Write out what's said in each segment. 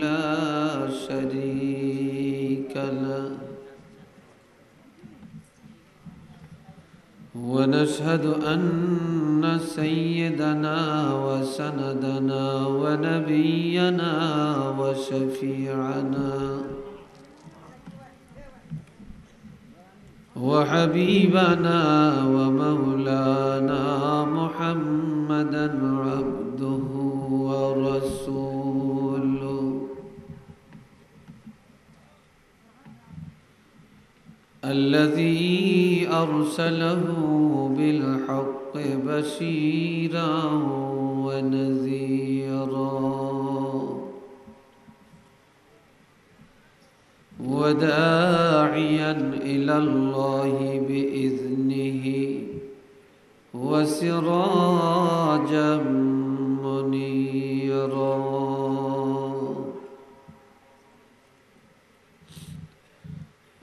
لا شريك له. ونشهد أن سيدنا وسندنا ونبينا وشفيعنا وحبيبنا ومولانا محمدا عبده الذي أرسله بالحق بشيرا ونذيرا. وداعيا إلى الله بإذنه وسراجا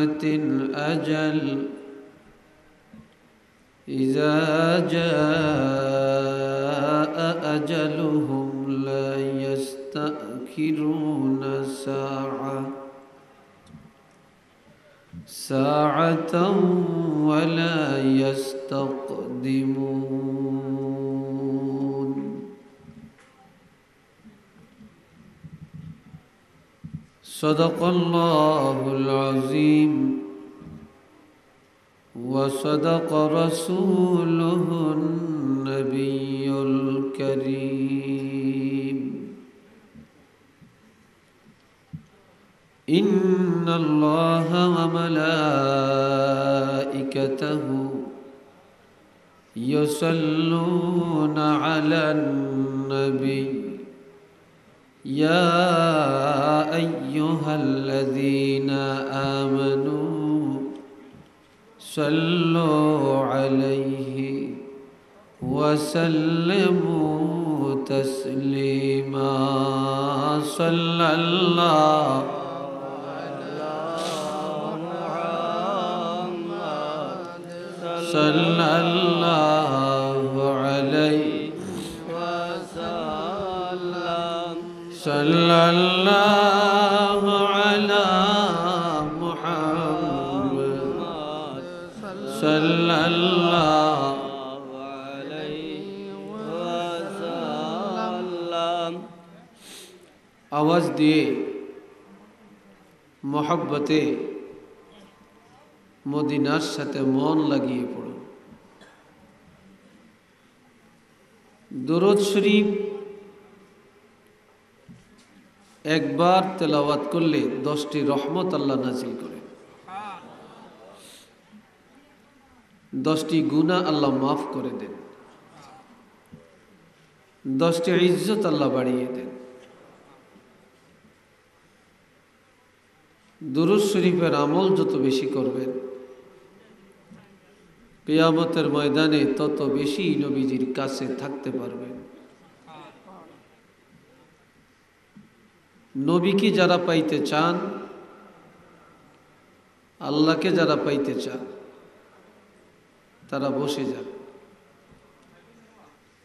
أمة أجل إذا جاء أجلهم لا يستأخرون ساعة. ساعة ولا يستقدمون. صدق الله العظيم وصدق رسوله النبي الكريم إن الله وملائكته يصلون على النبي يا أيها الذين آمنوا صلوا عليه وسلموا تسليما. صلى الله صلى الله عليه وسلم. صلى الله আওয়াজ দিয়ে মহব্বতে মদিনার সাথে মন লাগিয়ে পড়ো দরদ শরীফ একবার তেলাওয়াত করলে দশটি রহমত আল্লাহ নাজিল করে দশটি গুণা আল্লাহ মাফ করে দেন। দশটি ইজ্জত আল্লাহ বাড়িয়ে দেন। দুরুজ শরীফের আমল যত বেশি করবেন। কেয়ামতের ময়দানে তত বেশি নবীজির কাছে থাকতে পারবেন। নবীকে যারা পাইতে চান, আল্লাহকে যারা পাইতে চান, তারা বসে যান।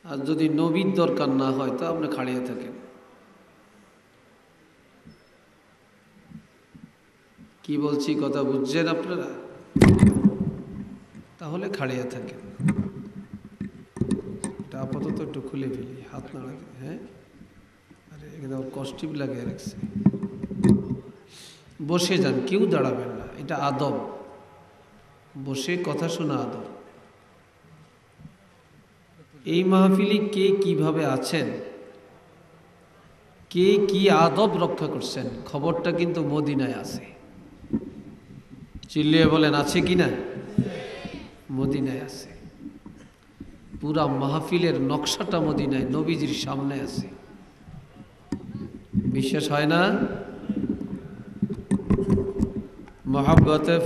আর যদি নবীর দরকার না হয়, তো আপনি খাড়িয়ে থাকেন। কি বলছি কথা বুঝছেন আপনারা? তাহলে খাড়িয়ে থাকেন। এটা আপাতত একটু খুলে ফেলি, হাত নাড়া হ্যাঁ? আরে, এখানে কষ্টিপ রাখছে। বসে যান, কেউ দাঁড়াবেন না, এটা আদব। বসে কথা শোনা আদব। এই মাহফিলে কে কীভাবে আছেন? কে কি আদব রক্ষা করছেন? খবরটা কিন্তু মদিনায় আছে। চিল্লিয়ে বলেন, আছে কি না? মদিনায় আছে। পুরা মাহফিলের নকশাটা মদিনায়, নবীজির সামনে আছে। বিশ্বাস হয় না? মোহাব্বতে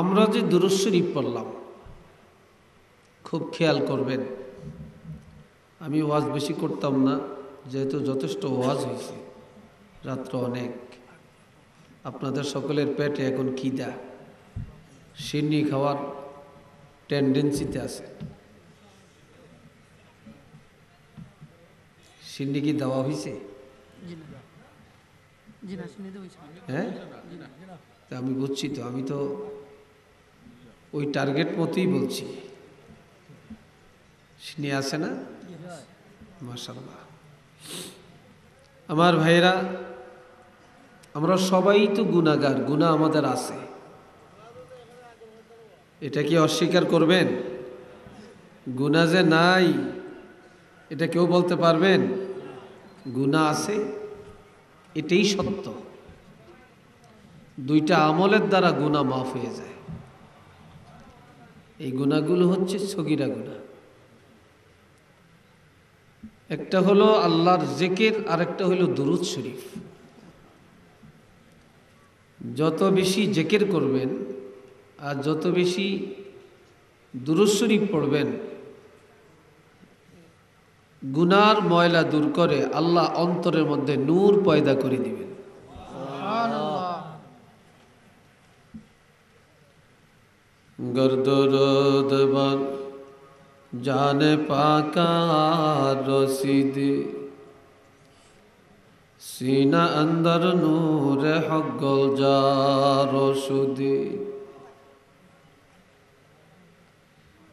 আমরা যে দুরুদ শরীফ পড়লাম, খুব খেয়াল করবেন, আমি ওয়াজ বেশি করতাম না, যেহেতু যথেষ্ট ওয়াজ হয়েছে, রাত্র অনেক। আপনাদের সকলের পেটে এখন খিদা। সিন্নি খাওয়ার টেন্ডেন্সিতে আছে। সিন্নি কি দেওয়া হয়েছে হ্যাঁ? আমি বুঝছি তো, আমি তো ওই টার্গেট মতোই বলছি। সিনি আছে না? মাশাল্লাহ আমার ভাইরা আমরা সবাই তো গুণাগার গুণা আমাদের আছে। এটা কি অস্বীকার করবেন? গুণা যে নাই, এটা কেউ বলতে পারবেন? গুণা আছে, এটাই সত্য। দুইটা আমলের দ্বারা গুণা মাফ হয়ে যায়। এই গুণাগুলো হচ্ছে সগিরা গুণা একটা হলো আল্লাহর জেকের আর একটা হলো দুরুদ শরীফ। যত বেশি জেকের করবেন আর যত বেশি দুরুদ পড়বেন, গুনার ময়লা দূর করে আল্লাহ অন্তরের মধ্যে নূর পয়দা করে দিবেন। জানে পাকা রসিদ সিনা অন্দর নূরে যা রসুদি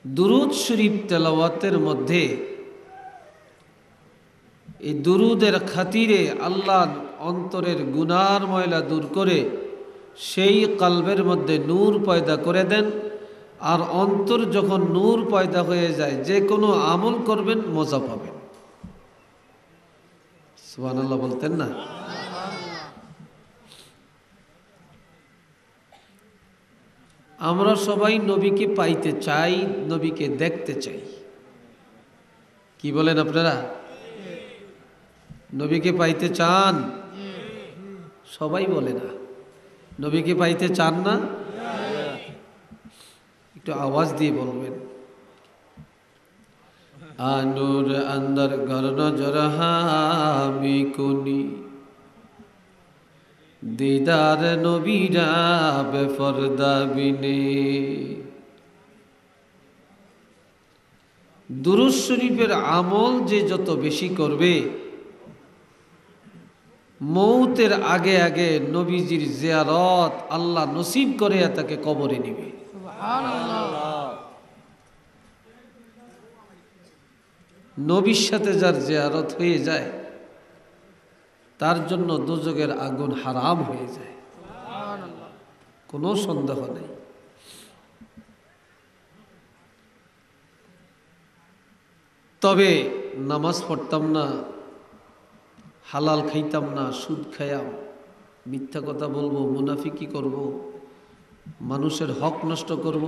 দুরুদ শরীফ তেলাওয়াতের মধ্যে এই দুরুদের খাতিরে আল্লাহ অন্তরের গুনার ময়লা দূর করে সেই কালবের মধ্যে নূর পয়দা করে দেন। আর অন্তর যখন নূর পয়দা হয়ে যায়, যে কোনো আমল করবেন, মজা পাবেন। আল্লাহ বলতেন না। আমরা সবাই নবীকে পাইতে চাই, নবীকে দেখতে চাই। কি বলেন আপনারা? নবীকে পাইতে চান? সবাই বলে না। নবীকে পাইতে চান না? একটু আওয়াজ দিয়ে বলবেন। আনুর ঘর নজর হামি কুনি। দিদার নবীরা বেফরদা বিনে। দুরুজ শরীফের আমল যে যত বেশি করবে, মৌতের আগে আগে নবীজির জিয়ারত আল্লাহ নসিব করে তাকে কবরে নিবে। নবীর সাথে যার জিয়ারত হয়ে যায়, তার জন্য দুযোগের আগুন হারাম হয়ে যায়। কোনো সন্দেহ নেই। তবে নামাজ পড়তাম না, হালাল খাইতাম না, সুদ খাইয়াম। মিথ্যা কথা বলব, মুনাফিকি করব, মানুষের হক নষ্ট করব,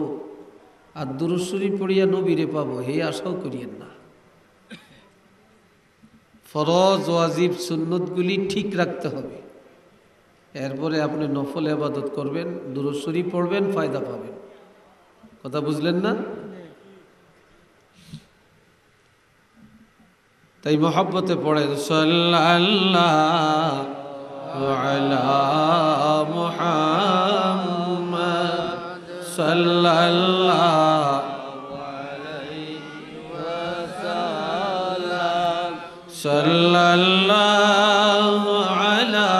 আর দুরুসুরি পড়িয়া নবীরে পাবো, হে আশাও করিয়েন না। ফরজ ওয়াজিব সুন্নতগুলি ঠিক রাখতে হবে। এরপরে আপনি নফল আবাদত করবেন দুরুসুরি পড়বেন, ফায়দা পাবেন। কথা বুঝলেন না? তাই মহাব্বতে পড়ে, সাল্লাল্লাহু আলা মুহাম্মদ صلى الله على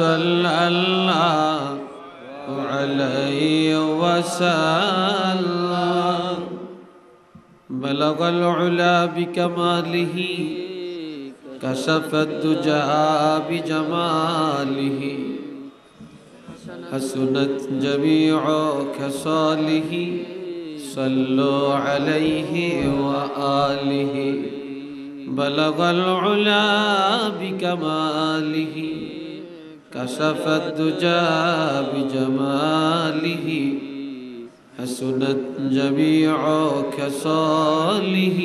صلى الله عليه وسلم. بلغ العلا بكماله كشف الدجى بجماله. حسنت جميع خصاله صلوا عليه وآله بلغ العلا بكماله كشف الدجى بجماله حسنت جميع كساله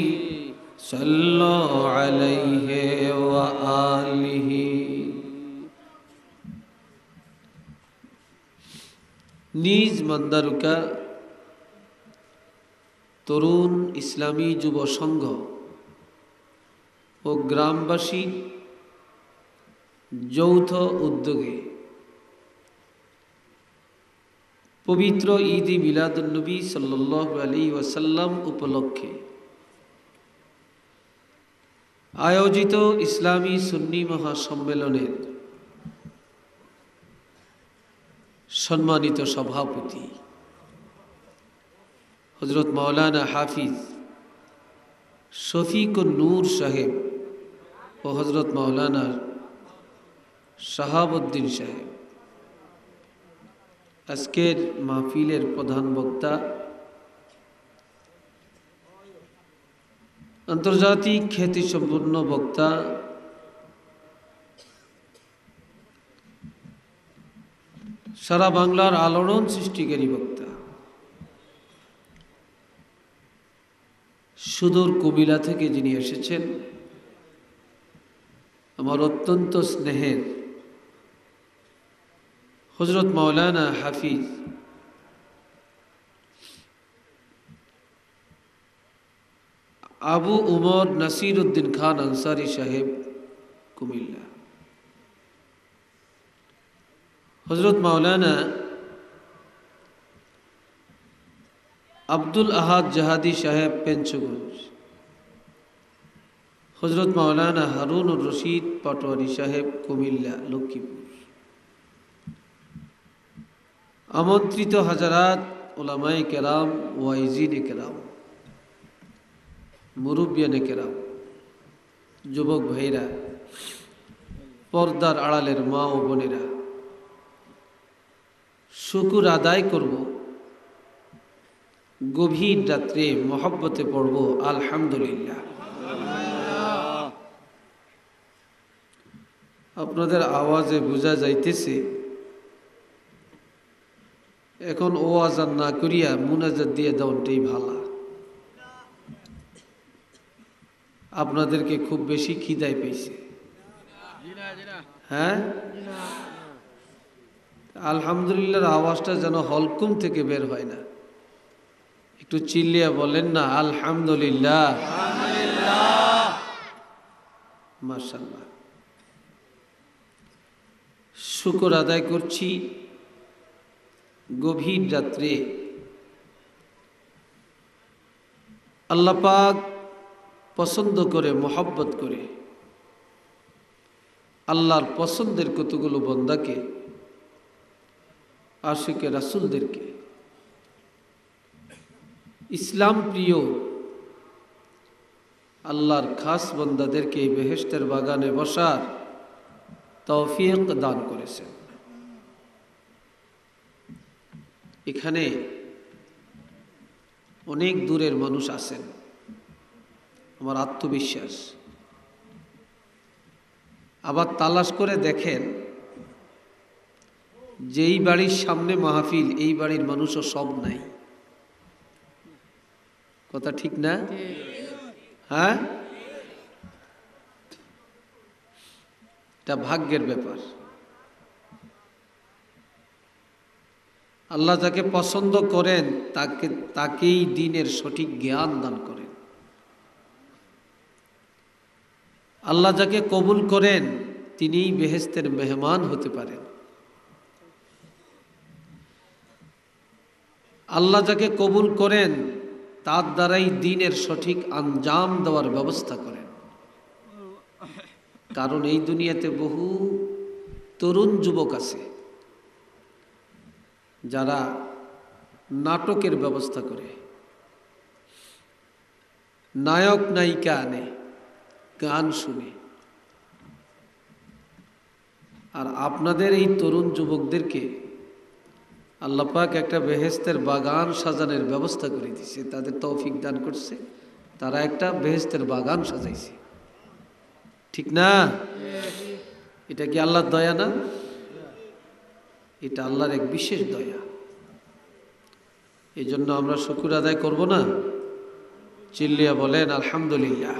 صلوا عليه وآله. نيز مندر کا তরুণ ইসলামী যুব সংঘ ও গ্রামবাসী যৌথ উদ্যোগে পবিত্র ঈদ মিলাদুলনবী সাল্লাহ আলী ওয়াসাল্লাম উপলক্ষে আয়োজিত ইসলামী সুন্নি মহাসম্মেলনের সম্মানিত সভাপতি। হজরত মাওলানা হাফিজ শফিক নূর সাহেব ও হজরত মাওলানা শাহাবুদ্দিন সাহেব। আজকের মাহফিলের প্রধান বক্তা আন্তর্জাতিক খ্যাতিসম্পন্ন বক্তা সারা বাংলার আলোড়ন সৃষ্টিকারী বক্তা। সুদূর কুমিলা থেকে যিনি এসেছেন, আমার অত্যন্ত স্নেহের হজরত মৌলানা হাফিজ। আবু উমর নাসির উদ্দিন খান আনসারি সাহেব, কুমিল্লা। হজরত মাওলানা আব্দুল আহাদ জাহাদি সাহেব পেঞ্চগঞ্জ হজরত মাওলানা হারুনুর রশিদ পাটোয়ারি সাহেব কুমিল্লা, লক্ষ্মীপুর। আমন্ত্রিত হাজারাত ওলামাই কেরাম, ওয়াইজিন কেরাম, মুরব্বিয়ানে কেরাম, যুবক ভাইরা, পর্দার আড়ালের মা ও বোনেরা, শুকুর আদায় করব। গভীর রাত্রে মহব্বতে পড়ব, আলহামদুলিল্লাহ। আপনাদের আওয়াজে বোঝা যাইতেছে, এখন ও আজান না করিয়া মুনাজাত দিয়ে দেওয়াটাই ভালা। আপনাদেরকে খুব বেশি খিদায় পেয়েছে। হ্যাঁ? আলহামদুলিল্লাহর আওয়াজটা যেন হলকুম থেকে বের হয় না। একটু চিল্লিয়া বলেন না আলহামদুলিল্লাহ। মার্শাল্লাহ শুকর আদায় করছি গভীর রাত্রে। আল্লাপাক পছন্দ করে মহব্বত করে। আল্লাহর পছন্দের কতগুলো বন্দাকে আশিকে রাসুলদেরকে ইসলাম প্রিয়, আল্লাহর খাস বন্দাদেরকে এই বেহেস্তের বাগানে বসার তৌফিক দান করেছেন। এখানে অনেক দূরের মানুষ আছেন, আমার আত্মবিশ্বাস। আবার তালাশ করে দেখেন, যেই বাড়ির সামনে মাহফিল, এই বাড়ির মানুষও সব নাই। কথা ঠিক না? হ্যাঁ? এটা ভাগ্যের ব্যাপার। আল্লাহ যাকে পছন্দ করেন, তাকে, তাকেই দিনের সঠিক জ্ঞান দান করেন। আল্লাহ যাকে কবুল করেন, তিনিই বেহেস্তের মেহমান হতে পারেন। আল্লাহ যাকে কবুল করেন তার দ্বারাই দিনের সঠিক আঞ্জাম দেওয়ার ব্যবস্থা করেন। কারণ এই দুনিয়াতে বহু তরুণ যুবক আছে, যারা নাটকের ব্যবস্থা করে। নায়ক নায়িকা আনে, গান শুনে। আর আপনাদের এই তরুণ যুবকদেরকে আল্লাপাক একটা বেহেস্তের বাগান সাজানোর ব্যবস্থা করে দিছে তাদের তৌফিক দান করছে, তারা একটা বেহেস্তের বাগান সাজাইছে। ঠিক না? এটা কি আল্লাহর দয়া না? এটা আল্লাহর এক বিশেষ দয়া। এই জন্য আমরা শুকুর আদায় করব না? চিল্লিয়া বলেন, আলহামদুলিল্লাহ।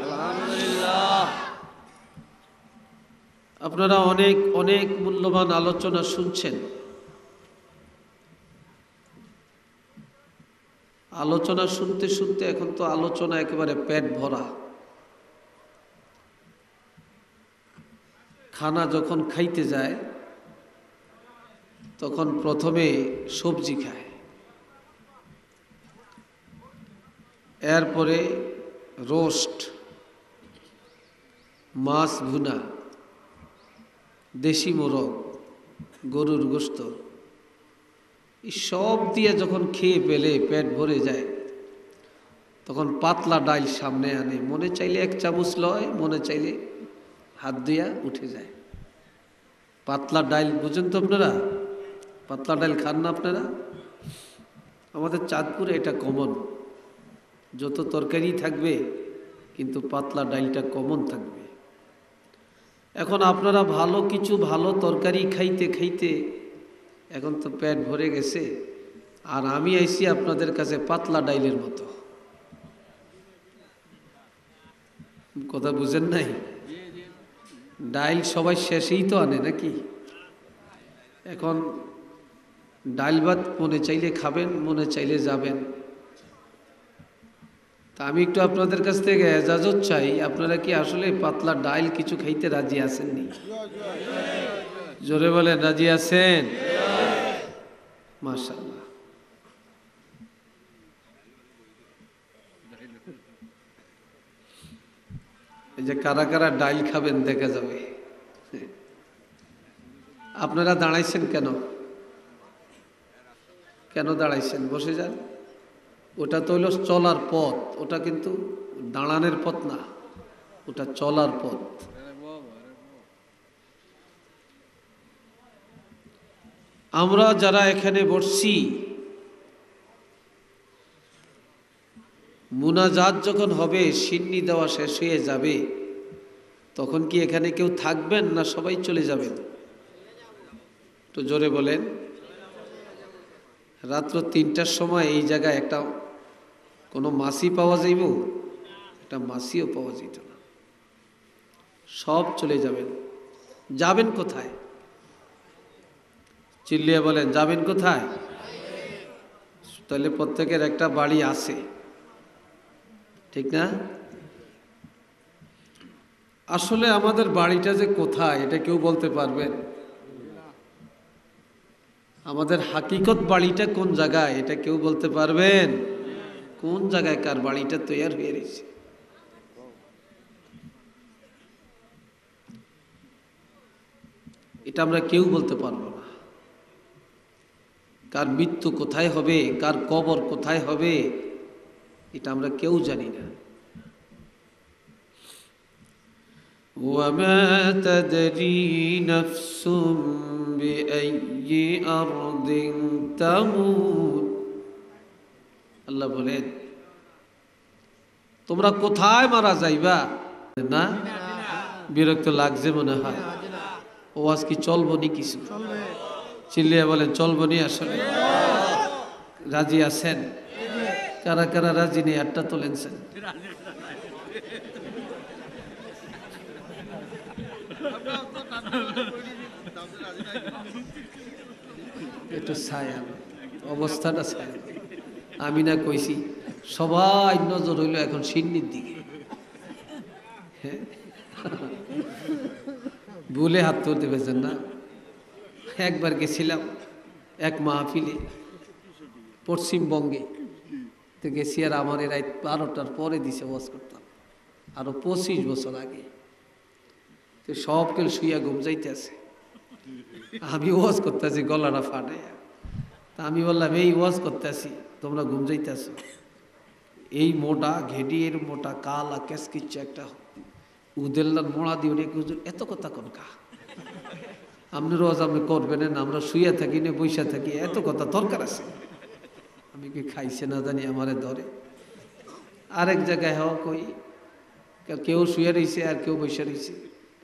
আপনারা অনেক অনেক মূল্যবান আলোচনা শুনছেন। আলোচনা শুনতে শুনতে এখন তো আলোচনা একেবারে পেট ভরা। খানা যখন খাইতে যায়, তখন প্রথমে সবজি খায়। এরপরে রোস্ট, মাছ ভুনা, দেশি মোরগ, গরুর গোস্ত। এই সব দিয়ে যখন খেয়ে পেলে পেট ভরে যায়, তখন পাতলা ডাল সামনে আনে। মনে চাইলে এক চামচ লয়, মনে চাইলে হাত দিয়া উঠে যায়। পাতলা ডাল বুঝেন তো আপনারা? পাতলা ডাল খান না আপনারা? আমাদের চাঁদপুরে এটা কমন যত তরকারি থাকবে, কিন্তু পাতলা ডালটা কমন থাকবে। এখন আপনারা ভালো কিছু ভালো তরকারি খাইতে খাইতে এখন তো পেট ভরে গেছে, আর আমি আইছি আপনাদের কাছে পাতলা ডাইলের মতো। কথা বুঝেন নাই? ডাইল সবাই শেষেই তো আনে নাকি? এখন ডাইল ভাত মনে চাইলে খাবেন, মনে চাইলে যাবেন। তা আমি একটু আপনাদের কাছ থেকে এজাজত চাই, আপনারা কি আসলে পাতলা ডাইল কিছু খাইতে রাজি আছেননি জোরে বলেন, রাজি আছেন? মাশাল্লাহ এই যে কারা কারা ডাইল খাবেন দেখা যাবে। আপনারা দাঁড়াইছেন কেন? কেন দাঁড়াইছেন? বসে যান। ওটা তো হলো চলার পথ। ওটা কিন্তু দাঁড়ানোর পথ না। ওটা চলার পথ। আমরা যারা এখানে বসছি, মুনাজাত যখন হবে, সিন্নি দেওয়া শেষ হয়ে যাবে, তখন কি এখানে কেউ থাকবেন না সবাই চলে যাবেন? তো জোরে বলেন। রাত্র তিনটার সময় এই জায়গায় একটা কোনো মাসি পাওয়া যাইব? একটা মাসিও পাওয়া যেত না। সব চলে যাবেন। যাবেন কোথায়? চিল্লিয়ে বলেন, যাবেন কোথায়? তাহলে প্রত্যেকের একটা বাড়ি আছে। ঠিক না? আসলে আমাদের বাড়িটা যে কোথায়, এটা কেউ বলতে পারবেন আমাদের হাকিকত বাড়িটা কোন জায়গায়, এটা কেউ বলতে পারবেন কোন জায়গায় কার বাড়িটা তৈরি হয়ে রয়েছে? এটা আমরা কেউ বলতে পারব কার মৃত্যু কোথায় হবে কার কবর কোথায় হবে এটা আমরা কেউ জানি না وما تدري نفس بأي أرض تموت আল্লাহ বলেন তোমরা কোথায় মারা যাইবা না বিরক্ত লাগছে মনে হয় ওয়াজ কি চলবো নি কিছু চিল্লিয়া বলেন চলবো নি আসলে রাজি আছেন? কারা কারা রাজি নেই, আটটা তোলেনছেন একটু ছায়া, অবস্থাটা ছায়া। আমি না কইছি, সবাই নজর হইল এখন সিন্নির দিকে। হ্যাঁ? ভুলে হাত তুলতে পেরেছেন না? একবার গেছিলাম এক মাহফিলে পশ্চিমবঙ্গে। তো গেছি আর আমার এই রাত বারোটার পরে দিছে ওয়াজ করতাম। আরও পঁচিশ বছর আগে। তো সব কেউ শুইয়া ঘুম যাইতেছে। আমি ওয়াজ করতেছি, গলাটা ফাটে। তা আমি বললাম, এই ওয়াজ করতেছি, তোমরা ঘুম যাইতেছ? এই মোটা ঘেডিয়ের মোটা, কালা, কেসকিচ্ছে একটা উদেল্লার মোড়া দিয়ে এত কথা কোন কা আপনি রোজ আপনি করবেন আমরা শুয়ে থাকি, না বৈশা থাকি, এত কথা দরকার আছে। আমি কি খাইছে না জানি, আমারে ধরে। আরেক জায়গায় হওয়া কই কেউ শুয়ে রইছে আর কেউ বৈশা রইছে।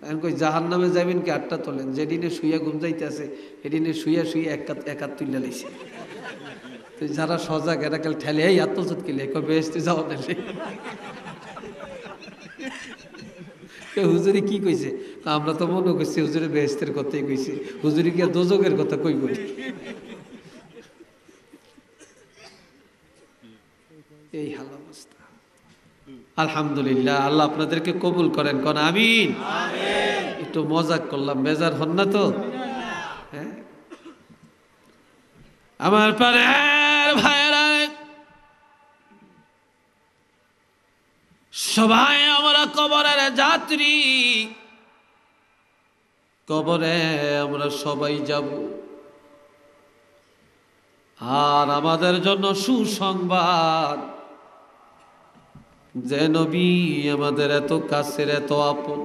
এখন কই জাহান নামে যাবেন কি আটটা তোলেন? যেদিনে শুয়ে ঘুম যাইতেছে, সেদিনে শুয়ে শুয়ে এক একাত তুলে লাইছে। তো যারা সজাগ, এরা কাল ঠেলে, এই আত্মসত কিলে কই বেহেস্তে যাওয়া নিলে হুজুরি কি কইছে? তা আমরা তো মনে করছি হুজুরের বেহেস্তের কথাই কইছি। হুজুরি গিয়া দোজকের কথা কই বলি এই হাল অবস্থা। আলহামদুলিল্লাহ আল্লাহ আপনাদেরকে কবুল করেন কোন আমিন? একটু মজাক করলাম বেজার হন না তো? হ্যাঁ? আমার পারে ভাইয়েরা সবাই আমরা কবরের যাত্রী। কবরে আমরা সবাই যাব। আর আমাদের জন্য সুসংবাদ, যে নবী আমাদের এত কাছের, এত আপন।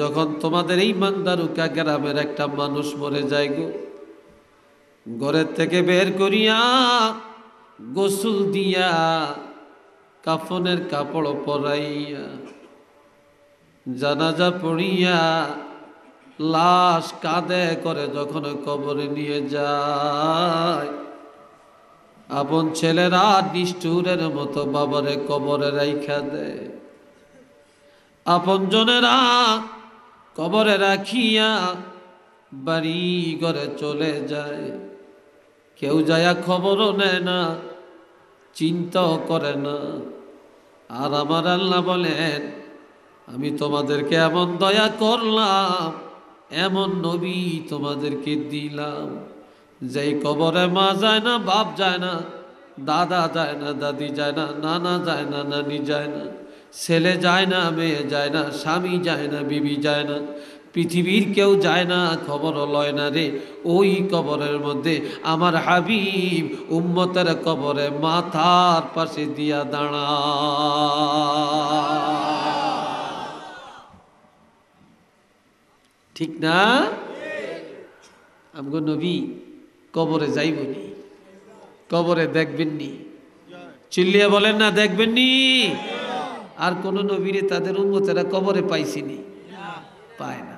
যখন তোমাদের এই মান্দারুকা গ্রামের একটা মানুষ মরে যায় গো, ঘরের থেকে বের করিয়া গোসল দিয়া কাফনের কাপড় পরাইয়া জানাজা পড়িয়া লাশ কাঁদে করে যখন কবরে নিয়ে যায়, আপন ছেলেরা নিষ্ঠুরের মতো বাবারে কবরে রাইখা দেয়। আপন জনেরা কবরে রাখিয়া বাড়ি ঘরে চলে যায়। কেউ যায়া খবরও নেয় না, চিন্তাও করে না। আর আমার আল্লাহ বলেন আমি তোমাদেরকে এমন দয়া করলাম এমন নবী তোমাদেরকে দিলাম যেই কবরে মা যায় না বাপ যায় না দাদা যায় না দাদি যায় না নানা যায় না নানি যায় না ছেলে যায় না মেয়ে যায় না স্বামী যায় না বিবি যায় না পৃথিবীর কেউ যায় না খবর লয় না রে ওই কবরের মধ্যে আমার হাবিব উম্মতের কবরে মাথার পাশে দিয়া দাঁড়া ঠিক না? আমগো নবী কবরে যাইবনি, কবরে দেখবেন নি চিল্লিয়া বলেন না দেখবেন নি আর কোন নবীরে তাদের উন্মতেরা কবরে পাইছিনি। পায় না।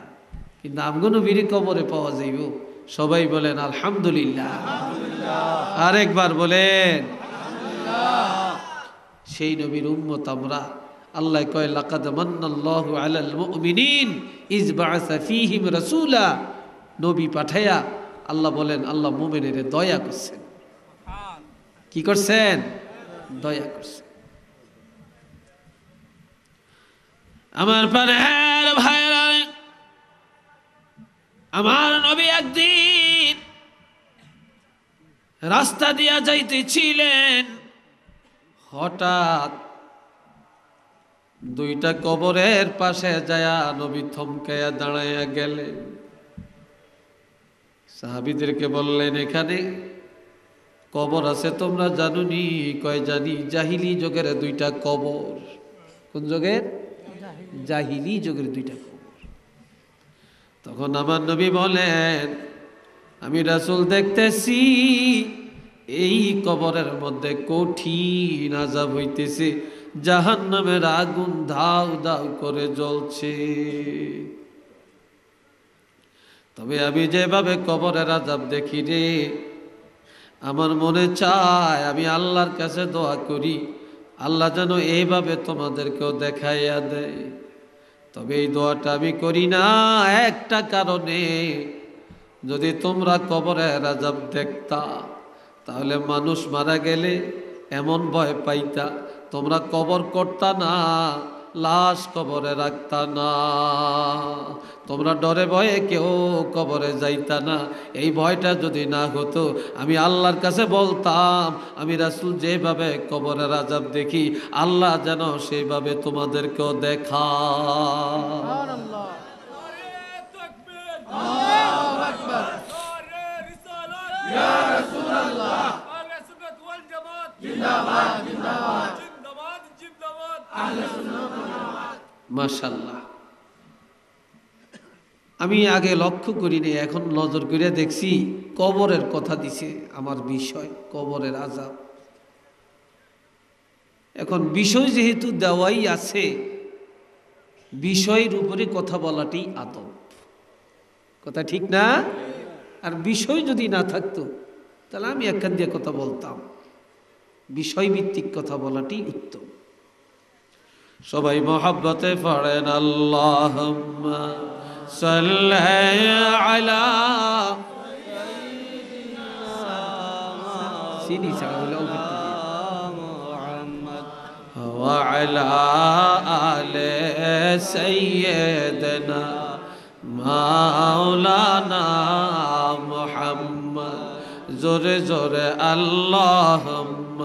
কিন্তু আমগো নবীরে কবরে পাওয়া যাইব। সবাই বলেন, আলহামদুলিল্লাহ। আরেকবার বলেন, সেই নবীর উম্মত আমরা আল্লাহ কয়, লাকাদ মান্নাল্লাহু আলাল মুমিনিন, ইজ বাআসা ফীহিম রাসূলা। নবী পাঠায়া আল্লাহ বলেন, আল্লাহ মুমিনের দয়া করছেন। কি করছেন? দয়া করছেন। আমার পারের ভাইরা আমার নবী একদিন রাস্তা দিয়া যাইতেছিলেন, হঠাৎ দুইটা কবরের পাশে যায়া নবী থমকাইয়া দাঁড়াইয়া গেলে। সাহাবিদেরকে বললেন, এখানে কবর আছে তোমরা জানুনি, কয় জানি, জাহিলি যোগের দুইটা কবর। কোন যোগের? জাহিলি যোগের দুইটা কবর। তখন আমার নবী বলেন, আমি রাসুল দেখতেছি, এই কবরের মধ্যে কঠিন আজাব হইতেছে। জাহান নামের আগুন ধাউ ধাউ করে জ্বলছে। তবে আমি যেভাবে কবরের আজাব দেখি রে, আমার মনে চায় আমি আল্লাহর কাছে দোয়া করি, আল্লাহ যেন এইভাবে তোমাদেরকেও দেখাইয়া দেয়। তবে এই দোয়াটা আমি করি না একটা কারণে, যদি তোমরা কবরের আজাব দেখতা, তাহলে মানুষ মারা গেলে এমন ভয় পাইতা। তোমরা কবর করতা না লাশ কবরে রাখতা না। তোমরা ডরে ভয়ে কেউ কবরে যাইতা না। এই ভয়টা যদি না হতো আমি আল্লাহর কাছে বলতাম আমি রাসুল যেভাবে কবরের আজাব দেখি আল্লাহ যেন সেইভাবে তোমাদেরকেও দেখা। জিন্দাবাদ জিন্দাবাদ। মাশাল্লাহ আমি আগে লক্ষ্য করিনি, এখন নজর করে দেখছি কবরের কথা দিছে আমার বিষয়, কবরের আজাব এখন বিষয় যেহেতু দেওয়াই আছে, বিষয়ের উপরে কথা বলাটি আদব। কথা ঠিক না? আর বিষয় যদি না থাকতো, তাহলে আমি একখান দিয়ে কথা বলতাম। বিষয়ভিত্তিক কথা বলাটি উত্তম। সবাই মহাব্বতে পড়েন আল্লাহ আলা চিনি ছাড়া হলে অল্প একটু দিন। وعلى آل سيدنا مولانا محمد زور زور اللهم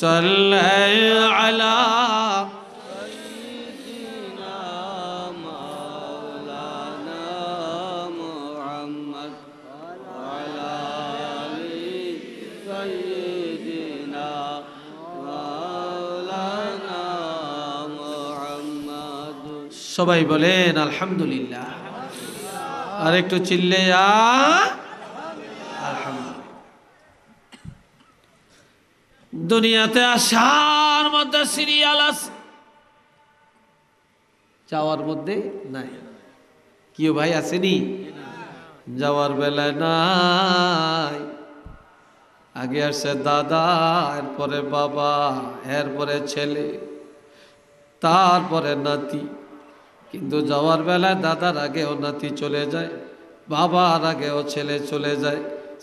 صل على সবাই বলেন, আলহামদুলিল্লাহ। আর একটু চিল্লে দুনিয়াতে আসার মধ্যে সিরিয়াল আছে। যাওয়ার মধ্যে নাই। কিও ভাই আসেনি? যাওয়ার বেলায় নাই। আগে আসছে দাদা, এরপরে বাবা, এরপরে ছেলে, তারপরে নাতি। কিন্তু যাওয়ার বেলায় দাদার আগেও নাতি চলে যায়, বাবার আগেও ছেলে চলে যায়,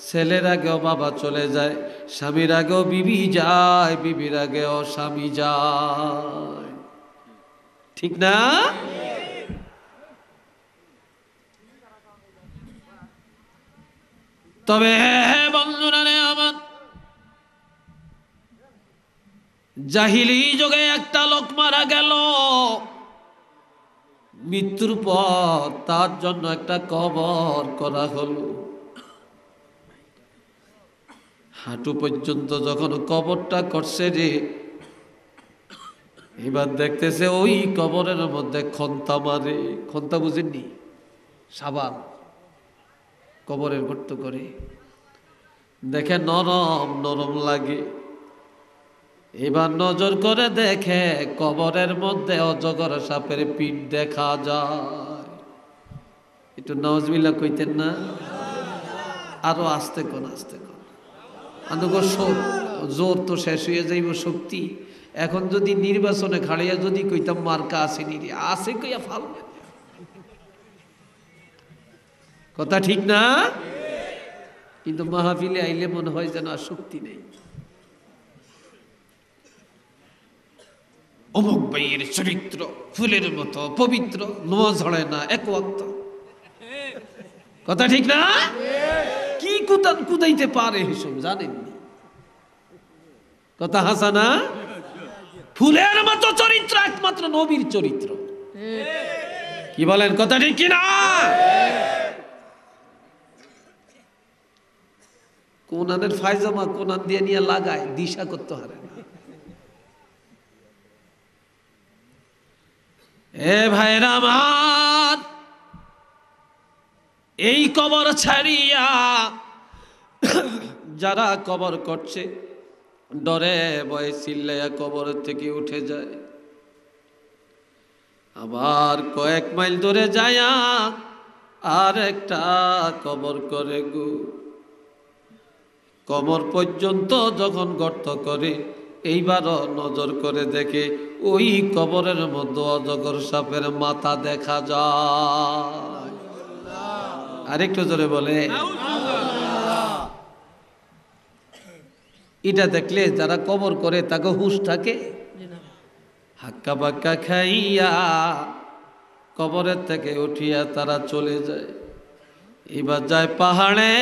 ছেলের আগেও বাবা চলে যায়, স্বামীর আগেও বিবি যায়, বিবির আগেও স্বামী যায়। ঠিক না? তবে হে বন্ধুরা রে আমার, জাহিলি যুগে একটা লোক মারা গেল। মৃত্যুর পর তার জন্য একটা কবর করা হলো। হাঁটু পর্যন্ত যখন কবরটা করছে যে এবার দেখতেছে ওই কবরের মধ্যে খন্তা মারে, খন্তা বুঝেননি? সাবান কবরের গর্ত করে। দেখে নরম নরম লাগে। এবার নজর করে দেখে কবরের মধ্যে অজগর সাপের পিঠ দেখা যায়। একটু নজবিল্লা কইতেন না? আরও আস্তে কোন আস্তে কোন জোর তো শেষ হয়ে যাইব, শক্তি। এখন যদি নির্বাচনে খাড়িয়া যদি কইতাম মার্কা আসেনি নি আসে কইয়া ফালবে কথা ঠিক না? কিন্তু মাহফিলে আইলে মনে হয় যেন আর শক্তি নেই। অমুক ভাইয়ের চরিত্র, ফুলের মতো, পবিত্র নোয়া ঝড়ে না, এক কথা ঠিক না? কি কুতান কুদাইতে পারে হিসব জানেন কথা হাসানা ফুলের মতো চরিত্র, একমাত্র নবীর চরিত্র। কি বলেন, কথা ঠিক কিনা? কোনানের ফায়জামা কোনান দিয়ে নিয়ে লাগায়, দিশা করতে হারে না এ ভাইরা আমার, এই কবর ছাড়িয়া যারা কবর করছে, ডরে ভয়ে চিল্লাইয়া কবর থেকে উঠে যায়। আবার কয়েক মাইল দূরে যায়া আর একটা কবর করে গো। কবর পর্যন্ত যখন গর্ত করে, এইবারও নজর করে দেখে ওই কবরের মধ্যে অজগর সাপের মাথা দেখা যায়। আরেকটু জোরে বলে। এটা দেখলে যারা কবর করে তাকে হুশ থাকে। হাক্কা বাক্কা খাইয়া কবরের থেকে উঠিয়া তারা চলে যায়। এবার যায় পাহাড়ে।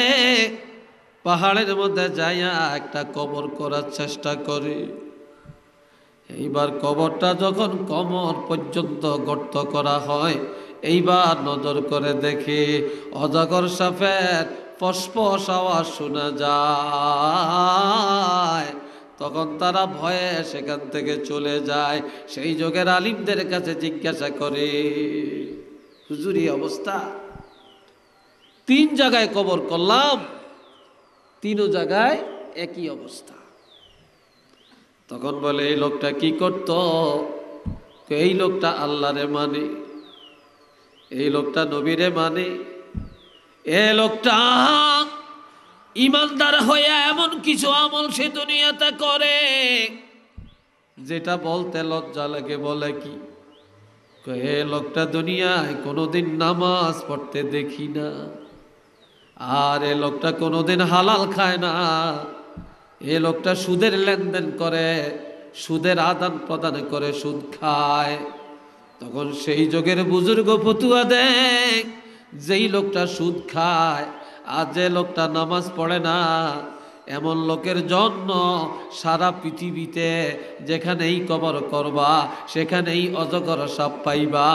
পাহাড়ের মধ্যে যাইয়া একটা কবর করার চেষ্টা করে। এইবার কবরটা যখন কমর পর্যন্ত গর্ত করা হয়, এইবার নজর করে দেখে অজাগর সাফের ফসফস আওয়াজ শোনা যায়। তখন তারা ভয়ে সেখান থেকে চলে যায়। সেই যুগের আলিমদের কাছে জিজ্ঞাসা করে, হুজুরি অবস্থা? তিন জায়গায় কবর করলাম, তিনও জায়গায় একই অবস্থা। তখন বলে, এই লোকটা কি করত? এই লোকটা আল্লাহরে মানে। এই লোকটা নবীরে মানে। এ লোকটা ইমানদার হইয়া এমন কিছু আমল সে দুনিয়াতে করে, যেটা বলতে লজ্জা লাগে, বলে কি, এ লোকটা দুনিয়ায় কোনোদিন নামাজ পড়তে দেখি না। আর এ লোকটা কোনোদিন হালাল খায় না। এ লোকটা সুদের লেনদেন করে, সুদের আদান প্রদান করে সুদ খায়। তখন সেই যুগের বুজুর্গ ফতুয়া দেখ যেই লোকটা সুদ খায়, আর যে লোকটা নামাজ পড়ে না এমন লোকের জন্য সারা পৃথিবীতে যেখানেই কবর করবা, সেখানেই অজগর সাপ পাইবা।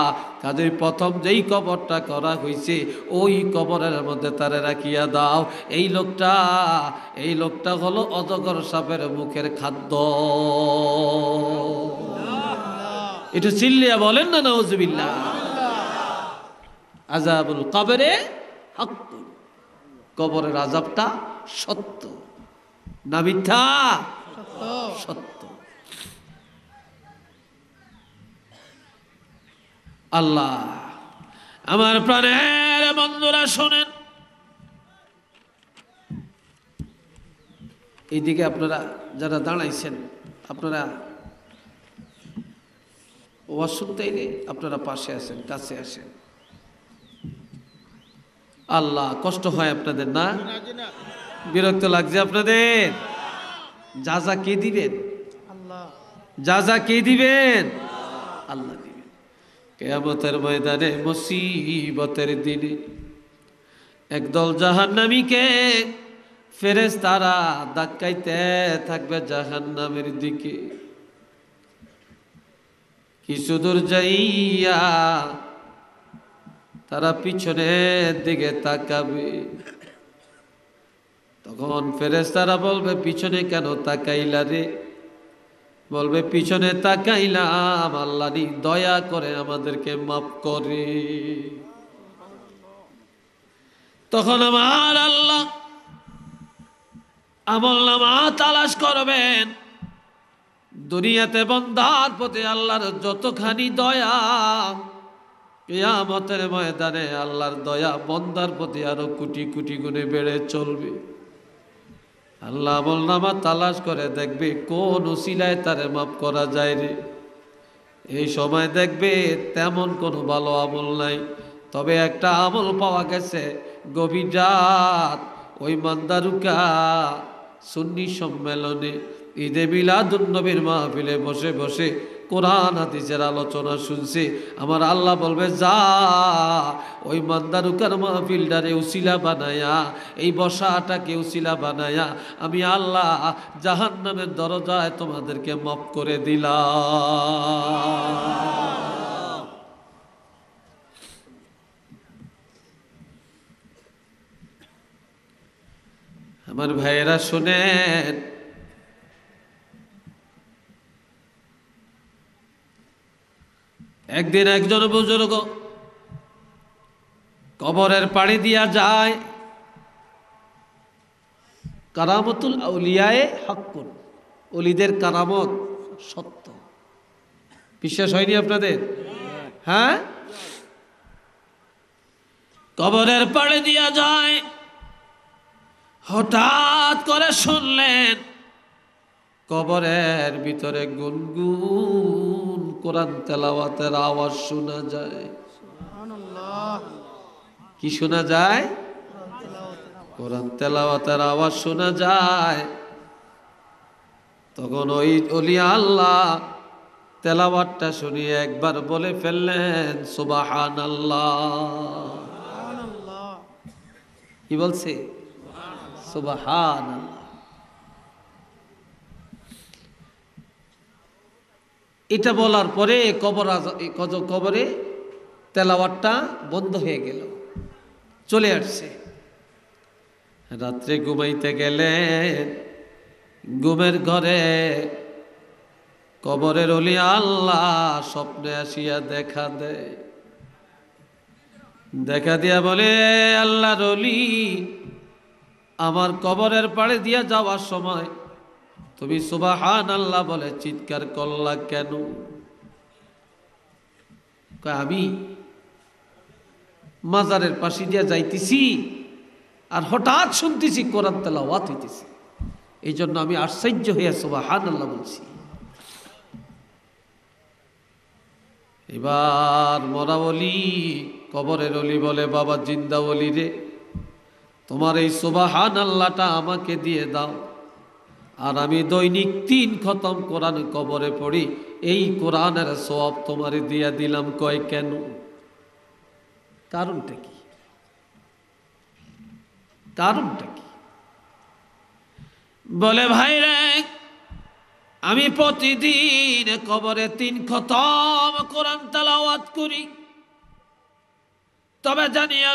কাজেই প্রথম যেই কবরটা করা হয়েছে ওই কবরের মধ্যে তারে রাখিয়া দাও। এই লোকটা এই লোকটা হলো অজগর সাপের মুখের খাদ্য। এটা চিল্লিয়া বলেন না নজবিল্লা আজাবুল কবরে হাক্কুন কবরের আজাবটা সত্য। না মিথ্যা? সত্য। আল্লাহ আমার প্রাণের বন্ধুরা শোনেন। এইদিকে আপনারা যারা দাঁড়াইছেন আপনারা ওয়াজ শুনতেই নেই আপনারা পাশে আছেন কাছে আসেন আল্লাহ কষ্ট হয় আপনাদের না। বিরক্ত লাগছে আপনাদের? যা যা কে দিবেন? যা যা কে দিবেন? আল্লাহ দিবেন। কেয়ামতের ময়দানে মুসিবতের দিনে একদল জাহান্নামীকে ফেরেস তারা ধাক্কাইতে থাকবে জাহান্নামের দিকে। কিছু দূর যাইয়া তারা পিছনের দিকে তাকাবে। তখন ফেরেস্তারা বলবে, পিছনে কেন তাকাইলা রে? বলবে, পিছনে তাকাইলাম, আল্লাহ নি দয়া করে আমাদেরকে মাফ করে। তখন আমার আল্লাহ আমল নামা তালাশ করবেন। দুনিয়াতে বন্ধার প্রতি আল্লাহর যতখানি দয়া, কেয়ামতের ময়দানে আল্লাহর দয়া বন্দার প্রতি আরও কোটি কোটি গুণে বেড়ে চলবে। আল্লাহ আমল নামা তালাশ করে, দেখবে কোন উসিলায় তারে মাপ করা যায় রে এই সময় দেখবে তেমন কোনো ভালো আমল নাই। তবে একটা আমল পাওয়া গেছে, গভীর ওই মান্দারুকা সুন্নি সম্মেলনে। ঈদে মিলাদুন্নবীর মাহফিলে বসে বসে কোরআন, হাদিসের আলোচনা শুনছে। আমার আল্লাহ বলবে, যা, ওই মান্দারুকার মাহফিলটারে উসিলা বানায়া, এই বসাটাকে উসিলা বানায়া, আমি আল্লাহ জাহান নামের দরজায় তোমাদেরকে মাফ করে দিলাম। আমার ভাইয়েরা শোনেন একদিন একজন বুজুর্গ কবরের পাড়ি দিয়া যায়। কারামতুল আউলিয়ায়ে হাক্কুন, অলিদের কারামত সত্য। বিশ্বাস হয়নি আপনাদের? হ্যাঁ? কবরের পাড়ে দিয়া যায়। হঠাৎ করে শুনলেন কবরের ভিতরে গুনগুন কোরআন তেলাওয়াতের আওয়াজ শোনা যায়। কি শোনা যায়? কোরআন তেলাওয়াতের আওয়াজ শোনা যায়। তখন ওই অলি আল্লাহ তেলাওয়াতটা শুনিয়ে একবার বলে ফেললেন সুবাহান আল্লাহ কি বলছে? সুবাহান আল্লাহ এটা বলার পরে কবর কবরে তেলাওয়াতটা বন্ধ হয়ে গেল। চলে আসছে। রাত্রে ঘুমাইতে গেলেন ঘুমের ঘরে কবরের অলি আল্লাহ স্বপ্নে আসিয়া দেখা দেয়। দেখা দিয়া বলে, আল্লাহর অলি, আমার কবরের পাড়ে দিয়া যাওয়ার সময় তুমি সুবাহান আল্লাহ বলে চিৎকার করলা কেন? আমি মাজারের পাশে দিয়া যাইতেছি আর হঠাৎ শুনতেছি কোরআন তেলাওয়াত হইতেছি। এই জন্য আমি আশ্চর্য হইয়া সুবাহান আল্লাহ বলছি। এবার মরা বলি কবরের অলি বলে, বাবা জিন্দা বলি রে, তোমার এই সুবাহান আল্লাহটা আমাকে দিয়ে দাও। আর আমি দৈনিক তিন খতম কোরআন কবরে পড়ি। এই কোরআনের সব তোমার দিয়া দিলাম কয় কেন? কারণটা কি? কারণটা কি? বলে ভাই রে আমি প্রতিদিন কবরে তিন খতম কোরআন তালাওয়াত করি। তবে জানিয়ে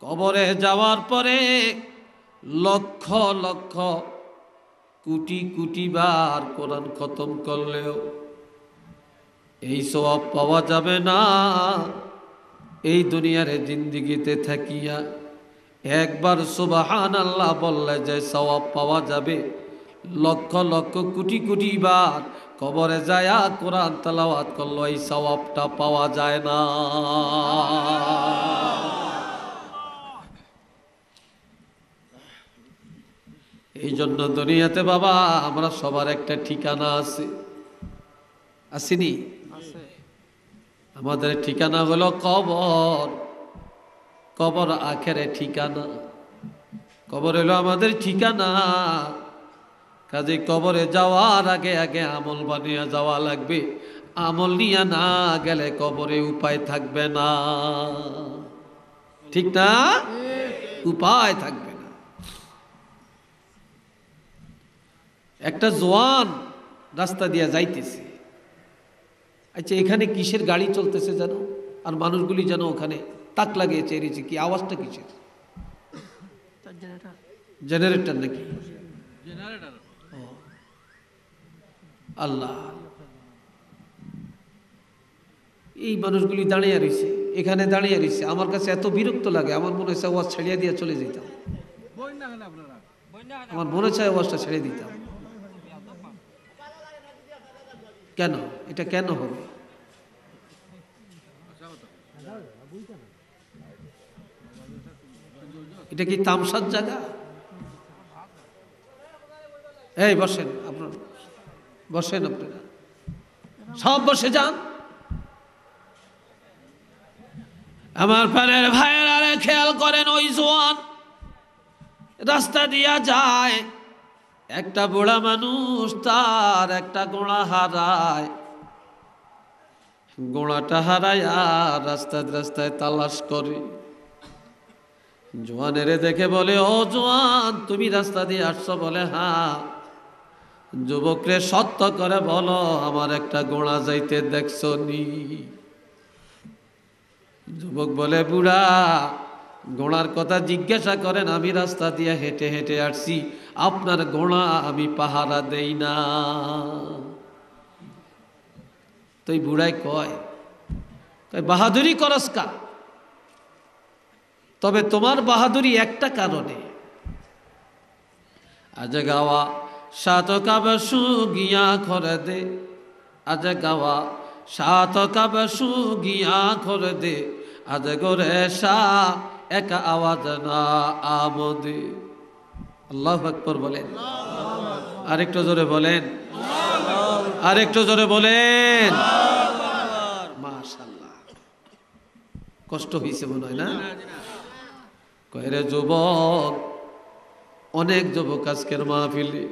কবরে যাওয়ার পরে লক্ষ লক্ষ কোটি কোটি বার কোরআন খতম করলেও এই সব পাওয়া যাবে না। এই দুনিয়ার জিন্দিগিতে থাকিয়া একবার সুবাহান আল্লাহ বললে যে সওয়াব পাওয়া যাবে, লক্ষ লক্ষ কোটি কোটি বার কবরে যায়া কোরআন তালাওয়াত করল, এই সওয়াবটা পাওয়া যায় না। এই জন্য দুনিয়াতে বাবা আমরা সবার একটা ঠিকানা আছে। আসেনি? আমাদের ঠিকানা হলো কবর। কবর আখেরে ঠিকানা। কবর হলো আমাদের ঠিকানা। কাজে কবরে যাওয়ার আগে আগে আমল বানিয়ে যাওয়া লাগবে। আমল নিয়ে না গেলে কবরে উপায় থাকবে না। ঠিক না? উপায় থাকবে না একটা জোয়ান রাস্তা দিয়ে যাইতেছে। আচ্ছা এখানে কিসের গাড়ি চলতেছে যেন আর মানুষগুলি যেন ওখানে তাক লাগিয়ে চেয়েছে কি আওয়াজটা কিসের? জেনারেটর নাকি? আল্লাহ। এই মানুষগুলি দাঁড়িয়ে রয়েছে এখানে দাঁড়িয়ে রয়েছে আমার কাছে এত বিরক্ত লাগে আমার মনে হচ্ছে ওয়াজ ছেড়িয়ে দিয়ে চলে যেতাম আমার মনে চায় ওয়াজটা ছেড়ে দিতাম। কেন? এটা কেন হবে? এটা কি তামসার জায়গা? এই, বসেন আপনার। বসেন আপনারা। সব বসে যান। আমার প্যানের ভাইয়ের আরে খেয়াল করেন ওই জোয়ান। রাস্তা দিয়া যায়। একটা বুড়া মানুষ, তার একটা গোড়া হারায়। গোড়াটা হারায় আর রাস্তায় রাস্তায় তালাশ করে। জোয়ানেরে দেখে বলে, ও জোয়ান, তুমি রাস্তা দিয়ে আসছো বলে হ্যাঁ। যুবকরে সত্য করে বলো, আমার একটা গোড়া যাইতে দেখছ নি? যুবক বলে, বুড়া, গোড়ার কথা জিজ্ঞাসা করেন, আমি রাস্তা দিয়ে হেঁটে হেঁটে আসছি। আপনার গোড়া আমি পাহারা দেই না। তো এই বুড়াই কয় কয়, বাহাদুরি করস কা? তবে তোমার বাহাদুরি একটা কারণে। আজ গাওয়া সাত কাবে গিয়া করে দে। আজ গাওয়া সাত কাবে গিয়া করে দে। আজ গোরে সা একা আওয়াজ না আমদে। আল্লাহ আকবর বলেন। আরেকটু জোরে বলেন। আরেকটু জোরে বলেন। কষ্ট হয়েছে মনে হয় না? কয়রে যুবক, অনেক যুবক আজকের মাহফিলে,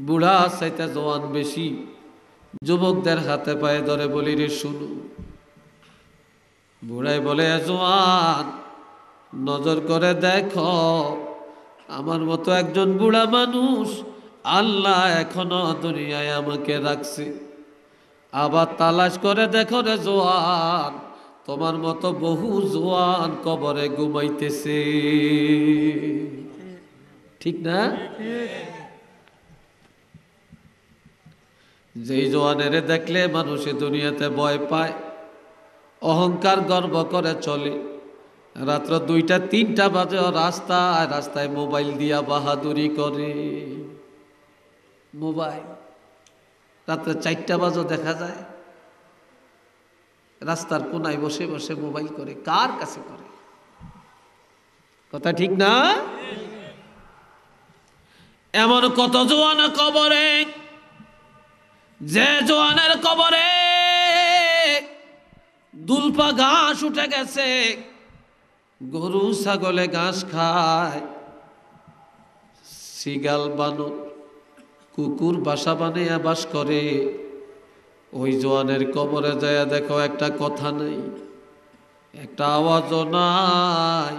বুড়া চাইতে জওয়ান বেশি। যুবকদের হাতে পায়ে ধরে বলি, রে শুনু। বুড়াই বলে জোয়ান নজর করে দেখো আমার মতো একজন বুড়া মানুষ আল্লাহ এখনও দুনিয়ায় আমাকে রাখছে। আবার তালাশ করে দেখো রে জোয়ান, তোমার মতো বহু জোয়ান কবরে ঘুমাইতেছে। ঠিক না? যেই জোয়ানের দেখলে মানুষে দুনিয়াতে ভয় পায়, অহংকার গর্ব করে চলে। রাত্র দুইটা, তিনটা বাজে রাস্তায় রাস্তায় মোবাইল দিয়া বাহাদুরি করে। মোবাইল। রাত্রে চারটা বাজে দেখা যায়। রাস্তার কোনায় বসে বসে মোবাইল করে। কার কাছে করে? কথা ঠিক না? এমন কত জোয়ান কবরে, যে জোয়ানের কবরে দুলপা ঘাস উঠে গেছে। গরু ছাগলে ঘাস খায়, সিগাল বানর, কুকুর বাসা বানিয়ে বাস করে। ওই জোয়ানের কবরে যায় দেখো একটা কথা নেই, একটা আওয়াজও নাই।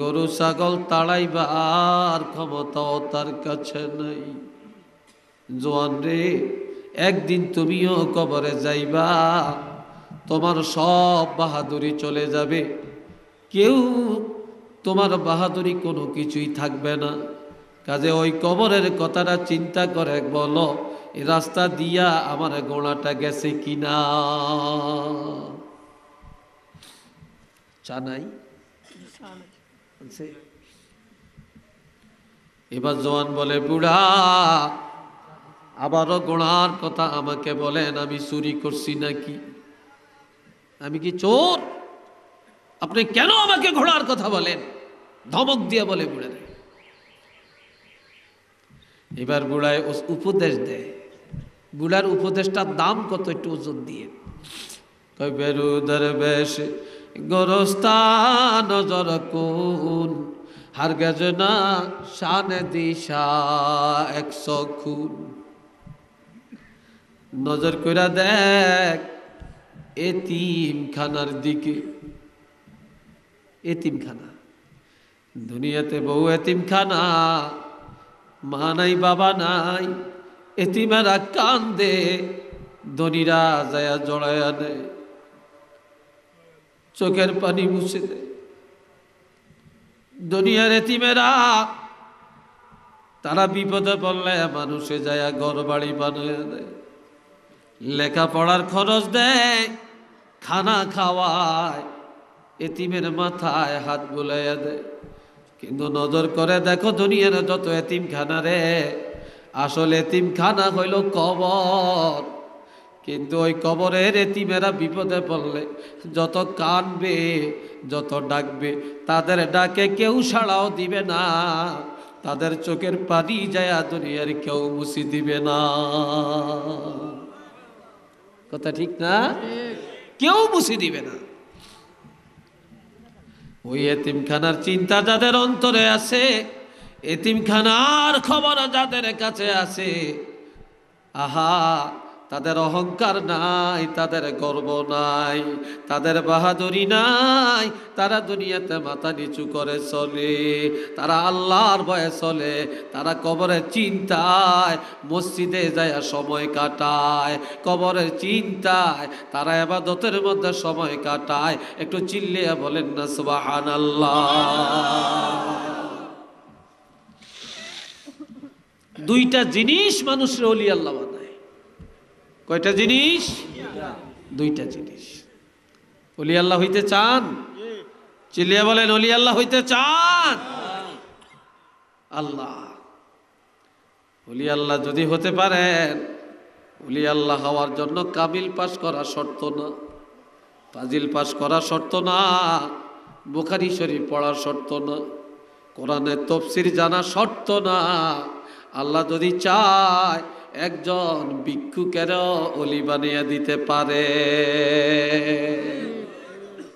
গরু ছাগল তাড়াইবার ক্ষমতাও তার কাছে নেই। জোয়ান রে, একদিন তুমিও কবরে যাইবা, তোমার সব বাহাদুরি চলে যাবে। কেউ তোমার বাহাদুরি কোনো কিছুই থাকবে না। কাজে ওই কবরের কথাটা চিন্তা করে বলো এই রাস্তা দিয়া আমার গোড়াটা গেছে কিনা? চা নাই? আছে? এবার জওয়ান বলে, বুড়া, আবারও গোড়ার কথা আমাকে বলেন, আমি চুরি করছি নাকি? আমি কি চোর? আপনি কেন আমাকে ঘোড়ার কথা বলেন? ধমক দিয়ে বলে বুড়ে এবার বুড়ায় উপদেশ দেয়। বুড়ার উপদেশটার দাম কত একটু ওজন দিয়ে। কই বেরুদের বেশ গরস্তা নজর কোন, হার গেজ না দিশা একশো খুন। নজর কইরা দেখ এতিম খানার দিকে এতিমখানা। দুনিয়াতে বউ এতিমখানা, মা নাই, বাবা নাই, এতিমেরা কান্দে, ধনীরা যায়া জড়ায়া দেয় চোখের পানি মুছে দেয়। দুনিয়ার এতিমেরা, তারা বিপদে পড়লে মানুষে যায় ঘর বাড়ি বানিয়ে দেয় লেখাপড়ার খরচ দেয়, খানা খাওয়ায় এতিমের মাথায় হাত বুলাইয়া দেয় কিন্তু নজর করে দেখো দুনিয়ার যত এতিমখানা রে। আসলে এতিমখানা হইল কবর। কিন্তু ওই কবরের এতিমেরা বিপদে পড়লে যত কানবে যত ডাকবে তাদের ডাকে কেউ সাড়াও দিবে না। তাদের চোখের পানি যায় দুনিয়ার কেউ মুছি দিবে না। কথা ঠিক না? কেউ মুছি দিবে না। ওই এতিমখানার চিন্তা যাদের অন্তরে আছে এতিমখানার খবর যাদের কাছে আছে আহা তাদের অহংকার নাই, তাদের গর্ব নাই, তাদের বাহাদুরি নাই, তারা দুনিয়াতে মাথা নিচু করে চলে, তারা আল্লাহর ভয়ে চলে, তারা কবরের চিন্তায়, মসজিদে যায় সময় কাটায়, কবরের চিন্তায়, তারা এবাদতের মধ্যে সময় কাটায়, একটু চিল্লিয়া বলেন না সুবাহান আল্লাহ দুইটা জিনিস মানুষের অলি আল্লাহ কয়টা জিনিস? দুইটা জিনিস। অলি আল্লাহ হইতে চান? চিল্লিয়া বলেন, অলি আল্লাহ হইতে চান? আল্লাহ। অলি আল্লাহ যদি হতে পারেন, অলি আল্লাহ হওয়ার জন্য কাবিল পাশ করা শর্ত না। ফাজিল পাশ করা শর্ত না। বুখারি শরীফ পড়া শর্ত না। কোরআনের তফসির জানা শর্ত না। আল্লাহ যদি চায় একজন ভিক্ষুকের অলি বানিয়ে দিতে পারে।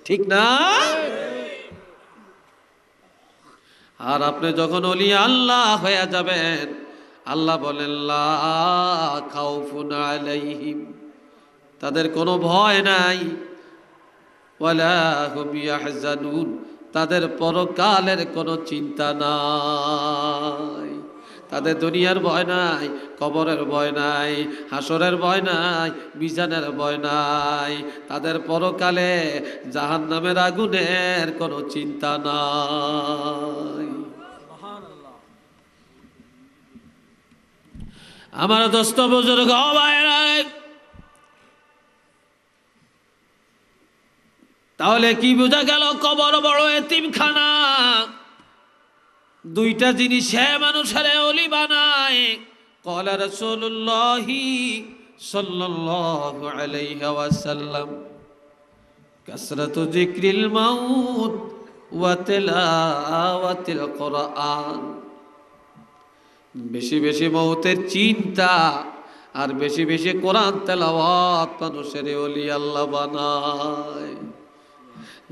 ঠিক না? আর আপনি যখন অলি আল্লাহ হয়ে যাবেন, আল্লাহ বলেন আলাইহিম। তাদের কোনো ভয় নাই। তাদের পরকালের কোনো চিন্তা নাই। তাদের দুনিয়ার ভয় নাই, কবরের ভয় নাই, হাসরের ভয় নাই বিজানের ভয় নাই। তাদের পরকালে জাহান্নামের আগুনের কোনো চিন্তা নাই। আমার দোস্ত বুজুর্গ তাহলে কি বোঝা গেল কবর বড় এতিমখানা? দুইটা জিনিস হ্যাঁ মানুষের অলি বানায়। কলার রসুল্লাহি সাল্লাম কসরত ওয়াসাল্লাম মাউত ওয়া কোরআন। বেশি বেশি মৌতের চিন্তা আর বেশি বেশি কোরআন তেলাওয়াত মানুষের অলি আল্লাহ বানায়।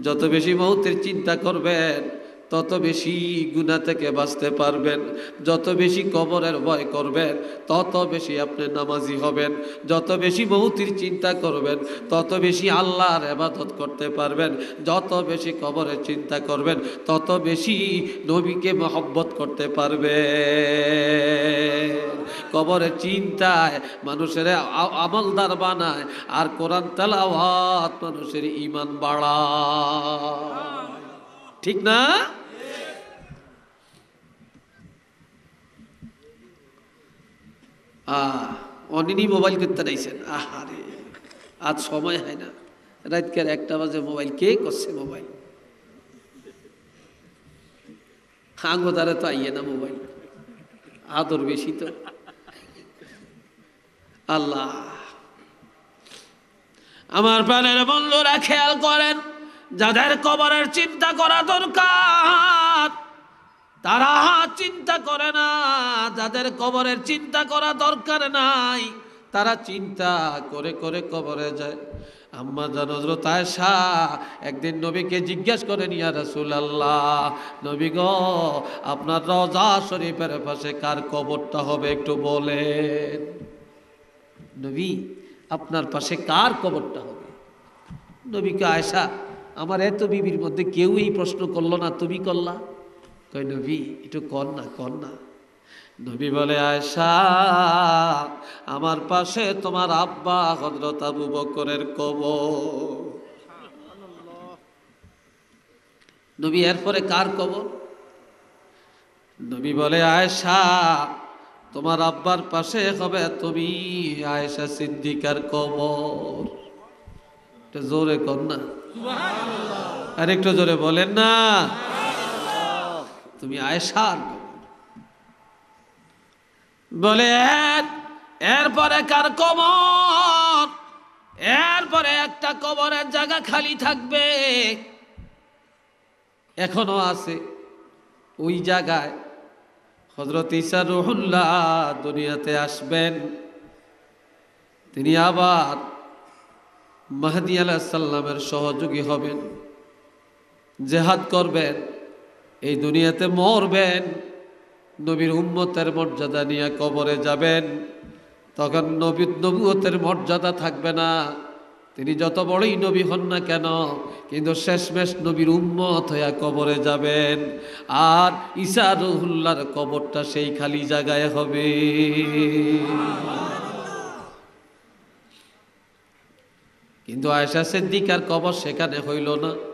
যত বেশি মৌতের চিন্তা করবেন তত বেশি গুণা থেকে বাঁচতে পারবেন। যত বেশি কবরের ভয় করবেন, তত বেশি আপনি নামাজি হবেন। যত বেশি বহুতির চিন্তা করবেন, তত বেশি আল্লাহর এবাদত করতে পারবেন। যত বেশি কবরের চিন্তা করবেন, তত বেশি নবীকে মহব্বত করতে পারবে কবরের চিন্তায় মানুষের আমলদার বানায় আর কোরআন তেলাওয়াত মানুষের ইমান বাড়ায়। ঠিক না? অনিনি মোবাইল করতে নাইছেন। আহারে, আজ সময় হয় না। রাতকার একটা বাজে মোবাইল কে করছে মোবাইল আঙ্গ দ্বারা তো আইয়ে না মোবাইল আদর বেশি তো। আল্লাহ। আমার প্রাণের বন্ধুরা খেয়াল করেন, যাদের কবরের চিন্তা করা দরকার তারা চিন্তা করে না, যাদের কবরের চিন্তা করা দরকার নাই, তারা চিন্তা করে করে কবরে যায়। আম্মা জানজরত আয়সা একদিন নবীকে জিজ্ঞেস করেন, ইয়া রাসূলুল্লাহ, নবী গো, আপনার রওজা শরীফের পাশে কার কবরটা হবে একটু বলেন? নবী, আপনার পাশে কার কবরটা হবে? নবীকে আয়সা আমার এত বিবির মধ্যে কেউ এই প্রশ্ন করল না, তুমি করলা? কই নবী, একটু কর না কর না। নবী বলে আয়সা আমার পাশে তোমার আব্বা হজরত আবু বকরের কবর। নবী, এরপরে কার কবর? নবী বলে আয়সা তোমার আব্বার পাশে হবে তুমি, আয়েশা সিদ্দিকার কবর। জোরে কর না। আর একটু জোরে বলেন না। তুমি আয়েশার বলে, এর- এরপরে কার কবর? এরপরে একটা কবরের জায়গা খালি থাকবে। এখনও আছে ওই জায়গায়। হজরত ইসা রহুল্লাহ দুনিয়াতে আসবেন। তিনি আবার মাহদি আলাহ সাল্লামের সহযোগী হবেন, জেহাদ করবেন। এই দুনিয়াতে মরবেন, নবীর উম্মতের মর্যাদা নিয়ে কবরে যাবেন, তখন নবীর নবুয়তের মর্যাদা থাকবে না। তিনি যত বড়ই নবী হন না কেন, কিন্তু শেষমেশ নবীর উম্মত হইয়া কবরে যাবেন। আর ঈসা রহুল্লার কবরটা সেই খালি জায়গায় হবে। কিন্তু আয়সা সিদ্দিকার কবর সেখানে হইল না।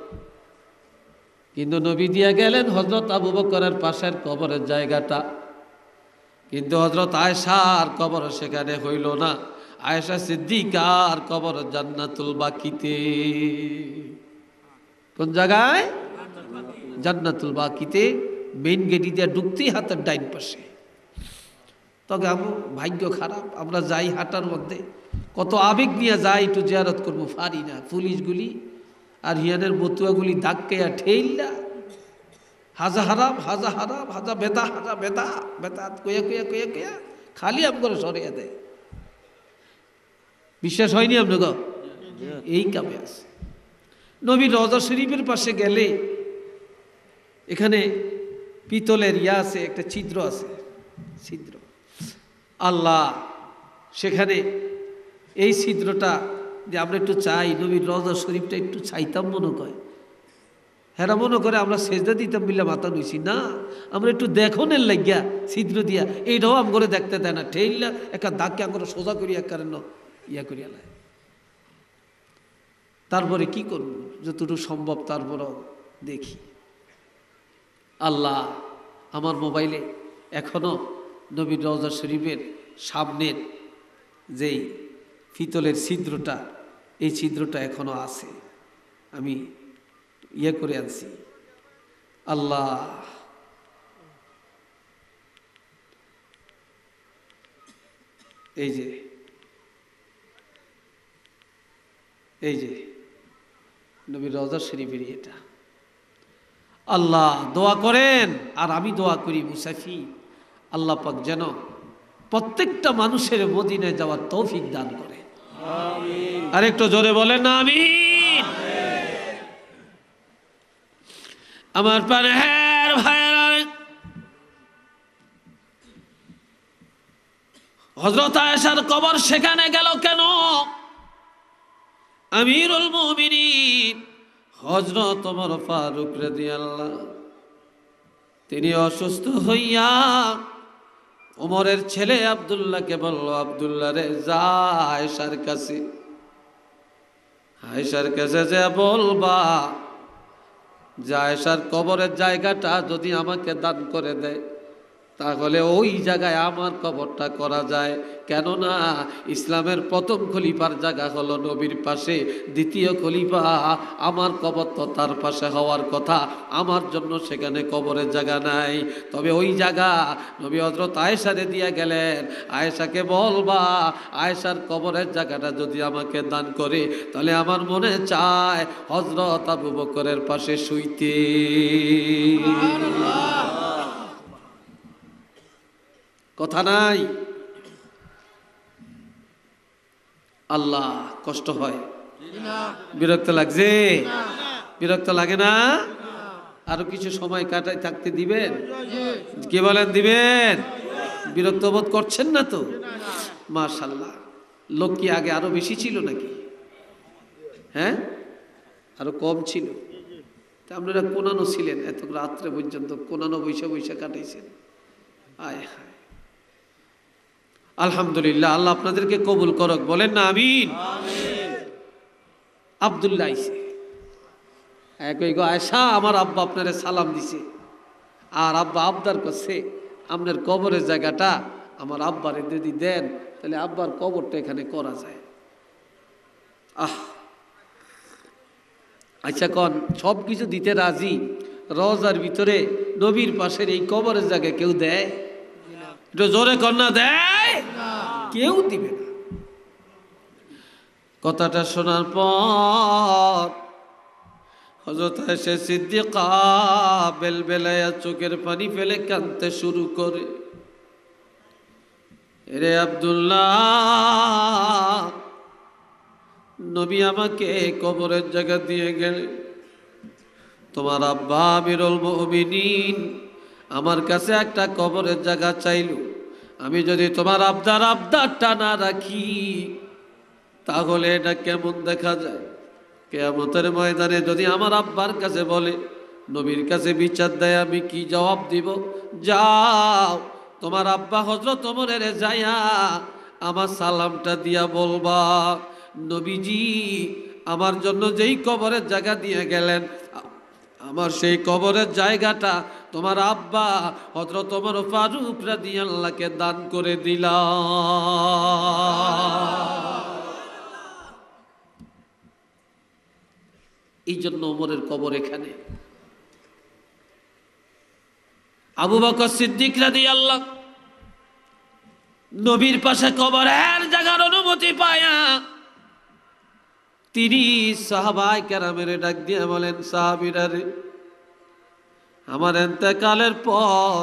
কিন্তু নবী দিয়া গেলেন হজরত আবু বকরের পাশের কবরের জায়গাটা। কিন্তু হজরত আয়সার কবর সেখানে হইল না। আয়সা সিদ্দিকার কবর জান্নাতুল বাকিতে। কোন জায়গায়? জান্নাতুল বাকিতে। মেইন গেটি দিয়ে ঢুকতেই হাতের ডাইন পাশে। তবে আমার ভাগ্য খারাপ, আমরা যাই হাঁটার মধ্যে। কত আবেগ নিয়ে যাই একটু জিয়ারত করব, পারি না। পুলিশগুলি আর হিয়ানের মতুয়াগুলি ধাক্কাইয়া ঠেইলা হাজা হারাম হাজা হারাম, হাজা বেদা হাজা বেদা বেদা কইয়া কইয়া কইয়া কইয়া খালি আম করে সরিয়ে দেয়। বিশ্বাস হয়নি আপনাকে এই কামে আছে। নবী রজা শরীফের পাশে গেলে এখানে পিতলের ইয়া আছে, একটা ছিদ্র আছে। ছিদ্র। আল্লাহ, সেখানে এই ছিদ্রটা যে আমরা একটু চাই, নবীর রজা শরীফটা একটু চাইতাম মনে করে। হেরা মনে করে আমরা সেজদা দিতাম বিল্লা মাথা নইছি। না, আমরা একটু দেখনের লাগিয়া, ছিদ্র দিয়া, এইটাও আম করে দেখতে দেয় না। ঠেইলা একটা দাগকে আমরা সোজা করি এক কারণ ইয়া করিয়া লাই তারপরে কি করব? যতটুকু সম্ভব তারপরও দেখি। আল্লাহ আমার মোবাইলে এখনও নবীর রওজা শরীফের সামনের যেই ফিতলের ছিদ্রটা এই ছিদ্রটা এখনও আছে। আমি ইয়ে করে আনছি। আল্লাহ। এই যে। এই যে। নবীর রজা শরীফের এটা। আল্লাহ, দোয়া করেন। আর আমি দোয়া করি মুসাফি আল্লাহ পাক যেন প্রত্যেকটা মানুষের মদিনায় যাওয়ার তৌফিক দান করে আর একটু জোরে বলেন না আমি আমার পানের ভাইয়েরা হজরত আয়েশার কবর সেখানে গেল কেন? আমিরুল মুমিনিন হজরত তিনি অসুস্থ হইয়া ওমরের ছেলে আবদুল্লাহকে বলল, আব্দুল্লাহ রে, যা আয়সার কাছে। আয়সার কাছে যে বলবা যে আয়সার কবরের জায়গাটা যদি আমাকে দান করে দেয়। তাহলে ওই জায়গায় আমার কবরটা করা যায়। কেননা ইসলামের প্রথম খলিফার জায়গা হলো নবীর পাশে, দ্বিতীয় খলিফা আমার কবর তো তার পাশে হওয়ার কথা, আমার জন্য সেখানে কবরের জায়গা নাই। তবে ওই জায়গা নবী হজরত আয়েশারে দিয়ে গেলেন। আয়েশাকে বলবা আয়েশার কবরের জায়গাটা যদি আমাকে দান করে, তাহলে আমার মনে চায় হজরত আবু বকরের পাশে শুইতে। কথা নাই। আল্লাহ কষ্ট হয়। বিরক্ত লাগছে? বিরক্ত লাগে না? আরও কিছু সময় কাটাই থাকতে দিবেন? কে বলেন দিবেন? বিরক্ত বোধ করছেন না তো? মাশাল্লাহ লোক কি আগে আরও বেশি ছিল নাকি? হ্যাঁ? আরও কম ছিল। তা আপনারা কোনানো ছিলেন এত রাত্রে পর্যন্ত? কোনানো বৈশা বৈশা কাটাইছেন? আয় হায়। আলহামদুলিল্লাহ আল্লাহ আপনাদেরকে কবুল করক। বলেন না আমিন। আবদুল্লাহ আইসে। একই গো আয়সা আমার আব্বা আপনারে সালাম দিছে। আর আব্বা আবদার করছে আপনার কবরের জায়গাটা আমার আব্বারে যদি দেন তাহলে আব্বার কবরটা এখানে করা যায়। আহ। আচ্ছা কন সব কিছু দিতে রাজি রজার ভিতরে নবীর পাশের এই কবরের জায়গায় কেউ দেয়? একটু জোরে কন্যা দেয় কেউ দিবে না। কথাটা শোনার পর হজরত এসে সিদ্দিকা বেল বেলায়া চোখের পানি ফেলে কাঁদতে শুরু করে। রে আব্দুল্লাহ, নবী আমাকে কবরের জায়গা দিয়ে গেলে তোমার আব্বা বিরল মুমিনিন আমার কাছে একটা কবরের জায়গা চাইল। আমি যদি তোমার আবদার আবদারটা না রাখি, তাহলে এটা কেমন দেখা যায়? কেয়ামতের ময়দানে যদি আমার আব্বার কাছে বলে, নবীর কাছে বিচার দেয়, আমি কি জবাব দিব? যাও, তোমার আব্বা হজরত তোমার যাইয়া আমার সালামটা দিয়া বলবা, নবীজি, আমার জন্য যেই কবরের জায়গা দিয়ে গেলেন আমার সেই কবরের জায়গাটা তোমার আব্বা হজরত তোমার ফারুক রাদি আল্লাহকে দান করে দিলাম এই জন্য ওমরের কবর এখানে। আবু বকর সিদ্দিক রাদি আল্লাহ নবীর পাশে কবরের জায়গার অনুমতি পায়া তিনি সাহাবাই কেরামের ডাক দিয়ে বলেন, সাহাবিরা রে, আমার এতেকালের পর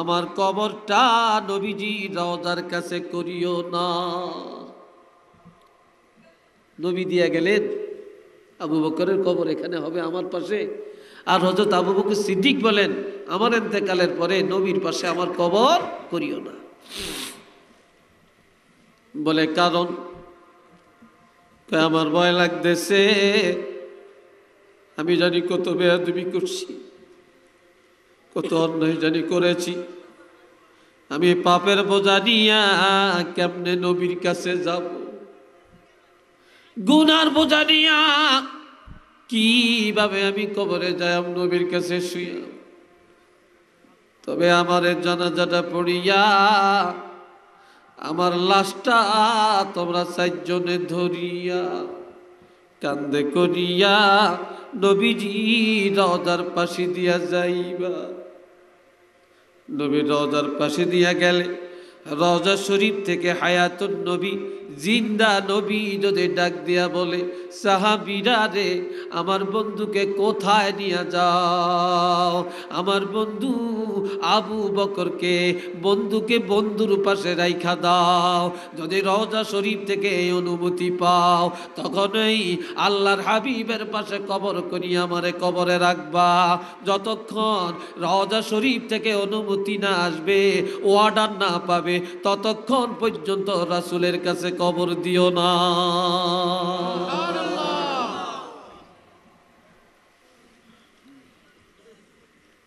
আমার কবরটা নবীজি রওজার কাছে করিও না। নবী দিয়া গেলেন, আবু বকরের কবর এখানে হবে আমার পাশে। আর হজরত আবু বকর সিদ্দিক বলেন, আমার এতেকালের পরে নবীর পাশে আমার কবর করিও না। বলে, কারণ আমার ভয় লাগতেছে। আমি জানি কত বেয়াদবি করছি, কত অন্যায় জানি করেছি। আমি পাপের বোঝা নিয়া কেমনে নবীর কাছে যাব? গুনার বোঝা নিয়া কীভাবে আমি কবরে যাই নবীর কাছে শুইয়া তবে আমার জানাজাটা পড়িয়া আমার লাশটা তোমরা চারজনে ধরিয়া কান্দে করিয়া নবীজি রজার পাশে দিয়া যাইবা। নবী রজার পাশে দিয়া গেলে, রজা শরীফ থেকে হায়াতুন নবী জিন্দা নবী যদি ডাক দিয়া বলে, সাহাবিরা রে, আমার বন্ধুকে কোথায় নিয়ে যাও? আমার বন্ধু আবু বকরকে, বন্ধুকে বন্ধুর পাশে রাইখা দাও। যদি রওজা শরীফ থেকে এই অনুমতি পাও তখনই আল্লাহর হাবিবের পাশে কবর করি আমারে কবরে রাখবা। যতক্ষণ রওজা শরীফ থেকে অনুমতি না আসবে অর্ডার না পাবে, ততক্ষণ পর্যন্ত রাসুলের কাছে কবর দিও না।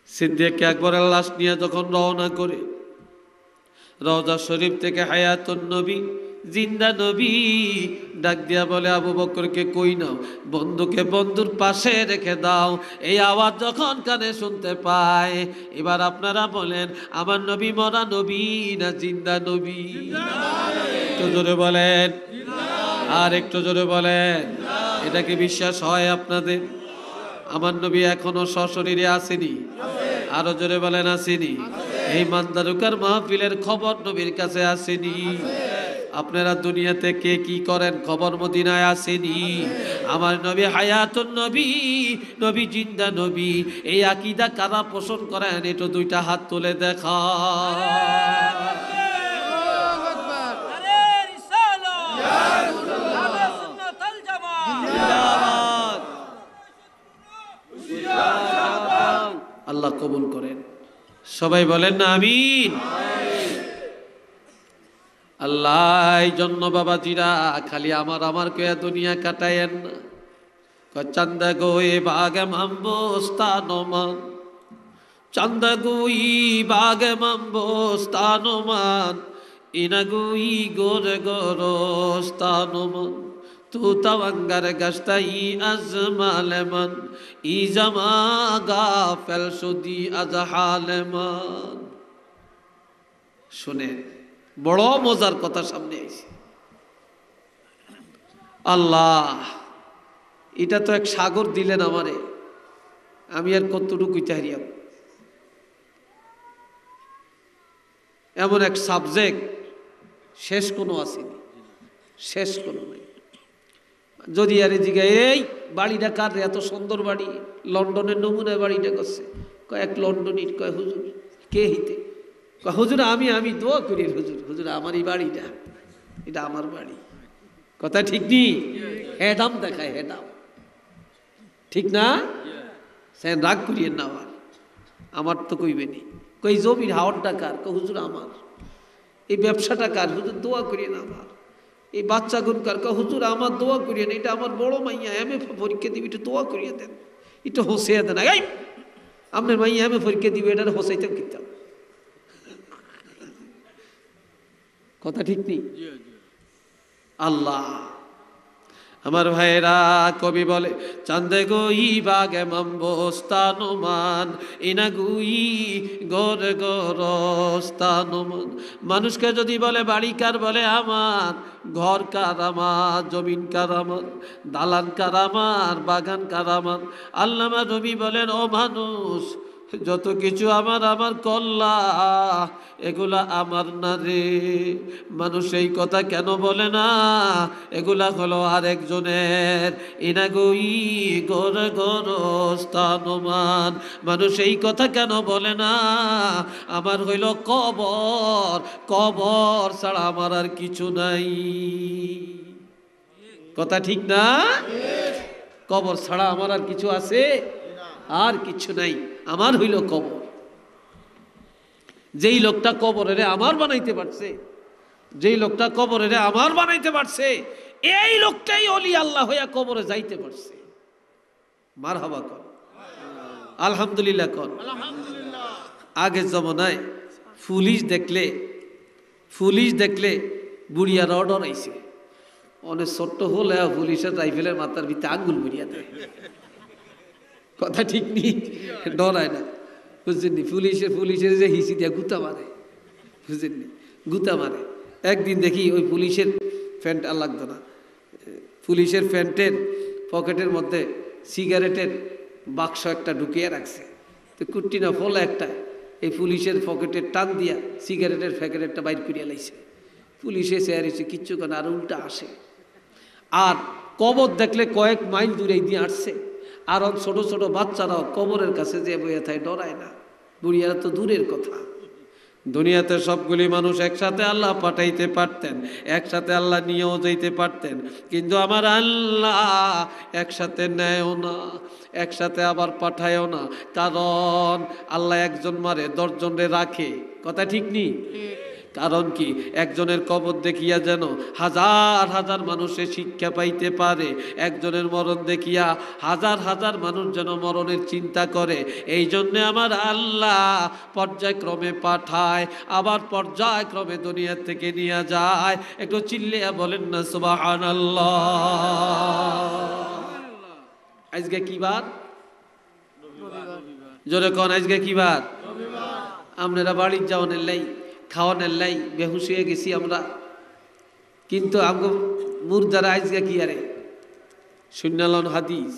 সিদ্দিক একবারের লাশ নিয়ে যখন রওনা করে, রওজা শরীফ থেকে হায়াতুন নবী জিন্দা নবী ডাক দিয়া বলে, আবু বকরকে কই নাও? বন্ধুকে বন্ধুর পাশে রেখে দাও। এই আওয়াজ যখন কানে শুনতে পায়, এবার আপনারা বলেন, আমার নবী মরা নবী না জিন্দা নবী? একটু জোরে বলেন। আর একটু জোরে বলেন। এটা কি বিশ্বাস হয় আপনাদের? আমার নবী এখনও সশরীরে আসেনি। আরও জোরে বলেন, আসেনি। এই মান্দারুকার মাহফিলের খবর নবীর কাছে আসেনি। আপনারা দুনিয়াতে কে কি করেন? খবর মদিনায় আসেনি। আমার নবী হায়াতুন নবী নবী জিন্দা নবী, এই আকিদা কারা পোষণ করেন? একটু দুইটা হাত তুলে দেখা। আল্লাহ কবুল করেন। সবাই বলেন না, আমিন। আল্লাহ জন্য বাবাজিরা, খালি আমার আমার দুনিয়া কাটায়েন চান্দা গোয়ে বাগে মাম্বো স্থানমান চান্দা গুই বাগে মাম্বো স্থানমান ইনাগুই গোরে গরো স্থানমান তু তাওয়াঙ্গার গাস্তাই আজমালেমান। ই জামা গা ফেল সুদি আজহালেমান। শুনে বড় মজার কথা সামনে আইছে। আল্লাহ, এটা তো এক সাগর দিলেন আমারে। আমি আর কতটুকুই হারিয়াম এমন এক সাবজেক্ট শেষ কোনো আসেনি। শেষ কোনো নাই। যদি আরে জিগায় এই বাড়িটা কার? এত সুন্দর বাড়ি। লন্ডনের নমুনায় বাড়িটা করছে। কয়েক লন্ডনির। কয়, হুজুর, কে হিতে? হুজুর, আমি আমি দোয়া করি, হুজুর হুজুর, আমার এই বাড়িটা, এটা আমার বাড়ি। কথা ঠিক নি? হেডাম দেখায় হেডাম ঠিক না? সে রাগ করিয়েন না আমার। আমার তো কইবেনি কই জমির হাওয়ারটা কার? কয়, হুজুর, আমার। এই ব্যবসাটা কার? হুজুর, দোয়া করিয়েন আমার। এই বাচ্চা গুনকার কয়, হুজুর, আমার দোয়া করিয়েন এটা আমার বড় মাইয়া এম এ পরীক্ষা দিবি একটু দোয়া করিয়ে দেন। একটু হোসিয়া দেন আপনার মাইয়া এম এ পরীক্ষা দিবে, এটার হোসাইতাম কিতাম। কথা ঠিক নেই? আল্লাহ। আমার ভাইরা কবি বলে, চান্দে গই বাগে মাম্বস্তানুমান, ইনা গুই গর গর স্থানুমান মানুষকে যদি বলে, বাড়ি কার? বলে, আমার ঘর কার আমার, জমিন কার আমার, দালান কার আমার, বাগান কার আমার। আল্লামা রবি বলেন, ও মানুষ যত কিছু আমার আমার কল্লা এগুলা আমার না রে। মানুষ এই কথা কেন বলে না? এগুলা হলো আরেকজনের ইনাগুই গর গর স্থানমান। মানুষ এই কথা কেন বলে না? আমার হইল কবর কবর ছাড়া আমার আর কিছু নাই। কথা ঠিক না? কবর ছাড়া আমার আর কিছু আছে? আর কিছু নাই। আমার হইল কবর। যেই লোকটা কবরেরে আমার বানাইতে পারছে যেই লোকটা কবরেরে আমার বানাইতে পারছে এই লোকটাই অলি আল্লাহ হইয়া কবরে যাইতে পারছে। মার হাবা কর। আলহামদুলিল্লাহ কর। আগের জমানায় পুলিশ দেখলে পুলিশ দেখলে বুড়িয়ার অর্ডার আইছে অনেক ছোট্ট হলে পুলিশের রাইফেলের মাথার ভিতরে আঙ্গুল বুড়িয়া দেয়। কথা ঠিক নেই। ডরায় না। বুঝছেননি? পুলিশের পুলিশের যে হিসি দিয়া গুতা মারে। বুঝছেননি? গুতা মারে। একদিন দেখি ওই পুলিশের প্যান্ট আর লাগতো না। পুলিশের প্যান্টের পকেটের মধ্যে সিগারেটের বাক্স একটা ঢুকিয়ে রাখছে। তো কুট্টি না ফলা একটা, এই পুলিশের পকেটের টান দিয়া সিগারেটের প্যাকেটেরটা বাইর করিয়া লাইছে। পুলিশে চেয়ার এসে কিচ্ছু কেন আর উল্টা আসে। আর কবর দেখলে কয়েক মাইল দূরে দিয়ে আসছে। আর ওর ছোট ছোট বাচ্চারাও কবরের কাছে যে বইয়া থাকে ডরায় না। বুড়িয়ারা তো দূরের কথা। দুনিয়াতে সবগুলি মানুষ একসাথে আল্লাহ পাঠাইতে পারতেন, একসাথে আল্লাহ নিয়েও যাইতে পারতেন। কিন্তু আমার আল্লাহ একসাথে নেয়ও না, একসাথে আবার পাঠায়ও না। কারণ আল্লাহ একজন মারে, দশজনরে রাখে। কথা ঠিক নেই কারণ কি? একজনের কবর দেখিয়া যেন হাজার হাজার মানুষের শিক্ষা পাইতে পারে। একজনের মরণ দেখিয়া হাজার হাজার মানুষ যেন মরণের চিন্তা করে। এই জন্যে আমার আল্লাহ পর্যায়ক্রমে পাঠায় আবার পর্যায়ক্রমে দুনিয়া থেকে নিয়ে যায়। একটু চিল্লিয়া বলেন না সুবাহান আজকে কি বার? জোরে কন আজকে কি বার? আপনারা বাড়ির যাওয়ানের লাই খাওয়ানোর লাই, বেহুশ হয়ে গেছি আমরা। কিন্তু আমগো মুর্দারা আজকে কি আরে? শূন্যালন হাদিস,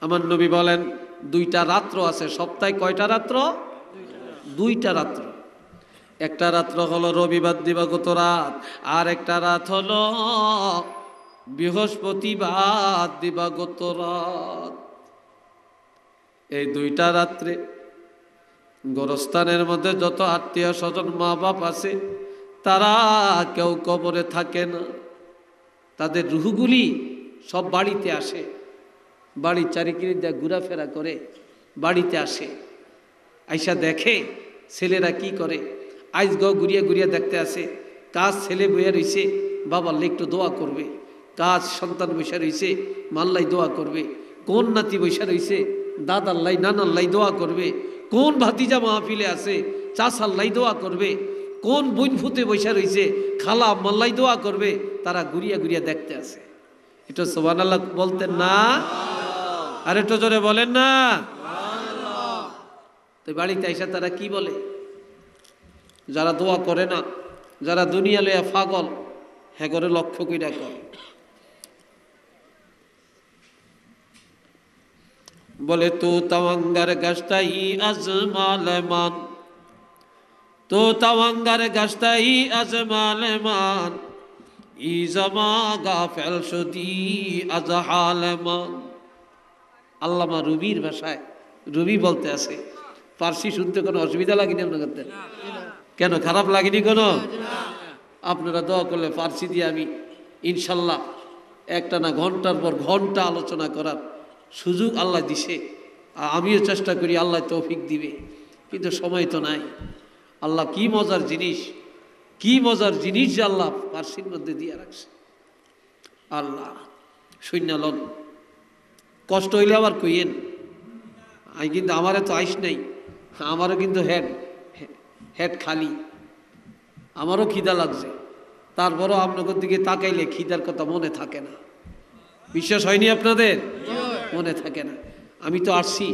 আমার নবী বলেন, দুইটা রাত্র আছে, সপ্তাহে কয়টা রাত্র? দুইটা রাত্র। একটা রাত্র হলো রবিবার দিবাগত রাত, আর একটা রাত হলো বৃহস্পতিবার দিবাগত রাত। এই দুইটা রাত্রে গোরস্থানের মধ্যে যত আত্মীয় স্বজন মা বাপ আছে, তারা কেউ কবরে থাকে না। তাদের রুহুগুলি সব বাড়িতে আসে। বাড়ির চারিকিরি দিয়ে ঘোরাফেরা করে, বাড়িতে আসে। আইসা দেখে ছেলেরা কি করে। আইস গ ঘুরিয়া ঘুরিয়া দেখতে আসে। কাজ ছেলে বইয়া রইছে বাবার একটু দোয়া করবে। কাজ সন্তান বৈশা রইছে মাল্লাই দোয়া করবে। কোন নাতি বৈশা রইছে দাদাল্লাই নানাল্লাই দোয়া করবে। কোন ভাতিজা মাহফিলে আছে? চাষাল্লাই দোয়া করবে। কোন বইন ফুতে বৈশা রইছে খালা মাল্লাই দোয়া করবে। তারা ঘুরিয়া ঘুরিয়া দেখতে আসে। এটা সোবান আল্লাহ বলতেন না। আর একটু জোরে বলেন না। তো বাড়িতে আইসা তারা কি বলে? যারা দোয়া করে না, যারা দুনিয়া লইয়া ফাগল হ্যাঁ করে লক্ষ্য কইরা কর। বলে, তু তওয়াঙ্গার গাছটাই আজমাল মান তো তওয়াঙ্গার গাছটাই আজমাল মান ই জমা গাফেল সদি আজহাল মান আল্লামা রুবির ভাষায়, রুবি বলতে আছে পার্সি শুনতে কোনো অসুবিধা লাগেনি আপনার কেন, খারাপ লাগেনি কোনো? আপনারা দোয়া করলে ফার্সি দিয়ে আমি ইনশাল্লাহ একটা না ঘণ্টার পর ঘণ্টা আলোচনা করার সুযোগ আল্লাহ দিছে। আর আমিও চেষ্টা করি আল্লাহ তৌফিক দিবে। কিন্তু সময় তো নাই। আল্লাহ কি মজার জিনিস? কি মজার জিনিস যে আল্লাহ ফার্সির মধ্যে দিয়ে রাখছে। আল্লাহ সৈন্যালন কষ্ট হইলে আবার কইয়েন। আমি কিন্তু আমারে তো আইস নাই। আমারও কিন্তু হেড হেড খালি। আমারও খিদা লাগছে। তারপরও আপনাদের দিকে তাকাইলে খিদার কথা মনে থাকে না। বিশ্বাস হয়নি আপনাদের? মনে থাকে না। আমি তো আসছি।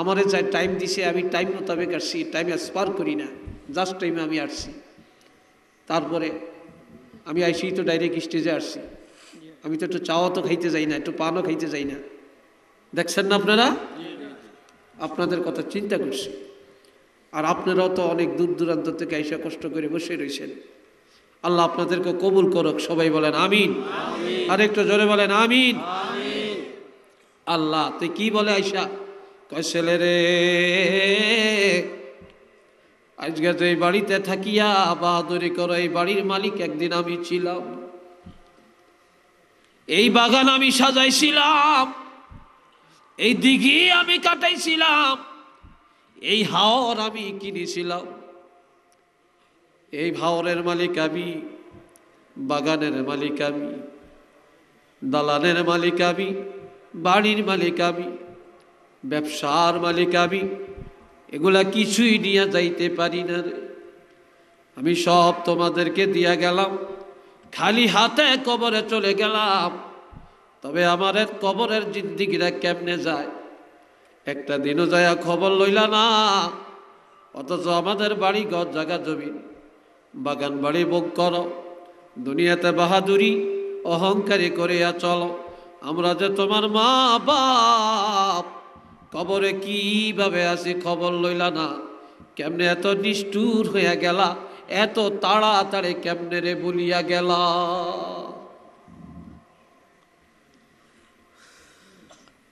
আমারে যা টাইম দিছে, আমি টাইম মোতাবেক আসছি। টাইম স্পার করি না। জাস্ট টাইমে আমি আসছি। তারপরে আমি আইসি তো ডাইরেক্ট স্টেজে আসছি। আমি তো একটু চাওয়া তো খাইতে যাই না, একটু পানও খাইতে যাই না। দেখছেন না আপনারা? আপনাদের কথা চিন্তা করছি। আর আপনারাও তো অনেক দূর দূরান্ত থেকে এসে কষ্ট করে বসে রয়েছেন আল্লাহ আপনাদেরকে কবুল করুক, সবাই বলেন আমিন। আর একটু জোরে বলেন আমিন। আল্লাহ, তুই কি বলে আইসা? কয়, ছেলে রে, আজকে তো এই বাড়িতে থাকিয়া বাহাদুরি করো, এই বাড়ির মালিক একদিন আমি ছিলাম। এই বাগান আমি সাজাইছিলাম, এই দিঘি আমি কাটাইছিলাম, এই হাওর আমি কিনেছিলাম। এই হাওরের মালিক আমি, বাগানের মালিক আমি, দালানের মালিক আমি বাড়ির মালিক আমি, ব্যবসার মালিক আমি, এগুলা কিছুই নিয়ে যাইতে পারি না রে। আমি সব তোমাদেরকে দিয়া গেলাম, খালি হাতে কবরে চলে গেলাম। তবে আমার কবরের জিন্দিগিরা কেমনে যায়? একটা দিনও যায় খবর লইলা না, অথচ আমাদের বাড়ি ঘর, জায়গা, জমি, বাগান বাড়ি ভোগ করো, দুনিয়াতে বাহাদুরি, অহংকারী করিয়া চলো। আমরা যে তোমার মা বাপ কবরে কীভাবে আছি খবর লইলা না? কেমনে এত নিষ্ঠুর হইয়া গেলা? এত তাড়াতাড়ি কেমনে রে বলিয়া গেলা?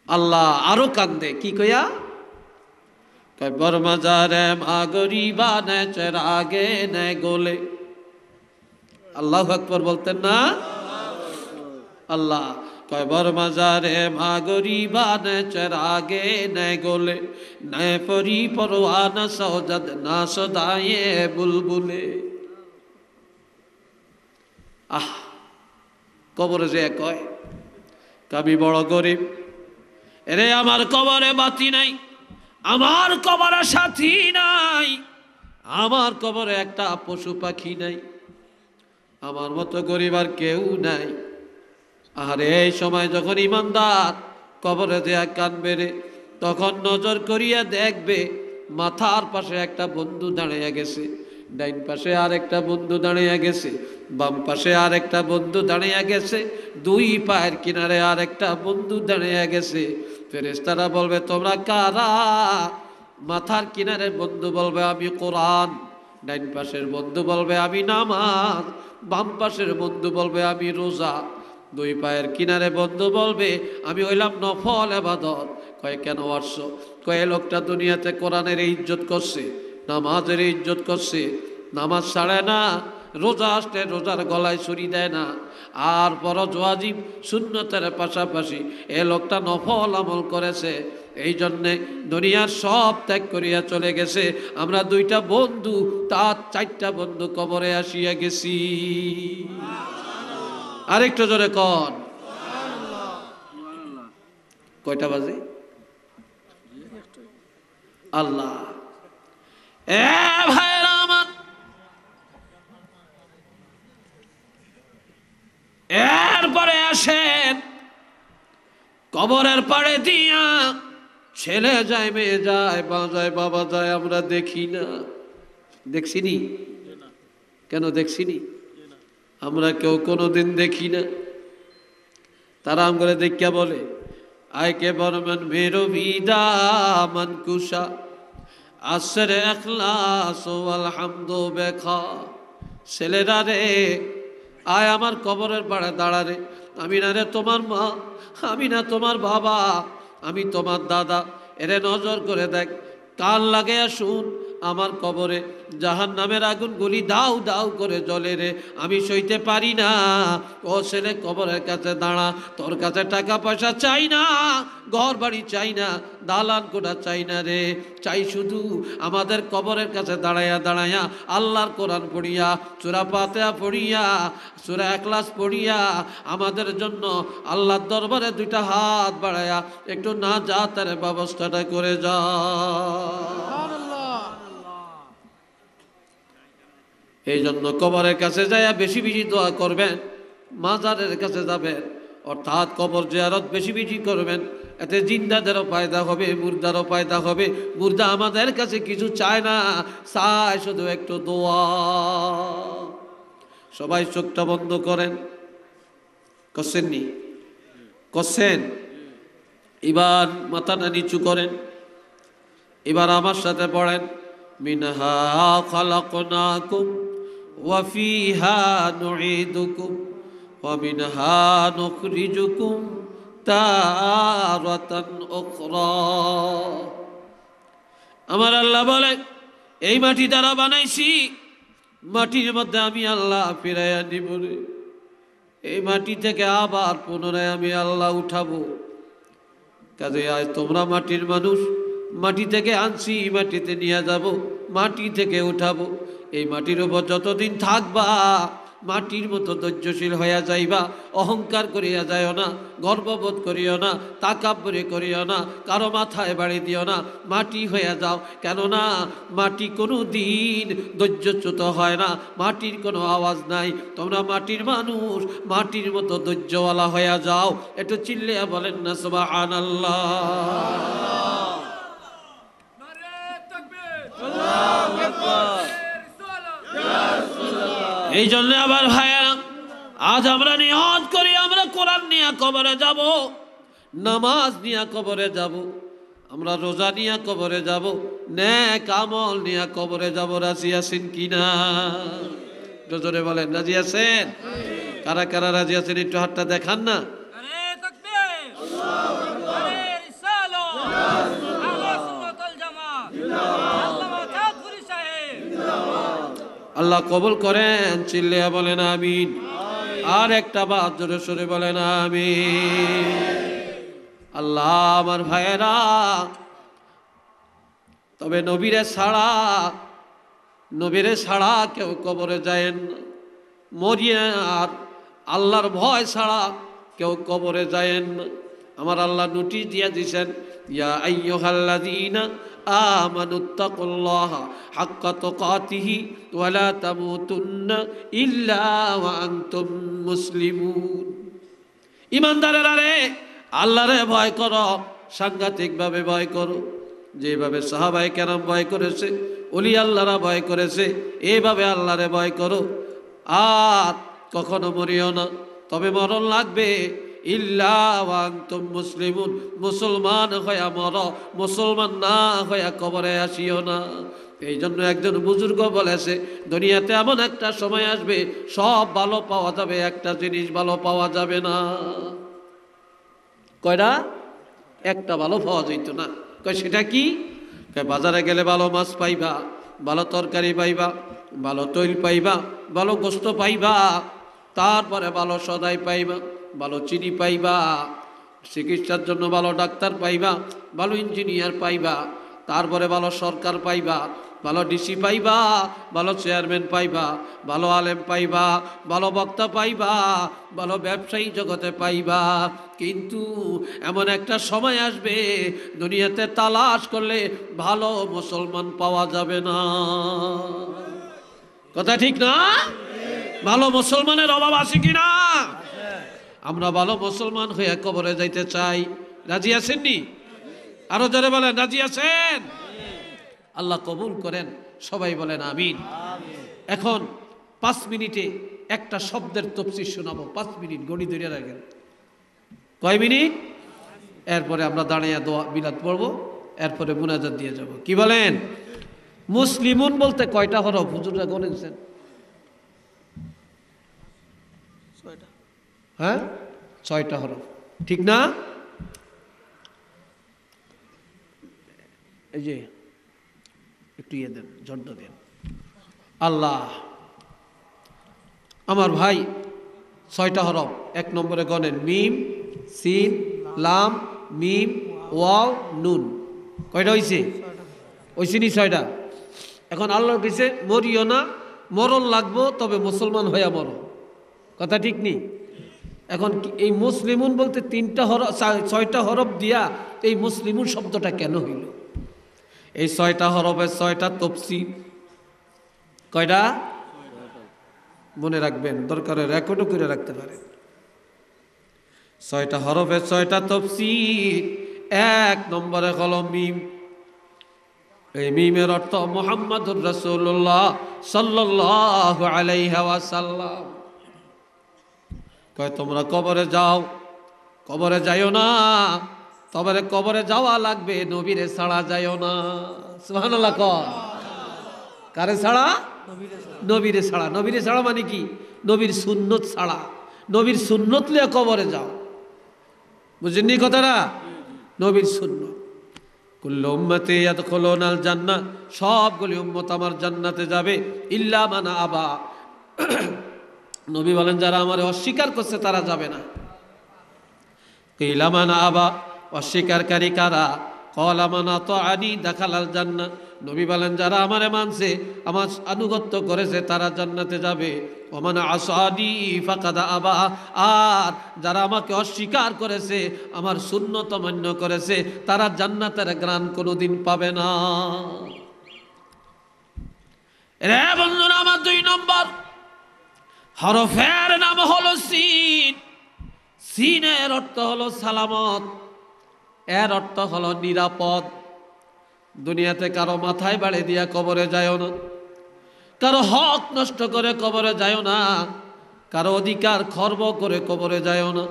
আল্লাহ আরও কান্দে, কি কইয়া? বরমাজারে মাগরিবা নে চেরাগে নে গোলে। আল্লাহ আকবর বলতেন না? আল্লাহ। কয় বরমাজারে মাগরিবা নে চেরাগে নে গোলে, নে পরি পরওয়ানা সৌজদ না সদায়ে বুলবুলে। আহ, কবরে যে কয়, কবি বড় গরিব। এরে আমার কবরে বাতি নাই, আমার কবরে সাথী নাই, আমার কবরে একটা পশু পাখি নাই। আমার মতো গরিব আর কেউ নাই। আর এই সময় যখন ইমানদার কবরে দেয়া কানবে রে তখন নজর করিয়া দেখবে মাথার পাশে একটা বন্ধু দাঁড়িয়ে গেছে, ডাইন পাশে আর একটা বন্ধু দাঁড়িয়ে গেছে, বাম পাশে আর একটা বন্ধু দাঁড়িয়ে গেছে, দুই পায়ের কিনারে আর একটা বন্ধু দাঁড়িয়ে গেছে। ফেরেস্তারা বলবে, তোমরা কারা? মাথার কিনারে বন্ধু বলবে, আমি কোরআন। ডাইন পাশের বন্ধু বলবে, আমি নামাজ। বাম পাশের বন্ধু বলবে, আমি রোজা। দুই পায়ের কিনারে বন্ধু বলবে, আমি হইলাম নফল এবাদত কয়, কেন আসছো? কয় লোকটা দুনিয়াতে কোরআনের ইজ্জত করছে, নামাজের ইজ্জত করছে, নামাজ ছাড়ে না, রোজা আসলে রোজার গলায় ছুরি দেয় না, আর পর জোয়াজিব শূন্যতার পাশাপাশি এ লোকটা নফল আমল করেছে। এই জন্যে দুনিয়ার সব ত্যাগ করিয়া চলে গেছে। আমরা দুইটা বন্ধু, তার চারটা বন্ধু কবরে আসিয়া গেছি। আরেকটু জোরে কন। কয়টা বাজে? আল্লাহ। আমার। এরপরে আসেন। কবরের পাড়ে দিয়া ছেলে যায়, মেয়ে যায় বা যায়, বাবা যায়, আমরা দেখি না। দেখছিনি কেন দেখছিনি আমরা কেউ কোনো দিন দেখি না। তারা আমগরে দেখিয়া বলে আয়কে বরমান মেরো বিদা মান কুসা আসর এখলাস ও আলহামদু বেখা, ছেলেরা রে, আয় আমার কবরের পাড়ে দাঁড়ারে আমি না রে তোমার মা, আমি না তোমার বাবা, আমি তোমার দাদা, এরে নজর করে দেখ, কান লাগে শুন আমার কবরে। জাহান নামের আগুন গুলি দাও দাও করে জ্বলে রে। আমি সইতে পারি না। ও ছেলে, কবরের কাছে দাঁড়া। তোর কাছে টাকা পয়সা চাই না ঘর বাড়ি চাই না, দালান কোটা চাই না রে। চাই শুধু আমাদের কবরের কাছে দাঁড়াইয়া দাঁড়াইয়া আল্লাহর কোরআন পড়িয়া চূড়া পাতেয়া পড়িয়া চূড়া একলাস পড়িয়া আমাদের জন্য আল্লাহর দরবারে দুইটা হাত বাড়াইয়া একটু না যা তার ব্যবস্থাটা করে যা। এই জন্য কবরের কাছে যাইয়া বেশি বেশি দোয়া করবেন, মাজারের কাছে যাবেন, অর্থাৎ কবর জিয়ারত বেশি বেশি করবেন, এতে জিন্দাদেরও ফায়দা হবে, মুর্দারও ফায়দা হবে, মুর্দা আমাদের কাছে কিছু চায় না, চায় শুধু একটু দোয়া। সবাই চোখটা বন্ধ করেন। করছেননি করছেন? এবার মাথাটা নিচু করেন। এবার আমার সাথে পড়েন, মিনহা খালাকনাকুম নুঈদুকুম ওয়া মিনহা নুখরিজুকুম তারাতান উখরা আমার আল্লাহ বলে, এই মাটি দ্বারা বানাইছি, মাটির মধ্যে আমি আল্লাহ ফিরাইয়া নিব এই মাটি থেকে আবার পুনরায় আমি আল্লাহ উঠাবো। কাজে আজ তোমরা মাটির মানুষ, মাটি থেকে আনছি মাটিতে নিয়ে যাব, মাটি থেকে উঠাবো। এই মাটির উপর যতদিন থাকবা, মাটির মতো ধৈর্যশীল হইয়া যাইবা, অহংকার করিয়া যাইও না, গর্ববোধ করিও না, তাকাব্বরে করিও না, কারও মাথায় বাড়ি দিও না, মাটি হইয়া যাও। কেননা মাটি কোনো দিন ধৈর্যচ্যুত হয় না, মাটির কোনো আওয়াজ নাই। তোমরা মাটির মানুষ, মাটির মতো ধৈর্যওয়ালা হইয়া যাও। একটু চিল্লিয়া বলেন না সবাহ আনাল্লাহ নারে তাকবীর আল্লাহু আকবার রিসালাত এই জন্য আবার ভাইয়া, আজ আমরা নিহত করি, আমরা কোরআন নিয়ে কবরে যাব, নামাজ নিয়ে কবরে যাব, আমরা রোজা নিয়ে কবরে যাব ন্যাক আমল নিয়ে কবরে যাব, রাজি আছেন কিনা? জোরে বলেন, রাজি আছেন? কারা কারা রাজি আছেন, একটু হাতটা দেখান না নারে তাকবীর আল্লাহু আকবার নারে রিসালাত আহলে সুন্নাত ওয়াল জামাত আল্লামা তাকবীর সাহেব আল্লাহ কবুল করেন চিল্লিয়া বলেন আমিন। আর একটা বাদ জোরে সরে বলেন আমিন। আল্লাহ আমার ভাইয়েরা, তবে নবীরে ছাড়া নবীরে ছাড়া কেউ কবরে যায় না। মরিয়া আর আল্লাহর ভয় ছাড়া কেউ কবরে যায় না। আমার আল্লাহ নোটিশ দিয়া দিছেন, ইয়া আইয়ুহাল্লাযীনা আমানুত্তাকুল্লাহ হাক্কা তুকাতিহি ওয়া লা তামুতুন্না ইল্লা ওয়া আনতুম মুসলিমুন। ইমানদারেরা রে, আল্লাহরে ভয় করো, সাংঘাতিকভাবে ভয় করো। যেভাবে সাহাবাই কেরাম ভয় করেছে অলি আল্লাহরা ভয় করেছে এইভাবে আল্লাহরে ভয় করো। আর কখনো মরিও না, তবে মরণ লাগবে। ইল্লা ওয়ান্তুম মুসলিমুন। মুসলমান হইয়া মর, মুসলমান না হইয়া কবরে আসিও না। এই জন্য একজন বুজুর্গ বলেছে, দুনিয়াতে এমন একটা সময় আসবে, সব ভালো পাওয়া যাবে, একটা জিনিস ভালো পাওয়া যাবে না। কয়টা একটা ভালো পাওয়া যাইতো না। কয় সেটা কি? বাজারে গেলে ভালো মাছ পাইবা, ভালো তরকারি পাইবা, ভালো তৈল পাইবা, ভালো গোস্ত পাইবা, তারপরে ভালো সদাই পাইবা। ভালো চিনি পাইবা, চিকিৎসার জন্য ভালো ডাক্তার পাইবা, ভালো ইঞ্জিনিয়ার পাইবা, তারপরে ভালো সরকার পাইবা, ভালো ডিসি পাইবা, ভালো চেয়ারম্যান পাইবা, ভালো আলেম পাইবা, ভালো বক্তা পাইবা, ভালো ব্যবসায়ী জগতে পাইবা। কিন্তু এমন একটা সময় আসবে, দুনিয়াতে তালাশ করলে ভালো মুসলমান পাওয়া যাবে না। কথা ঠিক না? ভালো মুসলমানের অভাব আছে কি না আমরা ভালো মুসলমান হয়ে কবরে যাইতে চাই। রাজি আছেননি? আরও জোরে বলেন, রাজি আছেন? আল্লাহ কবুল করেন, সবাই বলেন আমিন। এখন পাঁচ মিনিটে একটা শব্দের তফসির শোনাবো। পাঁচ মিনিট গণি ধরে রাখেন। কয় মিনিট? এরপরে আমরা দাঁড়িয়ে দোয়া বিলাত পড়ব, এরপরে মুনাজাত দিয়ে যাব। কি বলেন? মুসলিমুন বলতে কয়টা হরফ? হুজুররা গণেছেন হ্যাঁ? ছয়টা হরফ। ঠিক না? এই যে, একটু ইয়ে দেন, ঝন্ড দেন। আল্লাহ, আমার ভাই, ছয়টা হরফ, এক নম্বরে গণেন মিম, সিন, লাম, মিম, ওয়াও, নুন। কয়টা হয়েছে নি ছয়টা। এখন আল্লাহ কইছে মরিও না, মরণ লাগবো, তবে মুসলমান হইয়া মরো। কথা ঠিক নেই এখন এই মুসলিমুন বলতে তিনটা হরফ ছয়টা হরফ দিয়া এই মুসলিমুন শব্দটা কেন হইল? এই ছয়টা হরফের ছয়টা তফসি কয়টা? মনে রাখবেন, দরকারে রেকর্ডও করে রাখতে পারেন। ছয়টা হরফের ছয়টা তফসির এক নম্বরে হল মিম। এই মিমের অর্থ মোহাম্মদুর রসুল্লাহ সাল্লাহ আলাইহাসাল্লাম কয়, তোমরা কবরে যাও। কবরে যাইও না। তবে কবরে যাওয়া লাগবে, নবীরে ছাড়া যাইও না। সুবহানাল্লাহ কর ছাড়া? নবীরে ছাড়া। নবীরে ছাড়া মানে কি? নবীর সুন্নত ছাড়া। নবীর সুন্নত লিয়ে কবরে যাও। বুঝেননি কথাটা? নবীর সুন্নত। কুল্লু উম্মতে ইয়াদখুলুনাল জান্নাহ। সবগুলি উম্মত আমার জান্নাতে যাবে। ইল্লা মানা আবা। নবী বলেন, যারা আমার অস্বীকার করছে, তারা যাবে না। কিলামান আবা, অস্বীকারী কারা? কলামানা তো আনি দেখালাল জান্না। নবী বলেন, যারা আমারে মানছে, আমার আনুগত্য করেছে, তারা জান্নাতে যাবে। ওমান আসানি ফাকাদা আবা, আর যারা আমাকে অস্বীকার করেছে, আমার শূন্যত মান্য করেছে, তারা জান্নাতের গ্রান কোনোদিন পাবে না। রে বন্ধুরা, আমার দুই নম্বর হরফের নাম হলো সিন। সিনের অর্থ হলো সালামত। এর অর্থ হলো নিরাপদ। দুনিয়াতে কারও মাথায় বাড়ি দিয়া কবরে যায় না। কারও হক নষ্ট করে কবরে যায় না। কারও অধিকার খর্ব করে কবরে যায় না।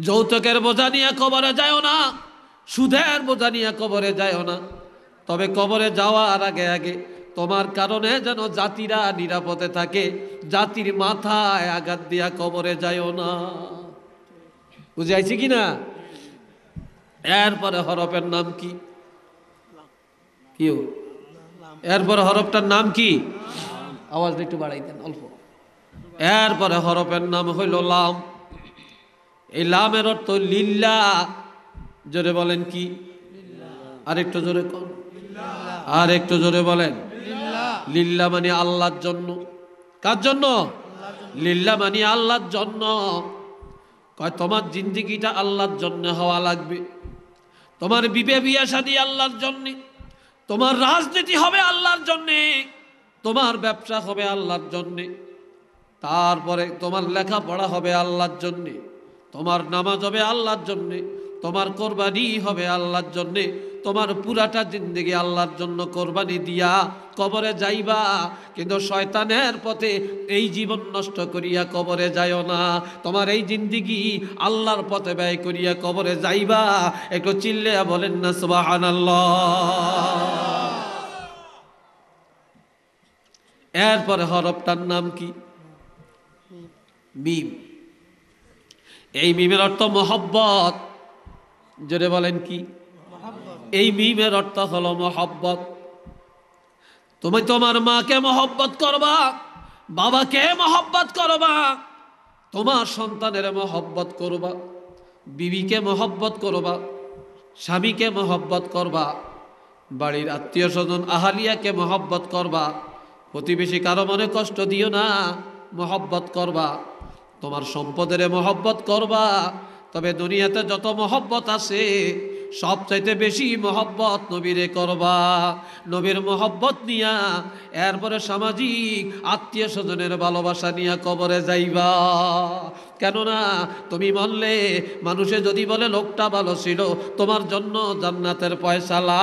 যৌতুকের বোঝা নিয়ে কবরে যায় না। সুদের বোঝা নিয়ে কবরে যায় না। তবে কবরে যাওয়ার আগে আগে তোমার কারণে যেন জাতিরা নিরাপদে থাকে। জাতির মাথায় আঘাত দিয়া কবরে যায়ও না। বুঝাইছি কি না এরপরে হরফের নাম কি? কিও? এরপরে হরফটার নাম কি? আওয়াজটা একটু বাড়াই দেন, অল্প। এরপরে হরফের নাম হইল লাম। এই লামের অর্থ লিল্লা। জোরে বলেন কি? আর একটু জোরে আর একটু জোরে বলেন। লিল্লা মানে আল্লাহর জন্য। কার জন্য? লিল্লা মানে আল্লাহর জন্য। কয়, তোমার জিন্দিগিটা আল্লাহর জন্য হওয়া লাগবে। তোমার বিবে বিয়া শাদী আল্লাহর জন্যে। তোমার রাজনীতি হবে আল্লাহর জন্যে। তোমার ব্যবসা হবে আল্লাহর জন্যে। তারপরে তোমার লেখাপড়া হবে আল্লাহর জন্যে। তোমার নামাজ হবে আল্লাহর জন্যে। তোমার কোরবানি হবে আল্লাহর জন্যে, তোমার পুরাটা জিন্দগি আল্লাহর জন্য কোরবানি দিয়া কবরে যাইবা। কিন্তু শয়তানের পথে এই জীবন নষ্ট করিয়া কবরে যাইও না। তোমার এই জিন্দিগি আল্লাহর পথে ব্যয় করিয়া কবরে যাইবা। একটু চিল্লিয়া বলেন না, সুবহানাল্লাহ। এরপরে হরফটার নাম কি? মিম। এই মিমের অর্থ মহব্বত। জোরে বলেন কি? এই মিমের অর্থ হলো মহব্বত। তুমি তোমার মাকে মহব্বত করবা, বাবাকে মহব্বত করবা, তোমার সন্তানের মহব্বত করবা, বিবিকে মহব্বত করবা, স্বামীকে মহব্বত করবা, বাড়ির আত্মীয় স্বজন আহালিয়াকে মহব্বত করবা, প্রতিবেশী কারও মনে কষ্ট দিও না, মহব্বত করবা, তোমার সম্পদের মহব্বত করবা তবে দুনিয়াতে যত মহব্বত আছে, সবচাইতে বেশি মহব্বত নবীরে করবা। নবীর মহব্বত নিয়া এরপরে সামাজিক আত্মীয় স্বজনের ভালোবাসা নিয়া কবরে যাইবা। কেননা তুমি বললে, মানুষে যদি বলে লোকটা ভালো ছিল, তোমার জন্য জান্নাতের পয়সালা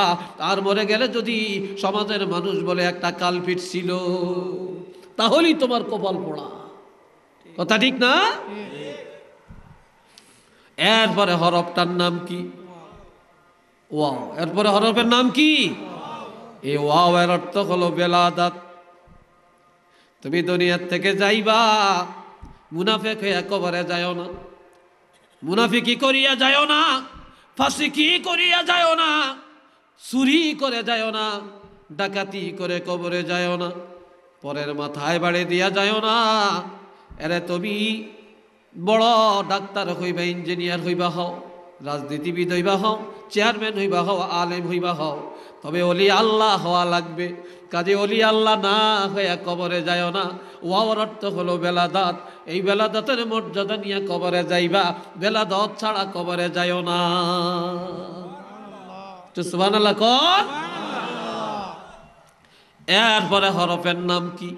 আর মরে গেলে যদি সমাজের মানুষ বলে একটা কালপিট ছিল, তাহলেই তোমার কপাল পোড়া। কথা ঠিক না? এরপরে হরফটার নাম কি? ওয়াও। এরপরে হরফের নাম কি? এই ওয়াও এর অর্থ হলো বেলাদাত। তুমি দুনিয়ার থেকে যাইবা, মুনাফেক হয়ে কবরে যাও না। মুনাফিকি করিয়া যাও না ফাঁসি কি করিয়া যাও না, চুরি করে যাও না, ডাকাতি করে কবরে যাও না, পরের মাথায় বাড়ি দিয়া যাও না। এরে তুমি বড় ডাক্তার হইবা, ইঞ্জিনিয়ার হইবা হও, রাজনীতিবিদ হইবা হও, চেয়ারম্যান হইবা হও, আলেম হইবা হও, তবে অলি আল্লাহ হওয়া লাগবে। কাজে অলি আল্লাহ না হইয়া কবরে যায় না। ওয়াওয়ার অর্থ হলো বেলাদাত এই বেলাদাতের মর্যাদা নিয়ে কবরে যাইবা বেলাদত ছাড়া কবরে যায় না। সুবান আল্লাহ কর। এরপরে হরফের নাম কি?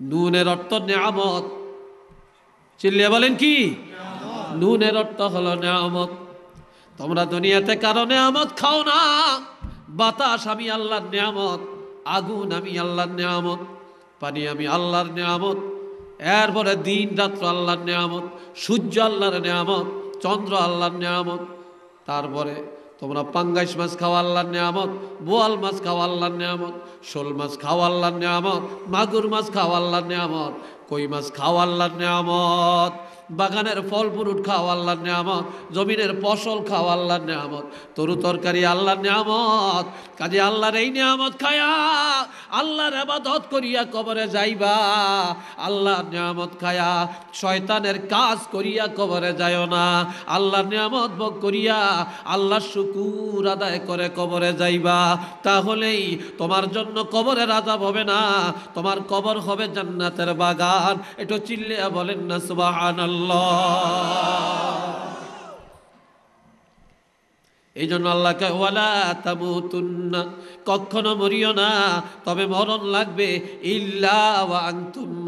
নুনের অর্থ নিয়ামত। চিল্লিয়া বলেন কি? নুনের অর্থ হলো নিয়ামত। তোমরা দুনিয়াতে কারও নিয়ামত খাও না। বাতাস আমি আল্লাহর নেয়ামত, আগুন আমি আল্লাহর নেয়ামত, পানি আমি আল্লাহর নেয়ামত, এরপরে দিন রাত্র আল্লাহর নেয়ামত, সূর্য আল্লাহর নিয়ামত, চন্দ্র আল্লাহর নেয়ামত, তারপরে তোমরা পাঙ্গাইশ মাছ খাওয়া আল্লাহর নিয়ামত, বোয়াল মাছ খাওয়া আল্লাহর নিয়ামত, শোল মাছ খাওয়া আল্লাহর নিয়ামত, মাগুর মাছ খাওয়া আল্লাহর নিয়ামত, কই মাছ খাওয়া আল্লাহর নিয়ামত, বাগানের ফল ফুরুট খাওয়া আল্লাহর নিয়ামত, জমিনের ফসল খাওয়া আল্লাহর নিয়ামত, তরু তরকারি আল্লাহর নিয়ামত, কাজে আল্লাহর এই নিয়ামত খায়া আল্লাহর আবাদত করিয়া কবরে যাইবা। আল্লাহর নিয়ামত খায়া শয়তানের কাজ করিয়া কবরে যায়ও না। আল্লাহর নিয়ামত ভোগ করিয়া আল্লাহর শুকুর আদায় করে কবরে যাইবা। তাহলেই তোমার জন্য কবরে আজাব হবে না। তোমার কবর হবে জান্নাতের বাগান। একটু চিল্লিয়া বলেন না সুবাহ সুবহানাল্লাহ। এই জন্য আল্লাহকে ওয়ালা তামুতুন্না, কখনো মরিও না, তবে মরণ লাগবে। ইল্লা ওয়া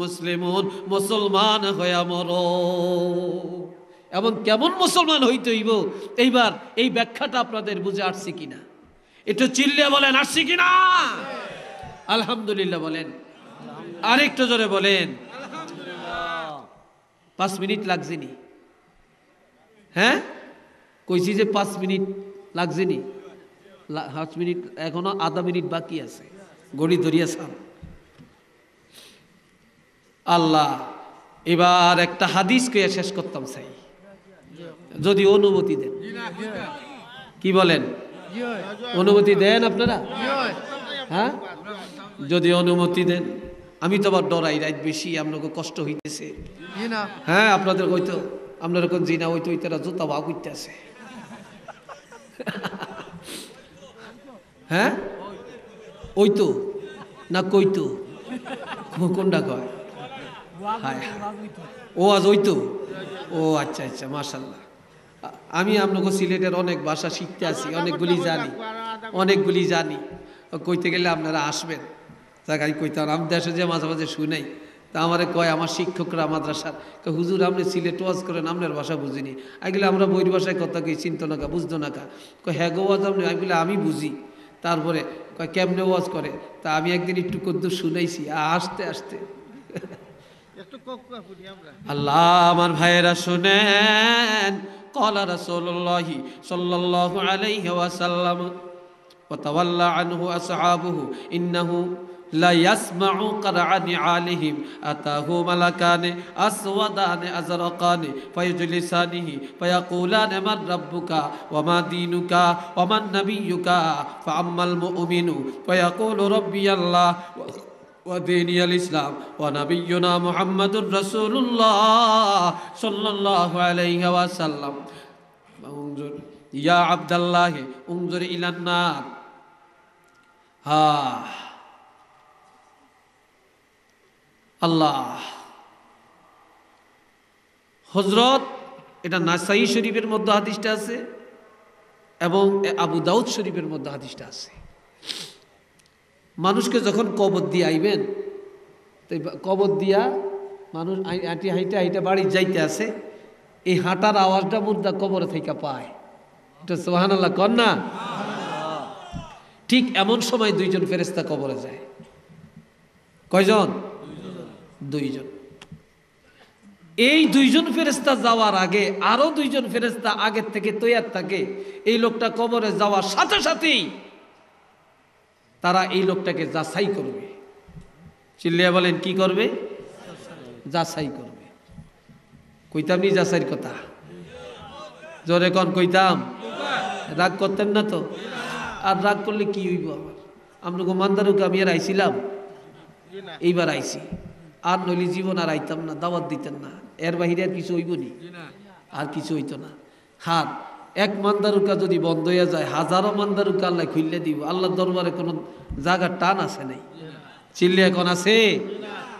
মুসলিমুন, মুসলমান হইয়া মরো। এমন কেমন মুসলমান হইতে হইব? এইবার এই ব্যাখ্যাটা আপনাদের বুঝে আসছে কিনা? একটু চিল্লে বলেন, আসছে কিনা? আলহামদুলিল্লাহ বলেন। আরেকটু জোরে বলেন। পাঁচ মিনিট লাগছেনি হ্যাঁ? কইছি যে পাঁচ মিনিট লাগছেনি পাঁচ মিনিট এখনও আধা মিনিট বাকি আছে। গড়ি ধরিয়াছাম আল্লাহ এবার একটা হাদিস কইয়া শেষ করতাম চাই যদি অনুমতি দেন। কি বলেন? অনুমতি দেন আপনারা? হ্যাঁ? যদি অনুমতি দেন। আমি তো আবার ডরাই রাত বেশি আপনাকে কষ্ট হইতেছে। হ্যাঁ আপনাদের হয়তো আপনার কোন জিনা হইতো তারা জুতা ভাগ আছে হ্যাঁ? ওই তো না কইতো? কোনটা কয়? হায়। ও আজ ওই তো ও আচ্ছা আচ্ছা মাশাল্লাহ আমি আপনাকে সিলেটের অনেক ভাষা শিখতে আছি অনেকগুলি জানি অনেকগুলি জানি। কইতে গেলে আপনারা আসবেন। আমি কইতাম আমি দেশে যে মাঝে মাঝে শুনাই। তা আমারে কয় আমার শিক্ষকরা মাদ্রাসার কয়, হুজুর আপনি সিলেট ওয়াজ করেন আপনার ভাষা বুঝিনি আগলে আমরা বইয়ের ভাষায় কথা কই চিন্ত না কা বুঝতো না কা কয় হ্যাঁ গো ওয়াজ আপনি আমি বলে আমি বুঝি তারপরে কয় কেমনে ওয়াজ করে তা আমি একদিন একটু কদ্দু শুনাইছি আ, আসতে আসতে আল্লাহ আমার ভাইয়েরা শুনেন কলা রাসূলুল্লাহি সাল্লাল্লাহু আলাইহি ওয়াসাল্লাম وتولى عنه أصحابه إنه لا يسمع قرع نعالهم أتاه ملكان أسودان أزرقان فيجلسانه فيقولان من ربك وما دينك ومن نبيك فأما المؤمن فيقول ربي الله وديني الإسلام ونبينا محمد رسول الله صلى الله عليه وسلم انظر يا عبد الله انظر إلى النار ها আল্লাহ। হজরত এটা নাসাই শরীফের মধ্যে হাদিসটা আছে এবং আবু দাউদ শরীফের মধ্যে হাদিসটা আছে। মানুষকে যখন কবর দিয়ে আইবেন তো কবর দিয়া মানুষ হাঁটি হাইটে হাইটে বাড়ি যাইতে আছে এই হাঁটার আওয়াজটা মুদ্রা কবরে থেকে পায়। এটা সোহান আল্লাহ কর না ঠিক এমন সময় দুইজন ফেরেস্তা কবরে যায়। কয়জন? দুইজন। এই দুইজন ফেরেস্তা যাওয়ার আগে, আরও দুইজন ফেরেস্তা আগের থেকে তৈয়ার থাকে, এই লোকটা কবরে যাওয়ার সাথে সাথেই তারা এই লোকটাকে যাচাই করবে। চিল্লিয়া বলেন, কি করবে? যাচাই করবে। কইতাম নি যাচাইয়ের কথা? জোরে কন, কইতাম। রাগ করতেন না তো? আর রাগ করলে কি হইব আমার আমরা গোমান্দারুকে আমি আর আইছিলাম। এইবার আইছি। আর নইলে জীবন আর আইতাম না দাওয়াত দিতেন না। এর বাহিরে আর কিছু হইব নি? আর কিছু হইতো না। হাত এক মান্দারুকা যদি বন্ধ হয়ে যায় হাজারো মান্দারুকা আল্লাহ খুললে দিব। আল্লাহর দরবারে কোনো জায়গার টান আছে নাই। চিল্লে এখন আছে।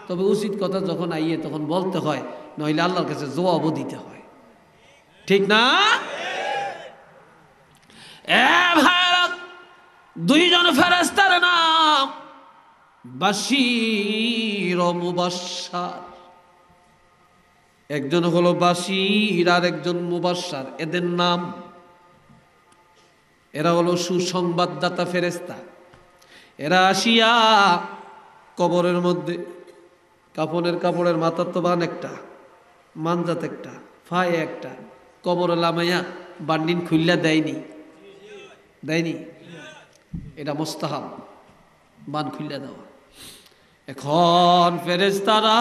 তবে উচিত কথা যখন আইয়ে তখন বলতে হয় নইলে আল্লাহর কাছে জবাবও দিতে হয়। ঠিক না? দুইজন ফেরেস্তার নাম। বাসির মুবাসার একজন হলো বাসির আর একজন মুবাসার এদের নাম, এরা হলো সুসংবাদদাতা ফেরেস্তা এরা আসিয়া কবরের মধ্যে কাপড়ের কাপড়ের মাথার তো বান একটা, মানজাত একটা, ফায় একটা, কবর লামাইয়া বান্ডিন খুললা দেয়নি। দেয়নি? এটা মোস্তাহাব, বান খুলে দেওয়া। এখন ফেরেস্তারা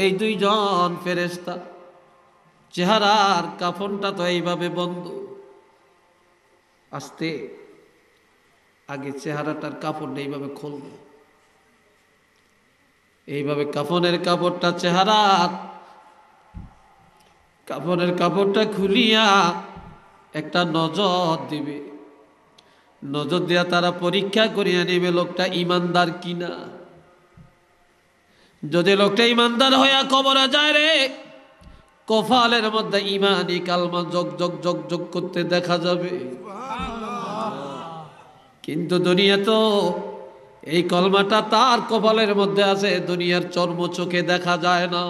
এই দুইজন ফেরেস্তা চেহারার কাফনটা তো এইভাবে বন্ধ। আস্তে, আগে চেহারাটার কাপড়টা এইভাবে খুলব এইভাবে কাফনের কাপড়টা চেহারার কাপড়ের কাপড়টা খুলিয়া একটা নজর দিবে। নজর দিয়া তারা পরীক্ষা করিয়া নেবে, লোকটা ইমানদার কিনা। যদি লোকটা ইমানদার হইয়া কবরে যায় রে কফালের মধ্যে ইমানি কালমা জগ জগ জগ জগ করতে দেখা যাবে। কিন্তু দুনিয়া তো এই কলমাটা তার কপালের মধ্যে আছে, দুনিয়ার চর্ম চোখে দেখা যায় না।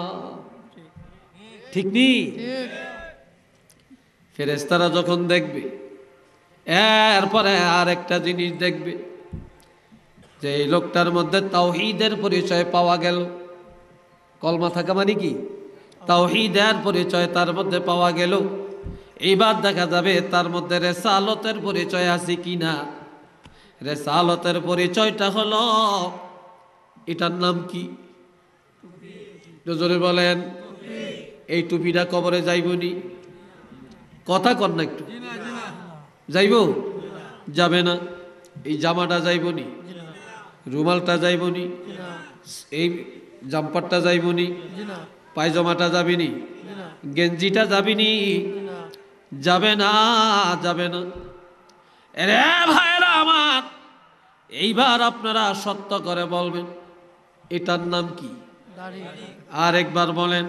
ঠিক ঠিক ফেরেস্তারা যখন দেখবে, এরপরে আর একটা জিনিস দেখবে যে এই লোকটার মধ্যে তাওহিদের পরিচয় পাওয়া গেল। কলমা থাকা মানে কি? তাওহিদের পরিচয় তার মধ্যে পাওয়া গেল। এইবার দেখা যাবে তার মধ্যে রেসালতের পরিচয় আছে কি না রেসালতের পরিচয়টা হলো, এটার নাম কি? জোরে বলেন, এই টুপিটা কবরে যাইব যাইবনি কথা কর না একটু। যাইব? যাবে না। এই জামাটা যাইব যাইবনি রুমালটা যাইব যাইবনি? এই জাম্পারটা যাইবনি? জি না পায়জামাটা যাবিনি? গেঞ্জিটা যাবিনি? না যাবে না যাবে না। রে ভাইরা আমার, এইবার আপনারা সত্য করে বলবেন, এটার নাম কি? আর একবার বলেন,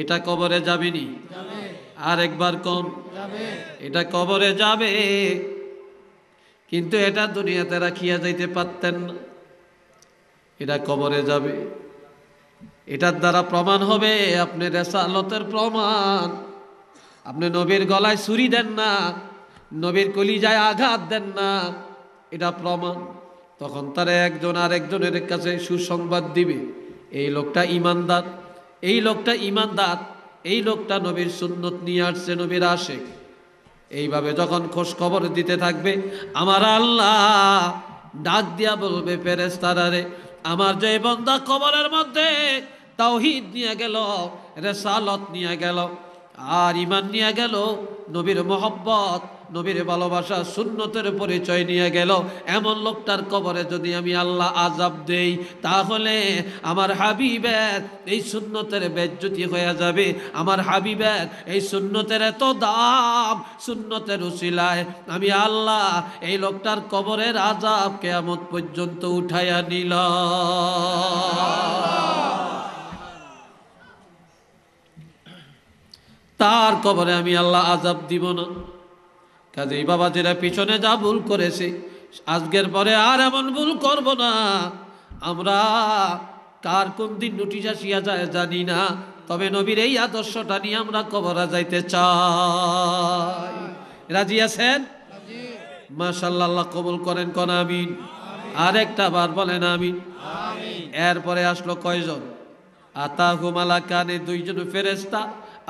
এটা কবরে যাবেনি? যাবে আর একবার কম এটা কবরে যাবে। কিন্তু এটা দুনিয়াতে রাখিয়া যাইতে পারতেন না। এটা কবরে যাবে। এটার দ্বারা প্রমাণ হবে আপনি রেসালতের প্রমাণ। আপনি নবীর গলায় ছুরি দেন না, নবীর কলিজায় আঘাত দেন না, এটা প্রমাণ। তখন তারা একজন আর একজনের কাছে সুসংবাদ দিবে, এই লোকটা ইমানদার, এই লোকটা ইমানদার, এই লোকটা নবীর সুন্নত নিয়ে আসছে, নবীর আশেখ এইভাবে যখন খোঁজ খবর দিতে থাকবে, আমার আল্লাহ ডাক দিয়া বলবে পেরেস তারারে আমার যে বন্দা কবরের মধ্যে তাওহিদ নিয়ে গেল, রেসালত নিয়ে গেল, আর ইমান নিয়ে গেল, নবীর মোহব্বত নবীর ভালোবাসা শূন্যতের পরিচয় নিয়ে গেল। এমন লোকটার কবরে যদি আমি আল্লাহ আজাব দেই, তাহলে আমার হাবিবের এই শূন্যতের বেজ্জতি হয়ে যাবে। আমার হাবিবের এই শূন্যতের এত দাম, সুন্নতের উসিলায় আমি আল্লাহ এই লোকটার কবরের আজাব কেয়ামত পর্যন্ত উঠাইয়া নিল। তার কবরে আমি আল্লাহ আজাব দিব না। কাজেই বাবা যেটা পিছনে যা ভুল করেছে, আজকের পরে আর এমন ভুল করব না। আমরা কার কোন দিন নোটিশ আসিয়া যায় জানি না, তবে নবীর এই আদর্শটা নিয়ে আমরা কবরা যাইতে চাই। রাজি আছেন? আল্লাহ কবুল করেন, কোন, আমিন। আরেকটা বার বলেন, আমিন। এরপরে আসলো কয়জন? আতা হুমালা কানে দুইজন ফেরেস্তা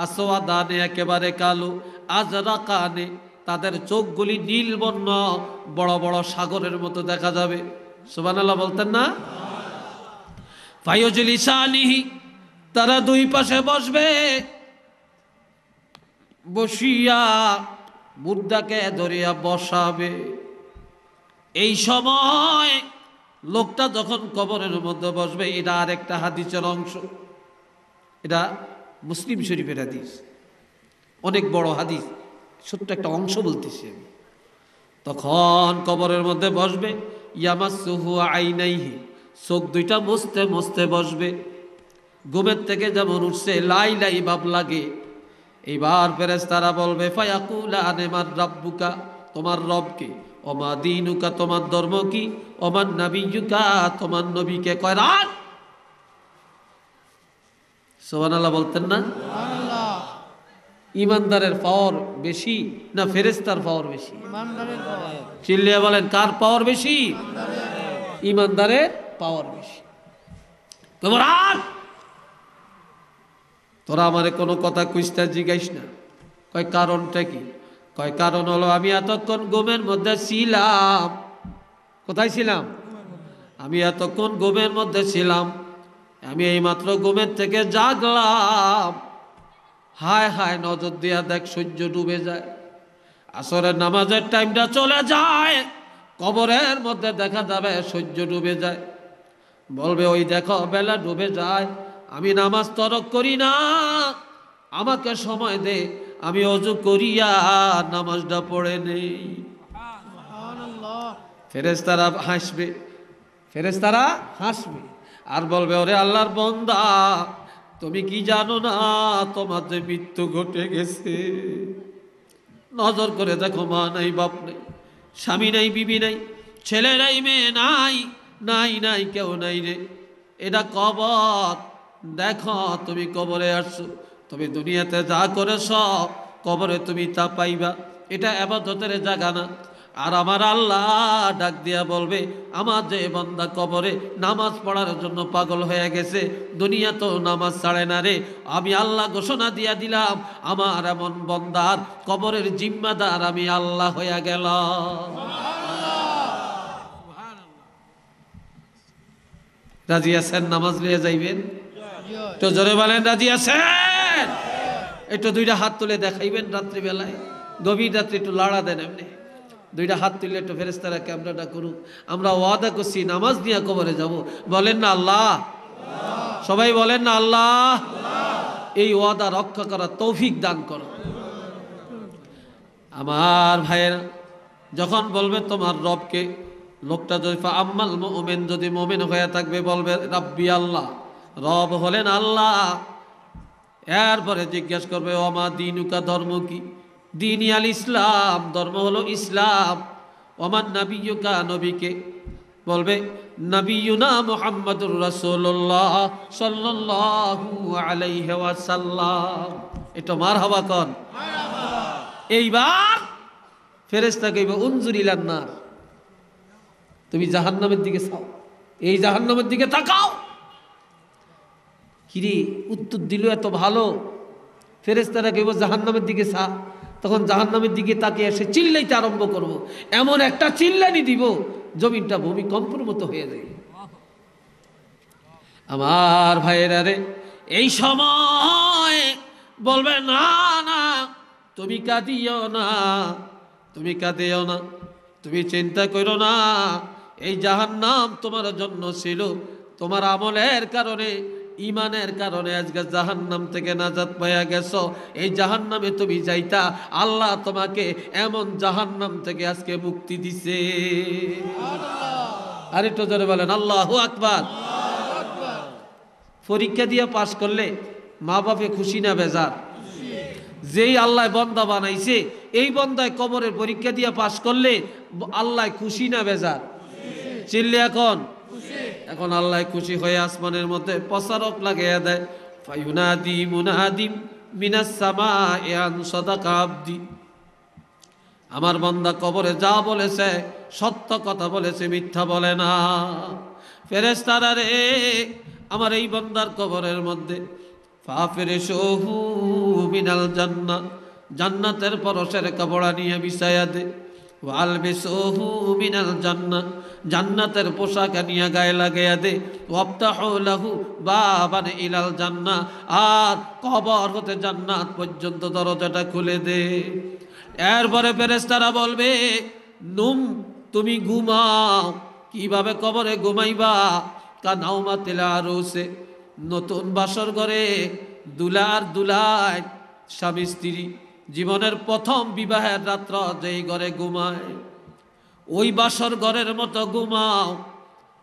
আসোয়া দানে একেবারে কালো আজরা কানে তাদের চোখগুলি নীল বর্ণ বড় বড় সাগরের মতো দেখা যাবে। সুবানাল্লাহ বলতেন না? ফাইজুল ইসানিহি তারা দুই পাশে বসবে। বসিয়া বুদ্ধাকে ধরিয়া বসাবে। এই সময় লোকটা যখন কবরের মধ্যে বসবে, এটা আর একটা হাদিসের অংশ। এটা মুসলিম শরীফের হাদিস। অনেক বড় হাদিস। ছোট্ট একটা অংশ বলতেছি আমি। তখন কবরের মধ্যে বসবে ইয়ামাসুহু আইনাইহি, চোখ দুইটা মস্তে মস্তে বসবে। ঘুমের থেকে যেমন উঠছে, লাই লাই ভাব লাগে। এইবার ফেরেস তারা বলবে, ফায়াকুলা আনেমার রাব্বুকা, তোমার রবকে। অমা দিনুকা, তোমার ধর্ম কি? অমান নাবিযুকা, তোমার নবীকে কয় রাত? সোহানাল্লাহ বলতেন না? আল্লাহ ইমানদারের পাওয়ার বেশি না ফেরেস্তার পাওয়ার বেশি? চিল্লিয়া বলেন কার পাওয়ার বেশি? ইমানদারের পাওয়ার বেশি। তোমার আর তোরা আমারে কোনো কথা কুইস্তা জিজ্ঞাস না। কয় কারণটা কি? কয় কারণ হলো আমি এতক্ষণ গোমের মধ্যে ছিলাম। কোথায় ছিলাম? আমি এতক্ষণ গোমের মধ্যে ছিলাম। আমি এইমাত্র গোমের থেকে জাগলাম। হায় হায় নজর দিয়া দেখ সূর্য ডুবে যায়। আসরের নামাজের টাইমটা চলে যায় কবরের মধ্যে দেখা যাবে সূর্য ডুবে যায়। বলবে ওই দেখো বেলা ডুবে যায় আমি নামাজ তরক করি না আমাকে সময় দে আমি অজু করিয়া নামাজটা পড়ে নেই। ফেরেস্তারা হাসবে ফেরেস্তারা হাসবে। আর বলবে ওরে আল্লাহর বন্দা তুমি কি জানো না তোমার যে মৃত্যু ঘটে গেছে? নজর করে দেখো, মা নাই, বাপ নাই, স্বামী নাই, বিবি নাই, ছেলে নাই, মেয়ে নাই নাই নাই, কেউ নাই রে। এটা কবর। দেখো, তুমি কবরে আসছো তুমি দুনিয়াতে যা করেছ, কবরে তুমি তা পাইবা। এটা আবাদতের জায়গা না। আর আমার আল্লাহ ডাক দিয়া বলবে, আমার যে বন্দা কবরে নামাজ পড়ার জন্য পাগল হয়ে গেছে, দুনিয়া তো নামাজ ছাড়ে না রে। আমি আল্লাহ ঘোষণা দিয়া দিলাম, আমার এমন বন্দার কবরের জিম্মাদার আমি আল্লাহ হইয়া গেলাম। রাজি আছেন? নামাজ নিয়ে যাইবেন? তো জোরে বলেন, রাজি আছেন? একটু দুইটা হাত তুলে দেখাইবেন রাত্রিবেলায়। গভীর রাত্রি একটু লাড়া দেন এমনি। দুইটা হাত তুলে একটু ফেরেস্তারা ক্যামেরাটা করুক। আমরা ওয়াদা করছি, নামাজ নিয়ে কবরে যাব। বলেন না আল্লাহ। সবাই বলেন না আল্লাহ। এই ওয়াদা রক্ষা করা তৌফিক দান করো। আমার ভাইয়ের, যখন বলবে তোমার রবকে, লোকটা যদি আম্মাল মোমেন যদি মোমেন হয়ে থাকবে, বলবে, রাব্বি আল্লাহ। রব হলেন আল্লাহ। এরপরে জিজ্ঞেস করবে ওমা দিনুকা ধর্ম কি? দিন আল ইসলাম, ধর্ম হলো ইসলাম। ওমান নাবিয়ুকা, নবীকে। বলবে নবীনা মোহাম্মদুর রাসূলুল্লাহ সাল্লাল্লাহু আলাইহি ওয়াসাল্লাম। এটা মার হওয়া কন। এইবার ফেরেস্তা কইবে উনজুরিলান নার। তুমি জাহান্নামের দিকে চাও এই জাহান্নামের দিকে তাকাও। কিরে, উত্তর দিল এত ভালো। ফেরেস্তারা কইব, জাহান্নামের দিকে চা তখন জাহান্নামের দিকে তাকে এসে চিল্লাইতে আরম্ভ করব। এমন একটা চিল্লানি দিব, জমিনটা ভূমিকম্পের মতো হয়ে যায় আমার ভাইয়েরা রে, এই সময় বলবে না না, তুমি কাঁদিও না, তুমি কাঁদিও না, তুমি চিন্তা করো না, এই জাহান্নাম তোমার জন্য ছিল, তোমার আমলের কারণে ইমানের কারণে আজকে জাহান্নাম থেকে নাজাত পাইয়া গেছো। এই জাহান্নামে তুমি যাইতা আল্লাহ তোমাকে এমন জাহান্নাম থেকে আজকে মুক্তি দিছে। আরেকটু জোরে বলেন আল্লাহ আকবার। পরীক্ষা দিয়ে পাশ করলে মা বাপে খুশি না বেজার? যেই আল্লাহ বন্দা বানাইছে এই বন্দায় কবরের পরীক্ষা দিয়ে পাশ করলে আল্লাহ খুশি না বেজার? চিল্লি এখন। এখন আল্লাহ খুশি হয়ে আসমানের মধ্যে প্রসারক লাগাইয়া দেয়। ফায়ুনাদি মুনাদিম আমার বন্দা কবরে যা বলেছে, সত্য কথা বলেছে, মিথ্যা বলে না। ফেরেস্তারা রে, আমার এই বন্দার কবরের মধ্যে ফাফেরে সহু মিনাল জান্না জান্নাতের পরশের কাপড়া নিয়ে বিছায়া দে। ওয়ালবে সহু মিনাল জান্না জান্নাতের পোশাক নিয়ে গায়ে লাগাইয়া দে। লাহু বাবান ইলাল জান্না। আর কবর হতে জান্নাত পর্যন্ত দরজাটা খুলে দে। এরপরে ফেরেস্তারা বলবে, নুম, তুমি ঘুমাও। কীভাবে কবরে ঘুমাইবা? কা নাওমা তেলা রোসে নতুন বাসর ঘরে দুলার দুলায় স্বামী স্ত্রী, জীবনের প্রথম বিবাহের রাত্র যেই ঘরে ঘুমায়। ওই বাসর ঘরের মতো ঘুমাও।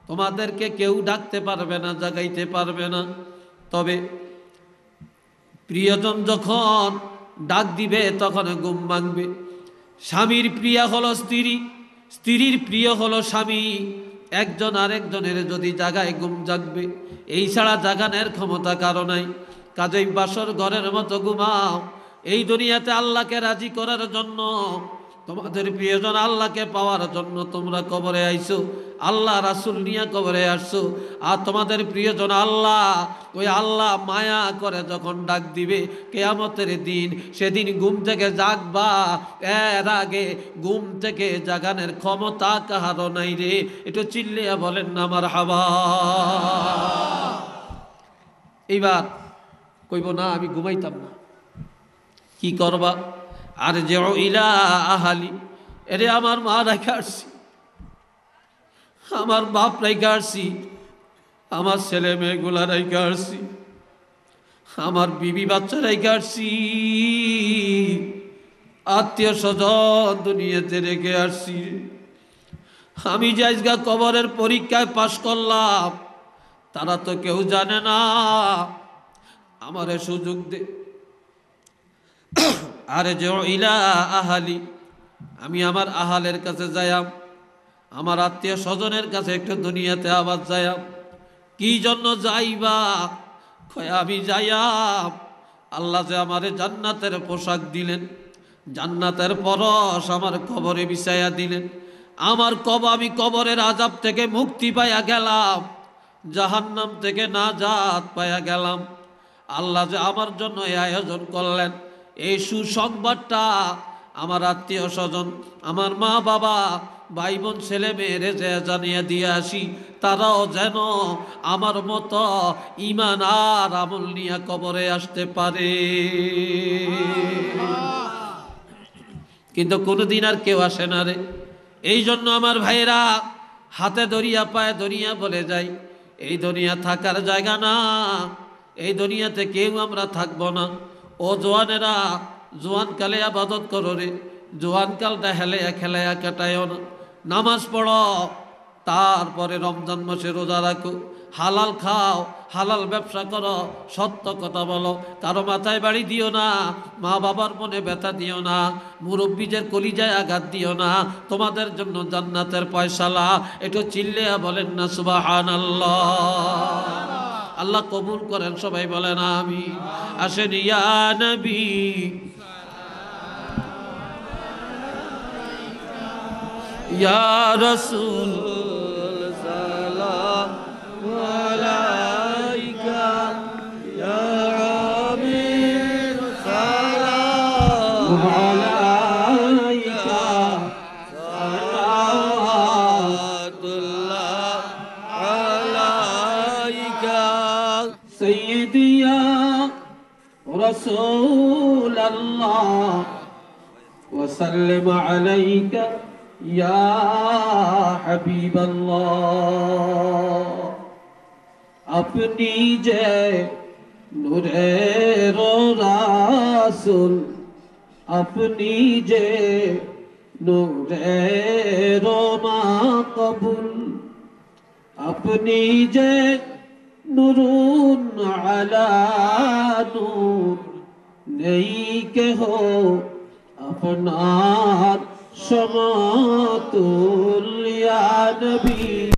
তোমাদেরকে কেউ ডাকতে পারবে না, জাগাইতে পারবে না। তবে প্রিয়জন যখন ডাক দিবে, তখন ঘুম ভাঙবে। স্বামীর প্রিয়া হলো স্ত্রী, স্ত্রীর প্রিয় হলো স্বামী। একজন আরেকজনের যদি জাগায় ঘুম জাগবে, এই ছাড়া জাগানের ক্ষমতা কারও নাই। কাজেই বাসর ঘরের মতো ঘুমাও। এই দুনিয়াতে আল্লাহকে রাজি করার জন্য তোমাদের প্রিয়জন আল্লাহকে পাওয়ার জন্য তোমরা কবরে আইছো, আল্লাহ রাসুল নিয়ে কবরে আসছো, আর তোমাদের প্রিয়জন আল্লাহ, ওই আল্লাহ মায়া করে যখন ডাক দিবে, কেয়ামতের দিন সেদিন ঘুম থেকে জাগবা। এর আগে ঘুম থেকে জাগানের ক্ষমতা কাহারও নাই রে, একটু চিল্লিয়া বলেন না আমার হাবা এইবার কইব না, আমি ঘুমাইতাম না। কি করবা? আর যে ইলা আহালি। এরে আমার মা রেখে আসছি। আমার বাপ রেখে আসছি। আমার ছেলে মেয়েগুলা রেখে আসছি। আমার বিবি বাচ্চা রেখে আসছি। আত্মীয় স্বজন দুনিয়াতে রেখে আসছি। আমি যে আজকা কবরের পরীক্ষায় পাশ করলাম, তারা তো কেউ জানে না। আমারে সুযোগ দে। আরে যে ইলা আহালি, আমি আমার আহালের কাছে যাইয়াম, আমার আত্মীয় স্বজনের কাছে একটু দুনিয়াতে আবার যাইয়াম। কি জন্য যাইবা? আমি যাইয়াম। আল্লাহ যে আমারে জান্নাতের পোশাক দিলেন, জান্নাতের পরশ আমার কবরে বিছাইয়া দিলেন। আমার কব আমি কবরের আজাব থেকে মুক্তি পাইয়া গেলাম, জাহান্নাম থেকে না জাত পাইয়া গেলাম। আল্লাহ যে আমার জন্য এই আয়োজন করলেন এই সুসংবাদটা আমার আত্মীয় স্বজন, আমার মা বাবা, ভাই বোন, ছেলে মেয়েরে যে জানিয়ে দিয়ে আসি, তারাও যেন আমার মতো ইমান আর আমল নিয়ে কবরে আসতে পারে। কিন্তু কোনোদিন আর কেউ আসে না রে। এই জন্য আমার ভাইয়েরা হাতে দরিয়া পায়ে দরিয়া বলে যাই, এই দুনিয়া থাকার জায়গা না, এই দুনিয়াতে কেউ আমরা থাকব না। ও জোয়ানেরা, জোয়ান কালে আবাদত করো রে। জোয়ান কালটা হেলেয়া খেলায়া কাটায়ও না। নামাজ পড়ো, তারপরে রমজান মাসে রোজা রাখো। হালাল খাও, হালাল ব্যবসা করো, সত্য কথা বলো। কারও মাথায় বাড়ি দিও না, মা বাবার মনে ব্যথা দিও না, মুরব্বীদের কলিজায় আঘাত দিও না। তোমাদের জন্য জান্নাতের পয়সালা, একটু চিল্লিয়া বলেন না সুবাহান আল্লাহ কবুল করেন সবাই বলেন আমি আসেন ইয়া রসুল। رسول الله. وسلم عليك يا حبيب الله. اپنی جے نور رسول. اپنی جے نور ما قبول. اپنی جے نور على نور. নেই কেহ আপনার সমতুল ইয়া নবী?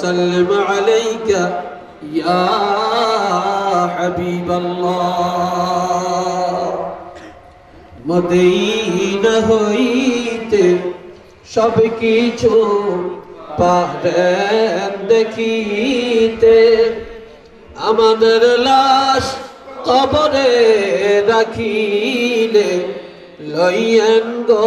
وسلم عليك يا حبيب الله মদিনা হইতে সব কিছু পারেন দেখিতে আমাদের লাশ কবরে রাখিলে লইয়েন গো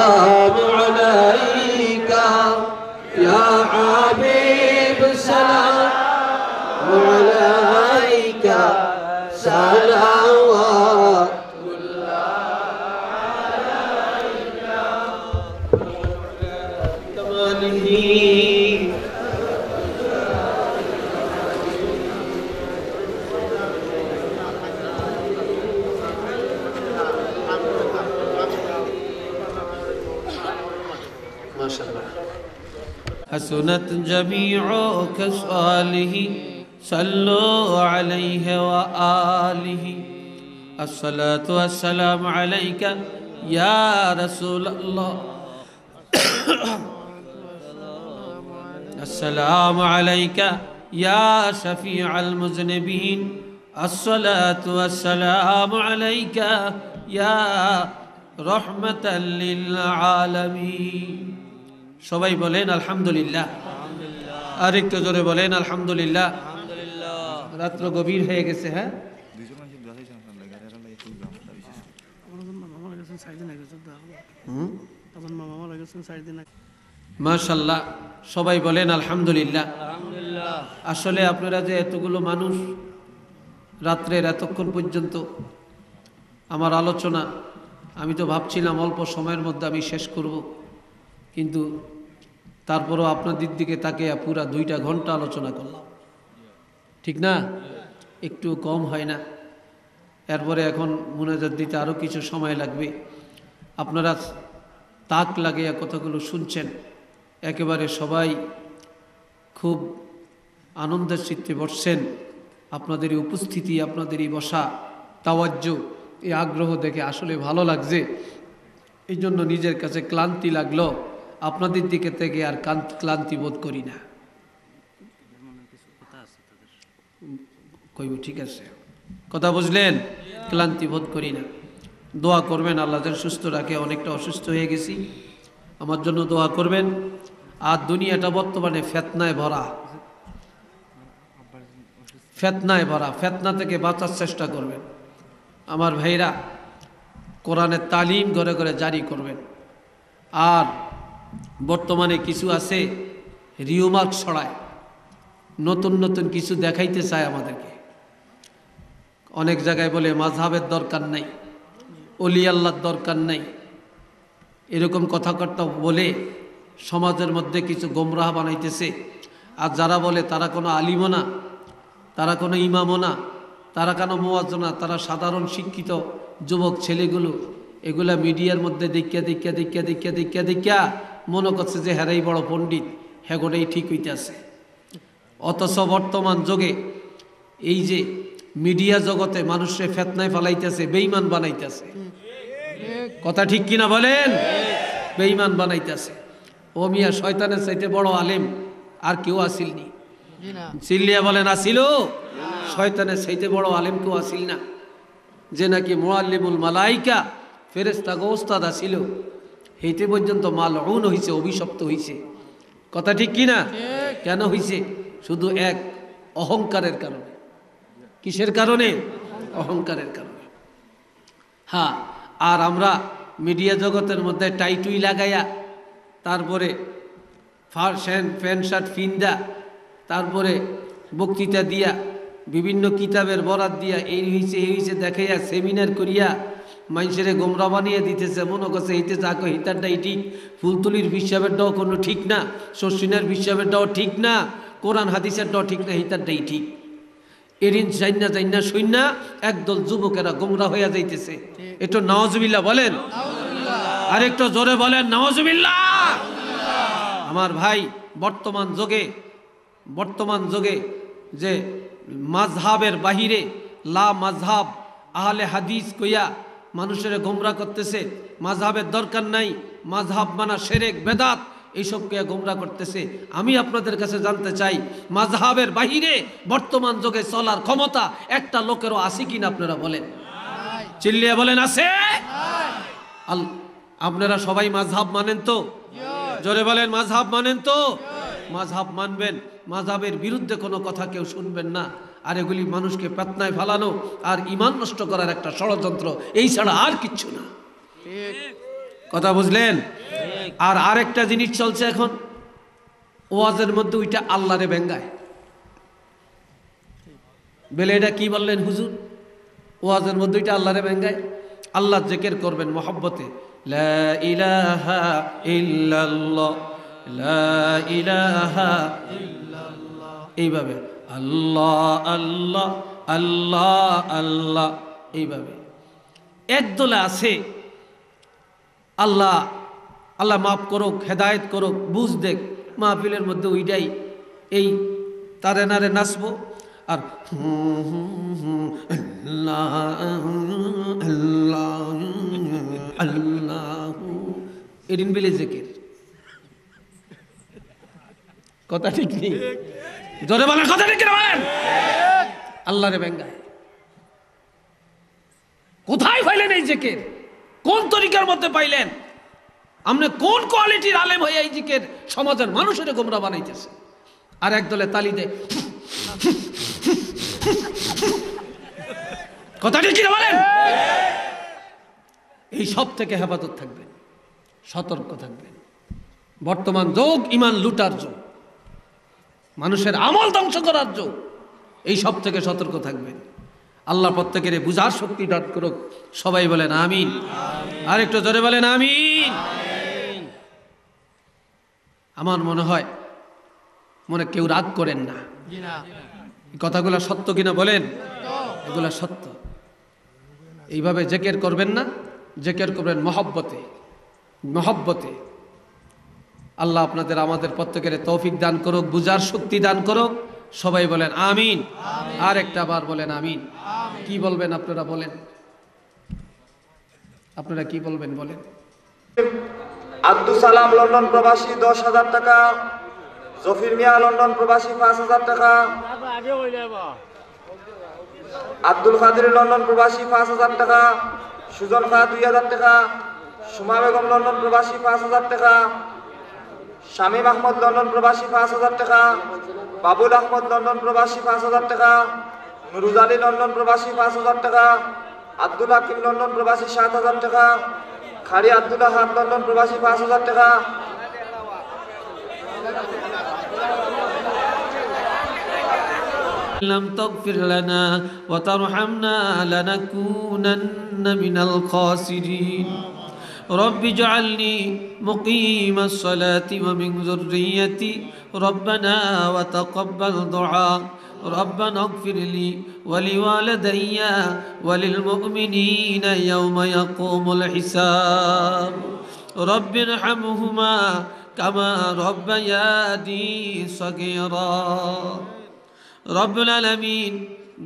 حسنت جميع خصاله صلوا عليه وآله. الصلاة والسلام عليك يا رسول الله. السلام عليك يا شفيع المذنبين. الصلاة والسلام عليك يا رحمة للعالمين. সবাই বলেন আলহামদুলিল্লাহ। আর একটু জোরে বলেন আলহামদুলিল্লাহ। রাত্র গভীর হয়ে গেছে হ্যাঁ? মাশাল্লাহ সবাই বলেন আলহামদুলিল্লাহ। আসলে আপনারা যে এতগুলো মানুষ রাত্রের এতক্ষণ পর্যন্ত আমার আলোচনা আমি তো ভাবছিলাম অল্প সময়ের মধ্যে আমি শেষ করব। কিন্তু তারপরও আপনাদের দিকে তাকে পুরা দুইটা ঘণ্টা আলোচনা করলাম। ঠিক না? একটু কম হয় না। এরপরে এখন মোনাজাত দিতে আরও কিছু সময় লাগবে। আপনারা তাক লাগিয়ে কথাগুলো শুনছেন। একেবারে সবাই খুব আনন্দের চিত্তে বসছেন। আপনাদের উপস্থিতি আপনাদের এই বসা তাওয়াজ্য এই আগ্রহ দেখে আসলে ভালো লাগছে। এই জন্য নিজের কাছে ক্লান্তি লাগল। আপনাদের দিকে থেকে আর ক্লান্তি বোধ করি না। কইব, ঠিক আছে। কথা বুঝলেন? ক্লান্তি বোধ করি না। দোয়া করবেন, আল্লাহ সুস্থ রাখে। অনেকটা অসুস্থ হয়ে গেছি। আমার জন্য দোয়া করবেন। আর দুনিয়াটা বর্তমানে ফেতনায় ভরা। ফেতনায় ভরা। ফেতনা থেকে বাঁচার চেষ্টা করবেন। আমার ভাইরা কোরআনের তালিম ঘরে ঘরে জারি করবেন। আর বর্তমানে কিছু আছে রিউমার্ক ছড়ায়। নতুন নতুন কিছু দেখাইতে চায় আমাদেরকে। অনেক জায়গায় বলে, মাঝহাবের দরকার নাই অলি আল্লাহর দরকার নাই। এরকম কথাবার্তা বলে সমাজের মধ্যে কিছু গোমরাহ বানাইতেছে। আর যারা বলে, তারা কোনো আলিমও না, তারা কোনো ইমামও না, তারা কোনো মোয়াজ্জ না, তারা সাধারণ শিক্ষিত যুবক ছেলেগুলো, এগুলা মিডিয়ার মধ্যে দেখিয়া দেখিয়া দেখিয়া দেখিয়া দেখিয়া দেখিয়া মনে করছে যে হ্যারাই বড় পণ্ডিত হ্যাগোটাই ঠিক হইতেছে। অথচ বর্তমান যুগে এই যে মিডিয়া জগতে মানুষের ফেতনায় ফেলাইতেছে বেইমান বানাইতেছে। কথা ঠিক কিনা বলেন? বেইমান বানাইতেছে। ও মিয়া, শয়তানের চাইতে বড় আলেম আর কেউ আসিলনি সিল্লিয়া বলেন, আসিল? শয়তানের চাইতে বড় আলেম কেউ আসিল না। যে নাকি মোয়াল্লিমুল মালাইকা ফেরেস্তা গোস্তাদ আসিল। এইতে পর্যন্ত মাল অউন হয়েছে অভিশপ্ত হয়েছে কথা ঠিক কিনা? কেন হয়েছে শুধু এক অহংকারের কারণে। কিসের কারণে? অহংকারের কারণে। হ্যাঁ আর আমরা মিডিয়া জগতের মধ্যে টাইটুই লাগাইয়া তারপরে ফার্স্ট প্যান্ট শার্ট ফিন্দা তারপরে বক্তৃতা দিয়া বিভিন্ন কিতাবের বরাত দিয়া এই হইছে এই হইছে দেখাইয়া সেমিনার করিয়া মানুষের গোমরা বানিয়ে দিতেছে মনে করছে এইতে যাকো হিতারটাই ঠিক ফুলতুলির বিশ্বাবেরটাও কোনো ঠিক না শস্যিনের বিশ্বাবেরটাও ঠিক না কোরআন হাদিসেরটাও ঠিক না হিতারটাই ঠিক। এরিন জাইনা জাইনা সৈন্যা একদল যুবকেরা গোমরা হইয়া যাইতেছে। একটু নওয়াজবিল্লা বলেন। আর একটু জোরে বলেন নওয়াজবিল্লা আমার ভাই বর্তমান যুগে বর্তমান যুগে যে মাঝহাবের বাহিরে লা মাঝহাব আহলে হাদিস কইয়া মানুষের গোমরা করতেছে, মাঝহাবের দরকার নাই, মাঝহাব মানা সেরেক, বেদাত এইসবকে গোমরা করতেছে? আমি আপনাদের কাছে জানতে চাই, মাঝহাবের বাহিরে বর্তমান যুগে চলার ক্ষমতা একটা লোকেরও আছে কিনা আপনারা বলেন? চিল্লিয়া বলেন, আছে? আপনারা সবাই মাঝহাব মানেন তো? জোরে বলেন, মাঝহাব মানেন তো? মাঝহাব মানবেন, মাঝহাবের বিরুদ্ধে কোনো কথা কেউ শুনবেন না। আর এগুলি মানুষকে পেতনায় ফালানো আর ইমান নষ্ট করার একটা ষড়যন্ত্র এই ছাড়া আর কিচ্ছু না। কথা বুঝলেন? আর আরেকটা জিনিস চলছে এখন ওয়াজের মধ্যে ওইটা আল্লাহরে বেঙ্গায় বেলে এটা কি বললেন হুজুর? ওয়াজের মধ্যে ওইটা আল্লাহরে বেঙ্গায় আল্লাহ জেকের করবেন মহব্বতে এইভাবে। আল্লাহ আল্লাহ আল্লাহ আল্লাহ। এইভাবে। একদলে আছে। আল্লাহ আল্লাহ মাফ করুক, হেদায়েত করুক, বুঝ দেখ, মাহফিলের মধ্যে ওইটাই। এই তারে নারে নাচবো। আর আল্লাহ এদিন বেলে জেকের। কথা ঠিক নেই। জোরে বলেন, কথা ঠিক কিনা আল্লাহ রে বেঙ্গায় কোথায় পাইলেন এই জেকের? কোন তরিকার মধ্যে পাইলেন? আপনি কোন কোয়ালিটির আলেম হয়ে এই জিকের সমাজের মানুষের গোমরা বানাইতেছে? আর একদলে তালি দেয় কথাটি কি বলেন? এই সব থেকে হেফাজত থাকবেন সতর্ক থাকবেন বর্তমান যোগ, ইমান লুটার যোগ। মানুষের আমল ধ্বংস করার যোগ। এই সব থেকে সতর্ক থাকবেন। আল্লাহ প্রত্যেকের বুঝার শক্তি ডাট করুক। সবাই বলেন আমিন। আর একটু জোরে বলেন আমিন। আমার মনে হয়, মনে কেউ রাগ করেন না। কথাগুলো সত্য কিনা বলেন? এগুলো সত্য। এইভাবে জেকের করবেন না, জেকের করবেন মহব্বতে। মহব্বতে। আল্লাহ আপনাদের আমাদের প্রত্যেকের তৌফিক দান করুক বুজার শক্তি দান করুক। সবাই বলেন আমিন। আর একটা বার বলেন আমিন। কি বলবেন আপনারা বলেন? আপনারা কি বলবেন বলেন? আব্দুল সালাম লন্ডন প্রবাসী দশ হাজার টাকা। জফির মিয়া লন্ডন প্রবাসী পাঁচ হাজার টাকা। আব্দুল কাদের লন্ডন প্রবাসী পাঁচ হাজার টাকা। সুজন খা দুই হাজার টাকা। সুমা বেগম লন্ডন প্রবাসী পাঁচ হাজার টাকা। শামীম আহমদ লন্ডন প্রবাসী পাঁচ হাজার টাকা বাবুল আহমদ লন্ডন প্রবাসী পাঁচ হাজার টাকা নুরুজ আলী লন্ডন প্রবাসী পাঁচ হাজার টাকা আব্দুল হাকিম লন্ডন প্রবাসী সাত হাজার টাকা খাড়ি আব্দুল্লাহ হাত লন্ডন প্রবাসী পাঁচ হাজার টাকা لم تغفر لنا وترحمنا لنكونن من الخاسرين رب اجعلني مقيم الصلاة ومن ذريتي ربنا وتقبل دعاء ربنا اغفر لي ولوالدي وللمؤمنين يوم يقوم الحساب رب ارحمهما كما ربياني صغيرا রব্বুল আলমিন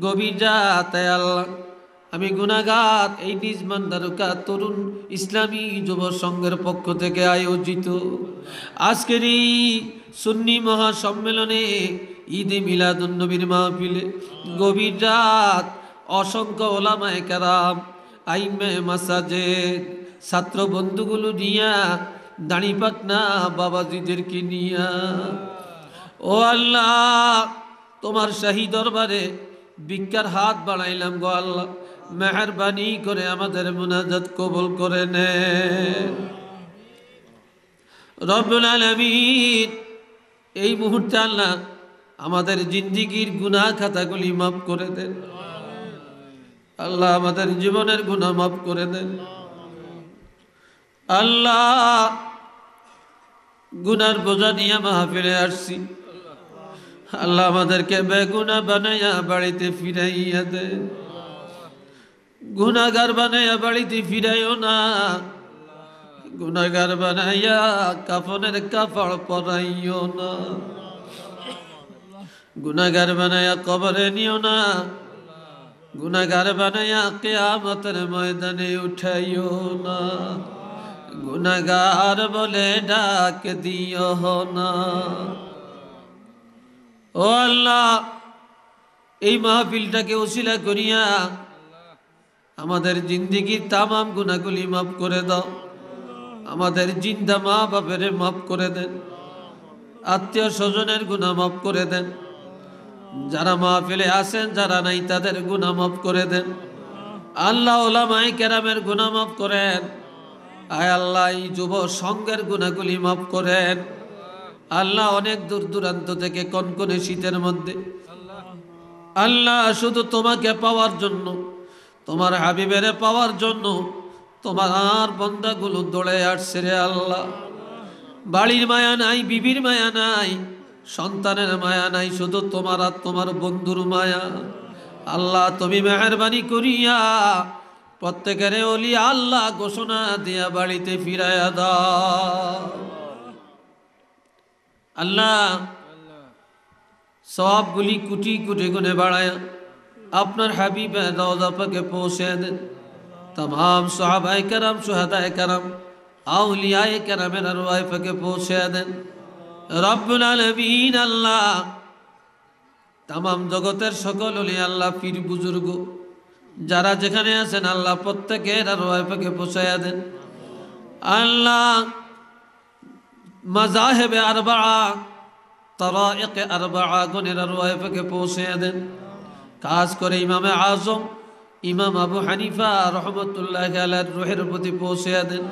গভীর জাত আল্লাহ আমি গুনাগাত এই নিজ মান্দারুকা তরুণ ইসলামী যুব সংঘের পক্ষ থেকে আয়োজিত। আজকের এই সুন্নি মহাসম্মেলনে ঈদে মিলাদুন্নবীর মাহফিলে গভীর রাত অসংখ্য ওলামায় কারাম আইমে মাসাজেদ, ছাত্র বন্ধুগুলো নিয়া, দাড়ি পাকনা বাবাজিদেরকে নিয়া। ও আল্লাহ, তোমার শাহী দরবারে ভিক্ষার হাত বাড়াইলাম গো আল্লাহ। মেহরবানি করে আমাদের মুনাজাত কবুল করে নে রব্বুল আলামিন, এই মুহূর্তে আল্লাহ আমাদের জিন্দিগির গুনাহ খাতাগুলি মাফ করে দেন। আল্লাহ আমাদের জীবনের গুনাহ মাফ করে দেন। আল্লাহ গুনার বোঝা নিয়ে মাহফিলে আসছি। আল্লাহ আমাদেরকে বেগুনা বানাইয়া বাড়িতে ফিরাইয়া দে গুনাগার বানাইয়া বাড়িতে ফিরাইও না। গুনাগার বানাইয়া কাফনের কাপড় পরাইও না। গুনাগার বানাইয়া কবরে নিও না। গুনাগার বানাইয়া কেয়ামতের ময়দানে উঠাইও না। গুনাগার বলে ডাক দিও না। ও আল্লাহ, এই মাহফিলটাকে ওসিলা করিয়া আমাদের জিন্দিগির তামাম গুণাগুলি মাফ করে দাও। আমাদের জিন্দা মা বাপের মাফ করে দেন। আত্মীয় স্বজনের গুণা মাফ করে দেন। যারা মা ফেলে আসেন যারা নাই, তাদের গুণা মাফ করে দেন। আল্লাহ ওলামাই কেরামের গুণা মাফ করেন। আয় আল্লাহ যুব সংঘের গুণাগুলি মাফ করেন। আল্লাহ অনেক দূর দূরান্ত থেকে কনকনে শীতের মধ্যে। আল্লাহ শুধু তোমাকে পাওয়ার জন্য তোমার হাবিবেরে পাওয়ার জন্য তোমার আর বন্দাগুলো দৌড়ে আসছে রে আল্লাহ। বাড়ির মায়া নাই, বিবির মায়া নাই, সন্তানের মায়া নাই, শুধু তোমার আর তোমার বন্ধুর মায়া। আল্লাহ, তুমি মেহরবানি করিয়া প্রত্যেকের অলি আল্লাহ ঘোষণা দিয়া বাড়িতে ফিরাইয়া দাও। আল্লাহ, সবগুলি কুটি কুটি গুনে বাড়ায় আপনার হাবিবে রওজা পৌঁছে দেন। তমাম সাহাবাই কারাম সোহাদায় কারাম, আউলিয়ায় কারামের রোয়াই পাকে পৌঁছে দেন। রব্বুল আলমিন আল্লাহ তাম জগতের সকল অলি আল্লাহ পীর বুজুর্গ, যারা যেখানে আছেন আল্লাহ প্রত্যেকের আর ওয়াইফাকে পোষাইয়া দেন। আল্লাহ মাজা মাজাহেবে আরবা তরা একে আরবা গনের আর ওয়াইফাকে পৌঁছাইয়া দেন। কাজ করে ইমামে আজম, ইমাম আবু হানিফা রহমতুল্লাহ আলার রোহের প্রতি পৌঁছে দেন।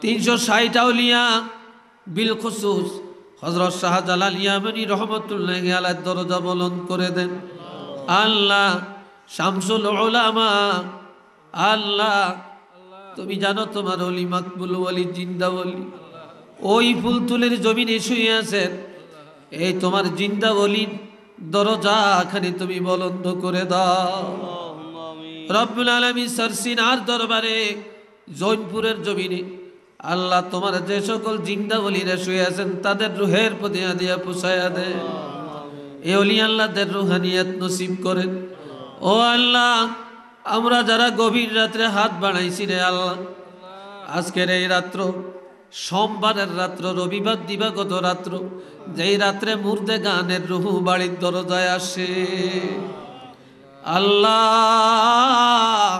তিনশো ষাট আউলিয়া বিল খুসুস হজরত শাহজালাল ইয়ামানি রহমতুল্লাহ আলার দরজা বলন করে দেন, আল্লাহ শামসুল ওলামা আল্লাহ তুমি জানো তোমার অলি মাকবুল ওলি জিন্দা ওলি। ওই ফুলতুলের জমিনে শুয়ে আছেন। এই তোমার জিন্দা দরজা খানি তুমি বলন্দ করে দাও। সরসিনার দরবারে, জৈনপুরের জমিনে, আল্লাহ তোমার যে সকল জিন্দা বলিরা শুয়ে আছেন, তাদের রুহের প্রতি দিয়া পুষাইয়া দে এ অলি আল্লাহদের রুহানিয়াত নসিব করেন। ও আল্লাহ, আমরা যারা গভীর রাত্রে হাত বাড়াইছি রে আল্লাহ, আজকের এই রাত্র সোমবারের রাত্র, রবিবার দিবাগত রাত্র, যেই রাত্রে মুর্দে গানের রুহু বাড়ির দরজায় আসে। আল্লাহ,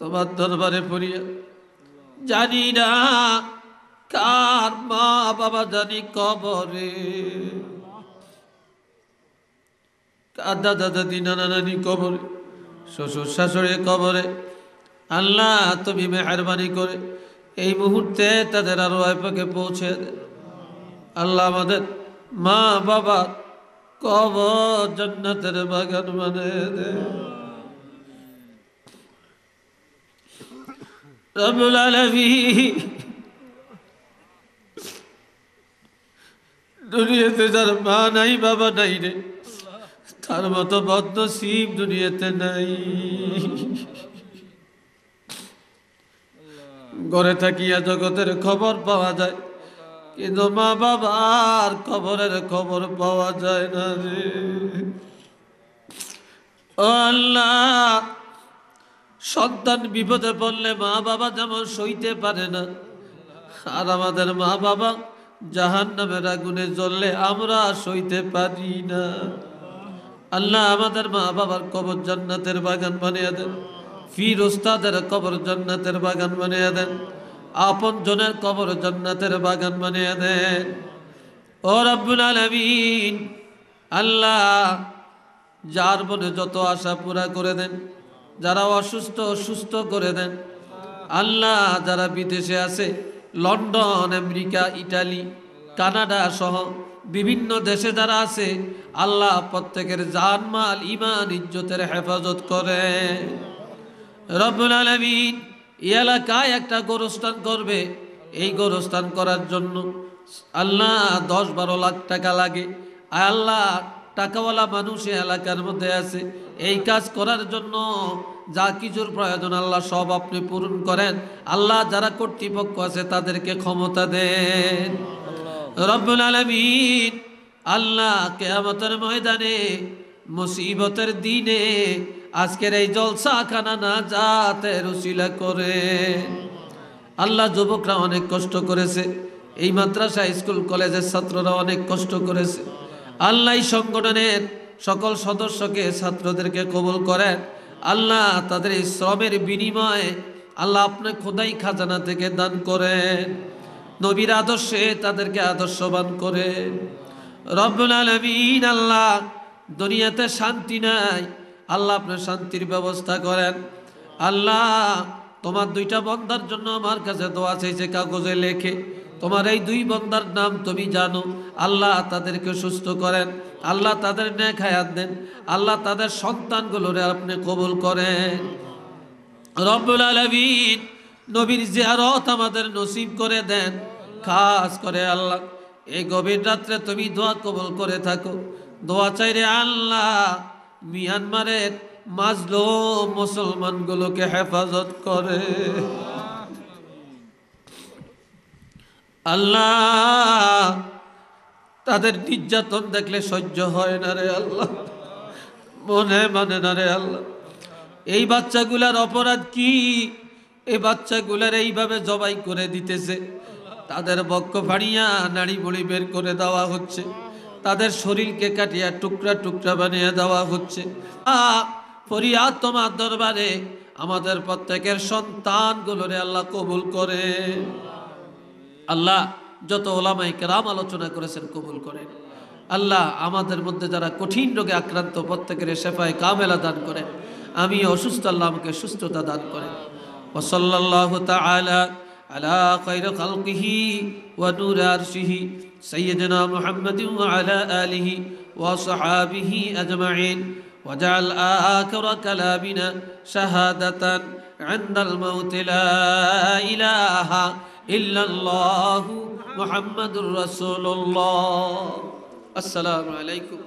তোমার দরবারে পড়িয়া, জানি না কার মা বাবা জানি কবরে। কার দাদা দাদি নানা নানি কবরে, শ্বশুর শাশুড়ি কবরে। আল্লাহ, তুমি মেহরবানি করে এই মুহূর্তে তাদের আরও পাকে পৌঁছে আল্লাহ আমাদের মা বাবা কবর জন্নতের বাগান মানে দে। রবুল আলমী দুনিয়াতে যার মা নাই, বাবা নাই রে, তার মতো বদনসিব দুনিয়াতে নাই। ঘরে থাকিয়া জগতের খবর পাওয়া যায়। কিন্তু মা বাবার খবরের খবর পাওয়া যায় না রে। আল্লাহ, সন্তান বিপদে পড়লে মা বাবা যেমন সইতে পারে না, আর আমাদের মা বাবা জাহান নামের আগুনে জ্বললে আমরা সইতে পারি না। আল্লাহ আমাদের মা বাবার কবর জান্নাতের বাগান বানিয়ে দেন। ফির ওস্তাদের কবর জান্নাতের বাগান বানিয়ে দেন। আপন জনের কবর জান্নাতের বাগান বানিয়ে দেন। ও রব্বুল আলামিন, আল্লাহ যার মনে যত আশা পুরা করে দেন, যারা অসুস্থ সুস্থ করে দেন, আল্লাহ যারা বিদেশে আছে, লন্ডন, আমেরিকা, ইটালি, কানাডা সহ বিভিন্ন দেশে যারা আছে, আল্লাহ প্রত্যেকের জানমাল ইমান ইজ্জতের হেফাজত করে রব্বুল আলমিন এলাকায় একটা গোরস্থান করবে। এই গোরস্থান করার জন্য আল্লাহ দশ বারো লাখ টাকা লাগে। আল্লাহ টাকাওয়ালা মানুষ এলাকার মধ্যে আছে। এই কাজ করার জন্য যা কিছুর প্রয়োজন আল্লাহ সব আপনি পূরণ করেন। আল্লাহ যারা কর্তৃপক্ষ আছে তাদেরকে ক্ষমতা দেন। রব্বুল আলমিন আল্লাহ কেয়ামতের ময়দানে মুসিবতের দিনে আজকের এই জলসা খানা না যাতে রসিলা করে। আল্লাহ যুবকরা অনেক কষ্ট করেছে। এই মাদ্রাসা, স্কুল, কলেজের ছাত্ররা অনেক কষ্ট করেছে। আল্লাহ সংগঠনের সকল সদস্যকে, ছাত্রদেরকে কবুল করেন। আল্লাহ তাদের এই শ্রমের বিনিময়ে আল্লাহ আপনার খোদাই খাজানা থেকে দান করেন। নবীর আদর্শে তাদেরকে আদর্শবান করেন। রব্বুল আলমিন, আল্লাহ দুনিয়াতে শান্তি নাই আল্লাহ আপনার শান্তির ব্যবস্থা করেন। আল্লাহ, তোমার দুইটা বন্দার জন্য আমার কাছে দোয়া চাইছে, কাগজে লেখে। তোমার এই দুই বন্দার নাম তুমি জানো। আল্লাহ তাদেরকে সুস্থ করেন। আল্লাহ তাদের ন্যাক হায়াত দেন। আল্লাহ তাদের সন্তানগুলোরে আপনি কবুল করেন। রব্বুল আলমিন নবীর জিয়ারত আমাদের নসিব করে দেন। খাস করে আল্লাহ, এই গভীর রাত্রে তুমি দোয়া কবুল করে থাকো। দোয়া চাইরে আল্লাহ মিয়ানমারের মাজলো মুসলমানগুলোকে হেফাজত করে। আল্লাহ, তাদের নির্যাতন দেখলে সহ্য হয় না রে আল্লাহ। মনে মানে না রে আল্লাহ। এই বাচ্চাগুলার অপরাধ কি? এই বাচ্চাগুলার এইভাবে জবাই করে দিতেছে। তাদের বক্ষ ফাড়িয়া নাড়ি বড়ি বের করে দেওয়া হচ্ছে। তাদের শরীরকে কাটিয়া টুকরা টুকরা বানিয়ে দেওয়া হচ্ছে। তোমার দরবারে, আমাদের প্রত্যেকের সন্তানগুলোরে আল্লাহ কবুল করে। আল্লাহ যত ওলামাই কেরাম আলোচনা করেছেন কবুল করেন। আল্লাহ আমাদের মধ্যে যারা কঠিন রোগে আক্রান্ত, প্রত্যেকের শেফায় কামেলা দান করেন। আমি অসুস্থ, আল্লাহ আমাকে সুস্থতা দান করেন। ওসল্লাহ তালা আলা খৈর খালকিহি ওয়া নুর سيدنا محمد وعلى آله وصحابه أجمعين وجعل آخر كلامنا شهادة عند الموت لا إله إلا الله محمد رسول الله. السلام عليكم.